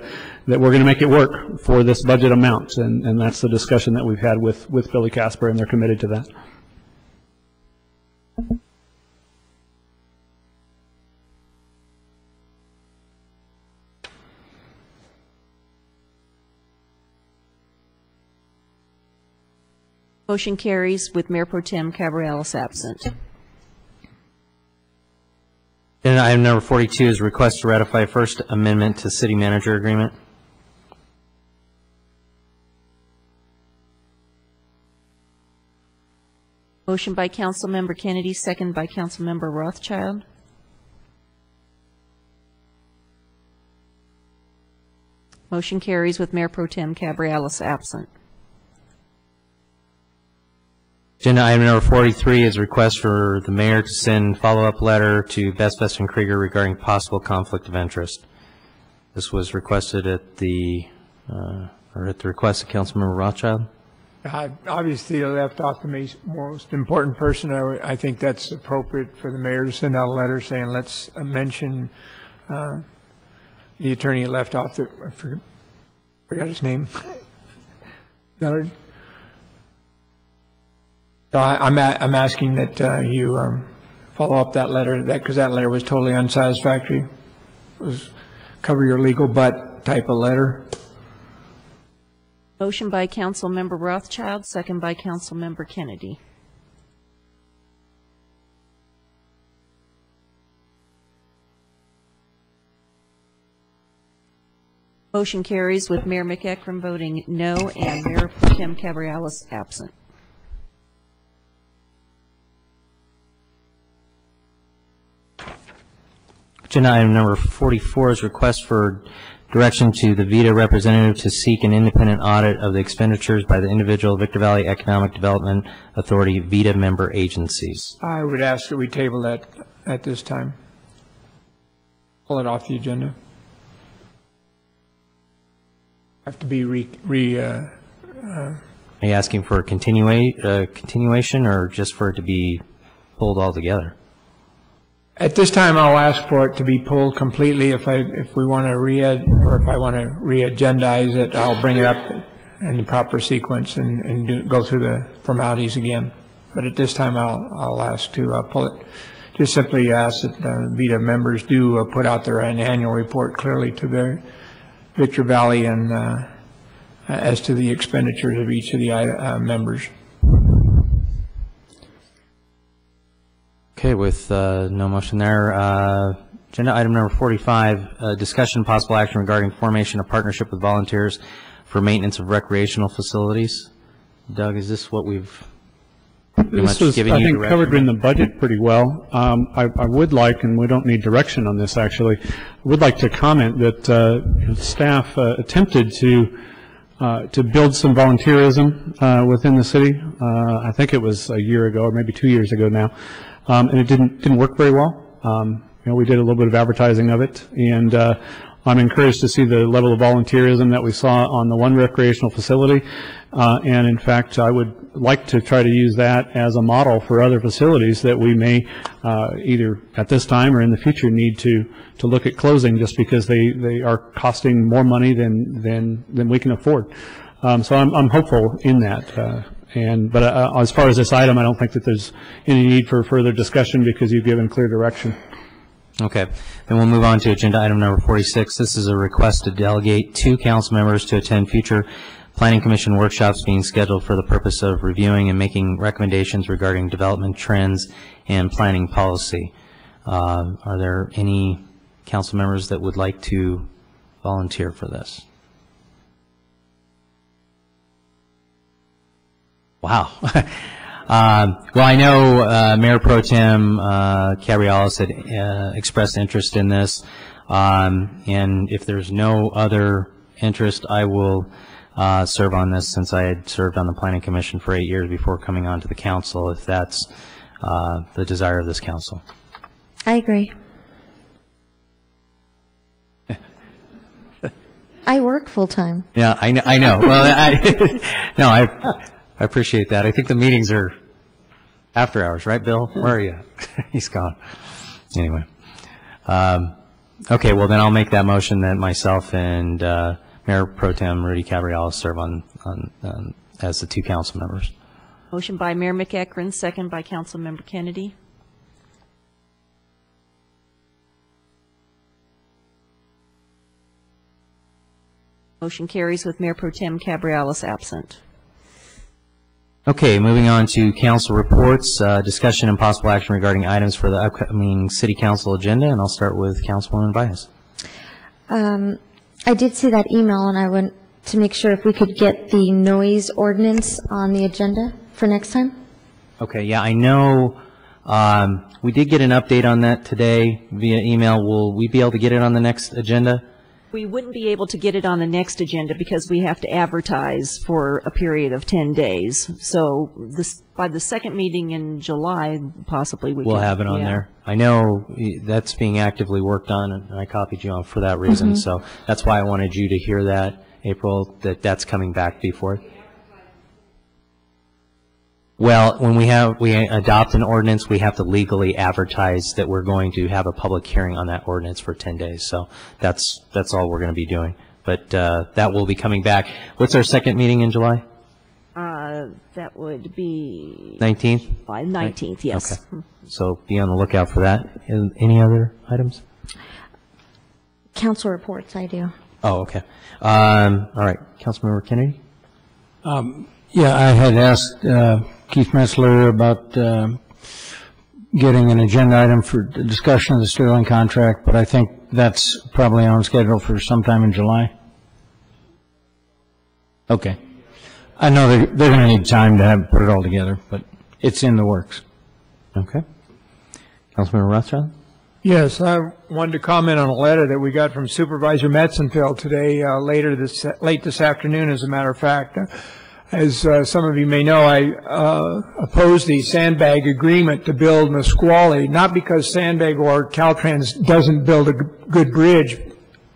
that we're going to make it work for this budget amount. And, and that's the discussion that we've had with, with Billy Casper, and they're committed to that. Motion carries with Mayor Pro Tem Cabriales absent. And item number 42 is request to ratify First Amendment to City Manager Agreement. Motion by Councilmember Kennedy, second by Councilmember Rothschild. Motion carries with Mayor Pro Tem Cabriales absent. Agenda item number 43 is a request for the mayor to send follow-up letter to Best Western Krieger regarding possible conflict of interest. This was requested at the, uh, or at the request of Councilmember Rothschild. Uh, Obviously, left off the most important person. I I think that's appropriate for the mayor to send out a letter saying, let's uh, mention uh, the attorney left off, the- I forgot forgot his name. So I- I'm, a- I'm asking that uh, you um, follow up that letter, that, because that letter was totally unsatisfactory. It was cover your legal butt type of letter. Motion by Councilmember Rothschild, second by Councilmember Kennedy. Motion carries with Mayor McEachron voting no and Mayor Pro Tem Cabriales absent. Agenda item number 44 is request for direction to the VITA representative to seek an independent audit of the expenditures by the individual Victor Valley Economic Development Authority VITA member agencies. I would ask that we table that at this time. Pull it off the agenda. Have to be re, re, uh, uh, Are you asking for a continua, uh, continuation or just for it to be pulled all together? At this time, I'll ask for it to be pulled completely. If I, if we want to re, or if I want to re-agendize it, I'll bring it up in the proper sequence and, and do, go through the formalities again. But at this time, I'll, I'll ask to uh, pull it. Just simply ask that uh, VITA members do uh, put out their an annual report clearly to their Victor Valley and uh, as to the expenditures of each of the uh, members. Okay, with uh, no motion there, uh, agenda item number 45, uh, discussion possible action regarding formation of partnership with volunteers for maintenance of recreational facilities. Doug, is this what we've pretty This much was, given I you think, direction? covered in the budget pretty well. Um, I I would like, and we don't need direction on this, actually, I would like to comment that uh, staff uh, attempted to, uh, to build some volunteerism uh, within the city. Uh, I think it was a year ago, or maybe two years ago now, Um, and it didn't, didn't work very well. Um, You know, we did a little bit of advertising of it, and uh, I'm encouraged to see the level of volunteerism that we saw on the one recreational facility. Uh, And in fact, I would like to try to use that as a model for other facilities that we may uh, either at this time or in the future need to, to look at closing just because they, they are costing more money than, than, than we can afford. Um, So I'm, I'm hopeful in that. And, but uh, as far as this item, I don't think that there's any need for further discussion because you've given clear direction. Okay, then we'll move on to agenda item number 46. This is a request to delegate two council members to attend future planning commission workshops being scheduled for the purpose of reviewing and making recommendations regarding development trends and planning policy. Uh, Are there any council members that would like to volunteer for this? Wow. [LAUGHS] Um, Well, I know uh, Mayor Pro Tem uh, Cabriales had uh, expressed interest in this, Um, and if there's no other interest, I will uh, serve on this since I had served on the Planning Commission for eight years before coming on to the council, if that's uh, the desire of this council. I agree. [LAUGHS] I work full-time. Yeah, I know, I know. Well, I, [LAUGHS] no, I, I appreciate that. I think the meetings are after hours, right, Bill? Where are you? [LAUGHS] He's gone. Anyway. Um, okay, well, then I'll make that motion that myself and, uh, Mayor Pro Tem Rudy Cabriales serve on, on, um, as the two council members. Motion by Mayor McEachron, second by Council Member Kennedy. Motion carries with Mayor Pro Tem Cabriales absent. Okay, moving on to council reports, uh, discussion and possible action regarding items for the upcoming city council agenda, and I'll start with Councilwoman Valles. Um, I did see that email, and I went to make sure if we could get the noise ordinance on the agenda for next time. Okay, yeah, I know, um, we did get an update on that today via email. Will we be able to get it on the next agenda? We wouldn't be able to get it on the next agenda because we have to advertise for a period of 10 days. So this, by the second meeting in July, possibly we can. We'll have it on yeah. there. I know that's being actively worked on, and I copied you on for that reason. Mhm. So that's why I wanted you to hear that, April, that that's coming back before. Well, when we have, we adopt an ordinance, we have to legally advertise that we're going to have a public hearing on that ordinance for 10 days. So that's, that's all we're going to be doing. But uh, that will be coming back. What's our second meeting in July? Uh, That would be... 19th? By 19th, yes. Okay. So be on the lookout for that. And Any other items? Council reports, I do. Oh, okay. Um, All right, Councilmember Kennedy? Um, Yeah, I had asked uh, Keith Metzler about um, getting an agenda item for the discussion of the Sterling contract, but I think that's probably on schedule for sometime in July. Okay. I know they're, they're going to need time to have, put it all together, but it's in the works. Okay. Councilmember Rothschild? Yes, I wanted to comment on a letter that we got from Supervisor Mitzelfelt today, uh, later this, late this afternoon, as a matter of fact. As uh, some of you may know, I uh, opposed the SANBAG agreement to build Nisqualli, not because SANBAG or Caltrans doesn't build a good bridge.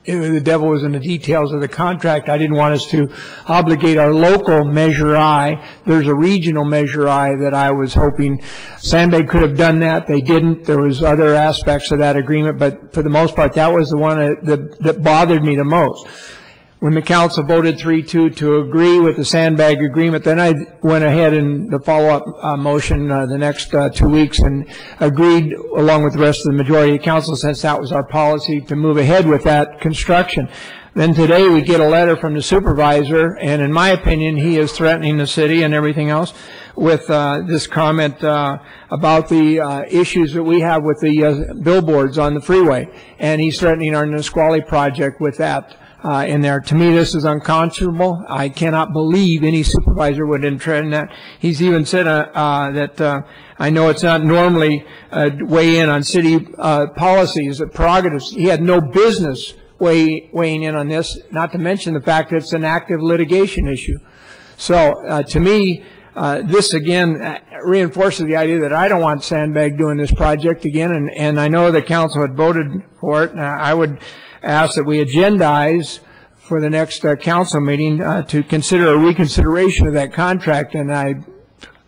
It- The devil was in the details of the contract. I didn't want us to obligate our local Measure I. There's a regional Measure I that I was hoping SANBAG could have done that. They didn't. There was other aspects of that agreement, but for the most part, that was the one that- that that bothered me the most when the council voted 3-2 to agree with the SANBAG agreement, then I went ahead in the follow-up uh, motion uh, the next uh, two weeks and agreed, along with the rest of the majority of council, since that was our policy, to move ahead with that construction. Then today, we get a letter from the supervisor, and in my opinion, he is threatening the city and everything else with uh, this comment uh, about the uh, issues that we have with the uh, billboards on the freeway. And he's threatening our Nisqualli project with that uh, in there. To me, this is unconscionable. I cannot believe any supervisor would intend that. He's even said uh, uh, that, uh, I know it's not normally uh, weigh in on city uh, policies, uh, prerogatives. He had no business weigh- weighing in on this, not to mention the fact that it's an active litigation issue. So, uh, to me, uh, this again uh, reinforces the idea that I don't want SANBAG doing this project again, and, and I know the council had voted for it. I would ask that we agendize for the next uh, council meeting uh, to consider a reconsideration of that contract, and I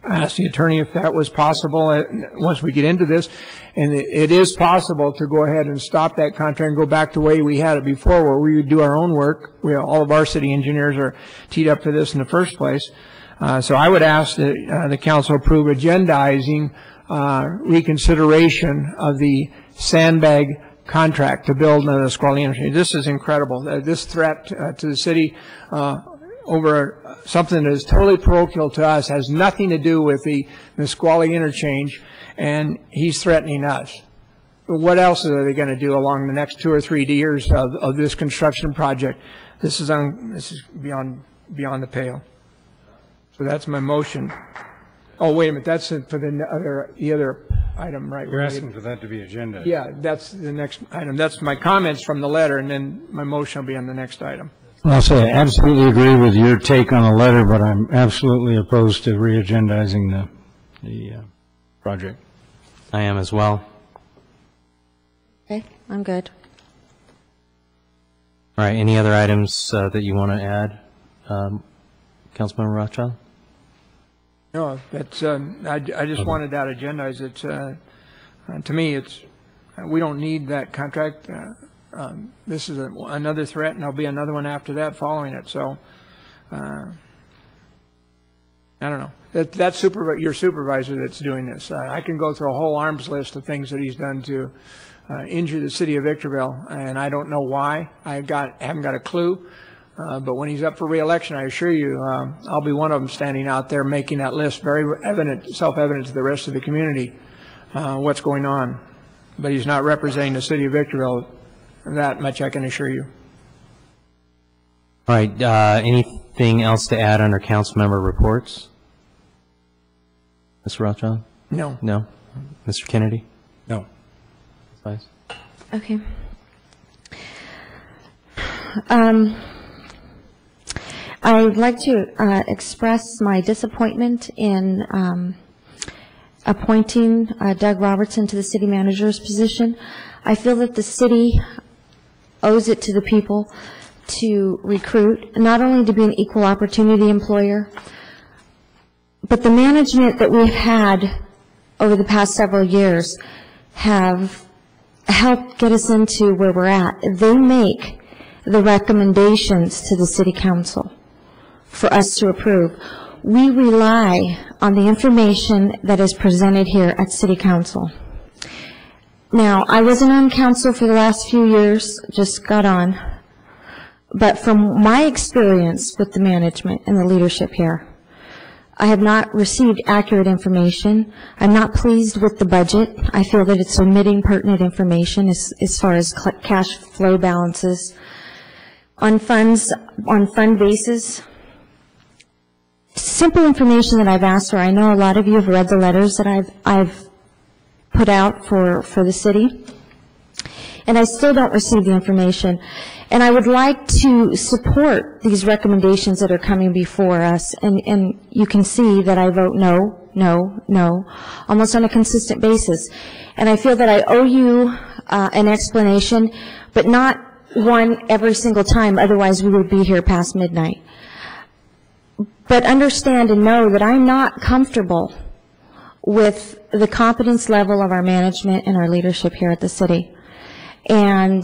asked the attorney if that was possible uh, once we get into this. And it- it is possible to go ahead and stop that contract and go back to the way we had it before, where we would do our own work. We, all of our city engineers are teed up for this in the first place. Uh, So I would ask that uh, the council approve agendizing uh, reconsideration of the SANBAG contract to build the Nisqualli Energy. This is incredible. Uh, This threat uh, to the city uh, over something that is totally parochial to us, has nothing to do with the Nisqualli interchange, and he's threatening us. What else are they going to do along the next two or three years of, of this construction project? This is, this is beyond, beyond the pale. So that's my motion. Oh, wait a minute, that's it for the n- other, the other item, right? You're asking for that to be agenda. Yeah, that's the next item. That's my comments from the letter, and then my motion will be on the next item. I'll say I absolutely agree with your take on the letter, but I'm absolutely opposed to re-agendizing the, the uh, project. I am as well. Okay, I'm good. All right, any other items uh, that you want to add, um, Councilmember Rothschild? No, that's, um, I, I just wanted that agendized. It's, uh, uh, to me, it's, uh, we don't need that contract. Uh, um, This is a- another threat, and there'll be another one after that following it, so, uh, I don't know. That, that's supervi, your supervisor that's doing this. Uh, I can go through a whole arms list of things that he's done to uh, injure the city of Victorville, and I don't know why. I got, haven't got a clue. Uh, But when he's up for reelection, I assure you, um, I'll be one of them standing out there making that list very evident, self-evident to the rest of the community, uh, what's going on. But he's not representing the city of Victorville, that much I can assure you. All right, uh, anything else to add under council member reports? Mr. Rothschild? No. No? Mr. Kennedy? No. Valles? Okay. Um, I would like to uh, express my disappointment in um, appointing uh, Doug Robertson to the city manager's position. I feel that the city owes it to the people to recruit, not only to be an equal opportunity employer, but the management that we've had over the past several years have helped get us into where we're at. They make the recommendations to the city council for us to approve. we rely on the information that is presented here at City Council. Now, I wasn't on council for the last few years, just got on, but from my experience with the management and the leadership here, I have not received accurate information. I'm not pleased with the budget. I feel that it's omitting pertinent information as, as far as cash flow balances. On funds, on fund basis, simple information that I've asked for. I know a lot of you have read the letters that I've, I've put out for, for the city, and I still don't receive the information. And I would like to support these recommendations that are coming before us, and, and you can see that I vote no, no, no, almost on a consistent basis. And I feel that I owe you uh, an explanation, but not one every single time, otherwise we would be here past midnight. But understand and know that I'm not comfortable with the competence level of our management and our leadership here at the city. And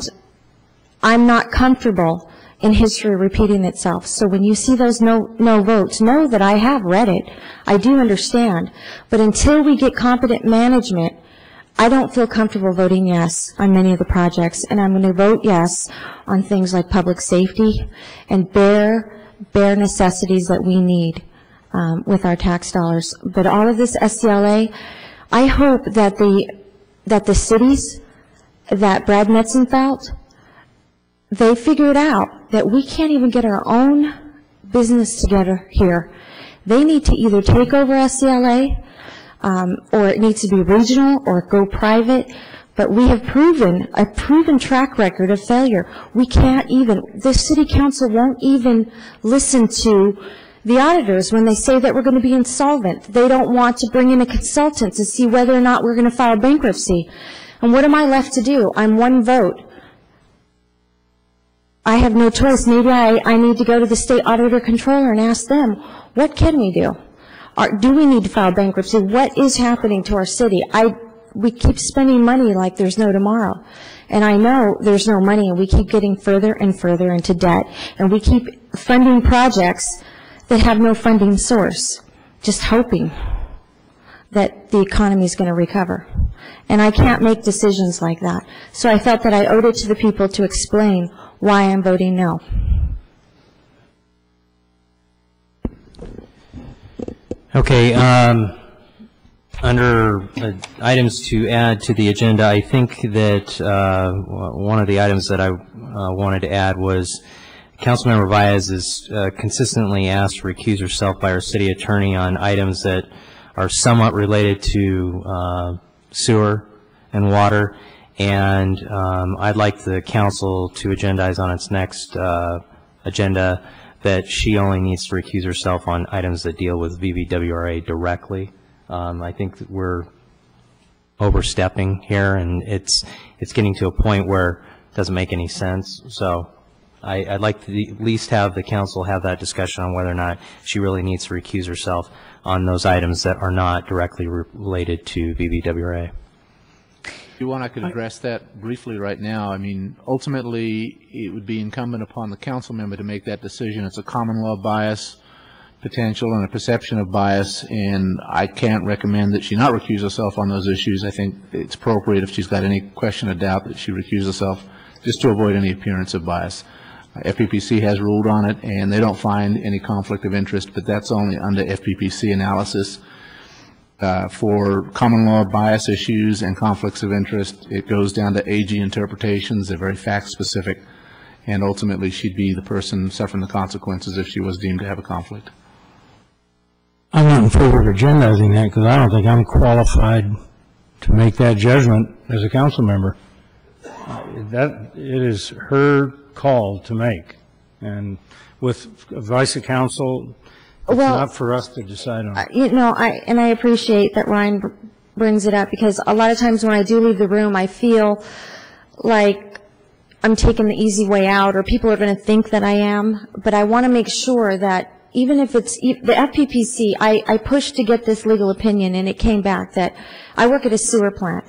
I'm not comfortable in history repeating itself. So when you see those no, no votes, know that I have read it. I do understand. But until we get competent management, I don't feel comfortable voting yes on many of the projects. And I'm going to vote yes on things like public safety and bare, bare necessities that we need um, with our tax dollars. But all of this SCLA, I hope that the, that the cities that Brad Mitzelfelt, they figured out that we can't even get our own business together here. They need to either take over SCLA, um, or it needs to be regional, or go private. But we have proven, a proven track record of failure. We can't even, the city council won't even listen to the auditors when they say that we're going to be insolvent. They don't want to bring in a consultant to see whether or not we're going to file bankruptcy. And what am I left to do? I'm one vote. I have no choice. Maybe I, I need to go to the state auditor controller and ask them, what can we do? Are, do we need to file bankruptcy? What is happening to our city? I, we keep spending money like there's no tomorrow. And I know there's no money, and we keep getting further and further into debt. And we keep funding projects that have no funding source, just hoping that the economy is going to recover. And I can't make decisions like that. So I felt that I owed it to the people to explain why I'm voting no. Okay, um, under uh, items to add to the agenda, I think that uh, one of the items that I uh, wanted to add was Councilmember Valles is uh, consistently asked to recuse herself by our city attorney on items that are somewhat related to uh, sewer and water, and um, I'd like the council to agendize on its next agenda that she only needs to recuse herself on items that deal with VVWRA directly. Um, I think that we're overstepping here, and it's, it's getting to a point where it doesn't make any sense. So I, I'd like to at least have the council have that discussion on whether or not she really needs to recuse herself on those items that are not directly re- related to VVWRA. If you want, I could address that briefly right now. I mean, ultimately, it would be incumbent upon the council member to make that decision. It's a common law bias potential and a perception of bias, and I can't recommend that she not recuse herself on those issues. I think it's appropriate if she's got any question or doubt that she recuse herself, just to avoid any appearance of bias. FPPC has ruled on it, and they don't find any conflict of interest, but that's only under FPPC analysis. Uh, For common law bias issues and conflicts of interest, it goes down to AG interpretations. They're very fact-specific, and ultimately, she'd be the person suffering the consequences if she was deemed to have a conflict. I'm not in favor of agendizing that because I don't think I'm qualified to make that judgment as a council member. That, it is her call to make. And with advice of council, it's Well- not for us to decide on. Uh, You know, I, and I appreciate that Ryan br- brings it up, because a lot of times when I do leave the room, I feel like I'm taking the easy way out, or people are going to think that I am, but I want to make sure that even if it's, the FPPC, I, I pushed to get this legal opinion, and it came back that I work at a sewer plant.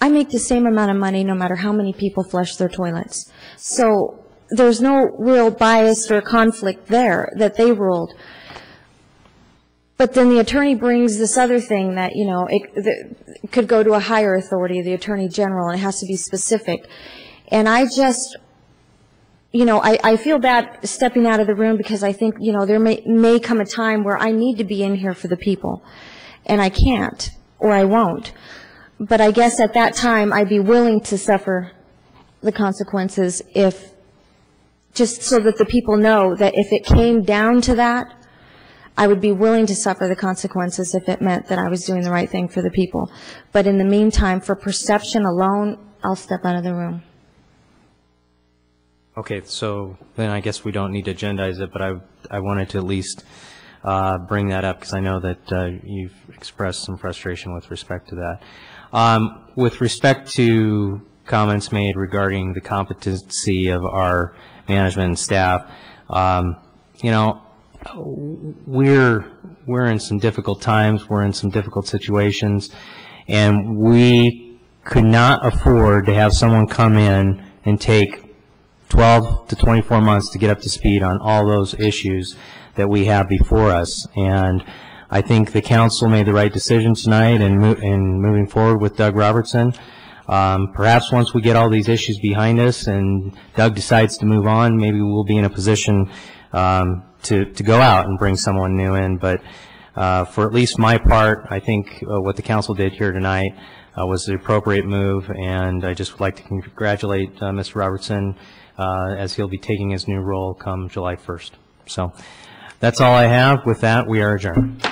I make the same amount of money no matter how many people flush their toilets. So there's no real bias or conflict there that they ruled. But then the attorney brings this other thing that, you know, it, it could go to a higher authority, the attorney general, and it has to be specific. And I just, you know, I, I feel bad stepping out of the room because I think, you know, there may, may come a time where I need to be in here for the people. And I can't, or I won't. But I guess at that time, I'd be willing to suffer the consequences if, just so that the people know that if it came down to that, I would be willing to suffer the consequences if it meant that I was doing the right thing for the people. But in the meantime, for perception alone, I'll step out of the room. Okay, so then I guess we don't need to agendize it, but I, I wanted to at least uh, bring that up because I know that uh, you've expressed some frustration with respect to that. Um, With respect to comments made regarding the competency of our management and staff, um, you know, we're, we're in some difficult times, we're in some difficult situations, and we could not afford to have someone come in and take 12 to 24 months to get up to speed on all those issues that we have before us. And I think the council made the right decision tonight in, mo- in moving forward with Doug Robertson. Um, perhaps once we get all these issues behind us and Doug decides to move on, maybe we'll be in a position um, to, to go out and bring someone new in. But uh, for at least my part, I think uh, what the council did here tonight uh, was the appropriate move, and I just would like to congratulate uh, Mr. Robertson uh, as he'll be taking his new role come July 1st. So that's all I have. With that, we are adjourned.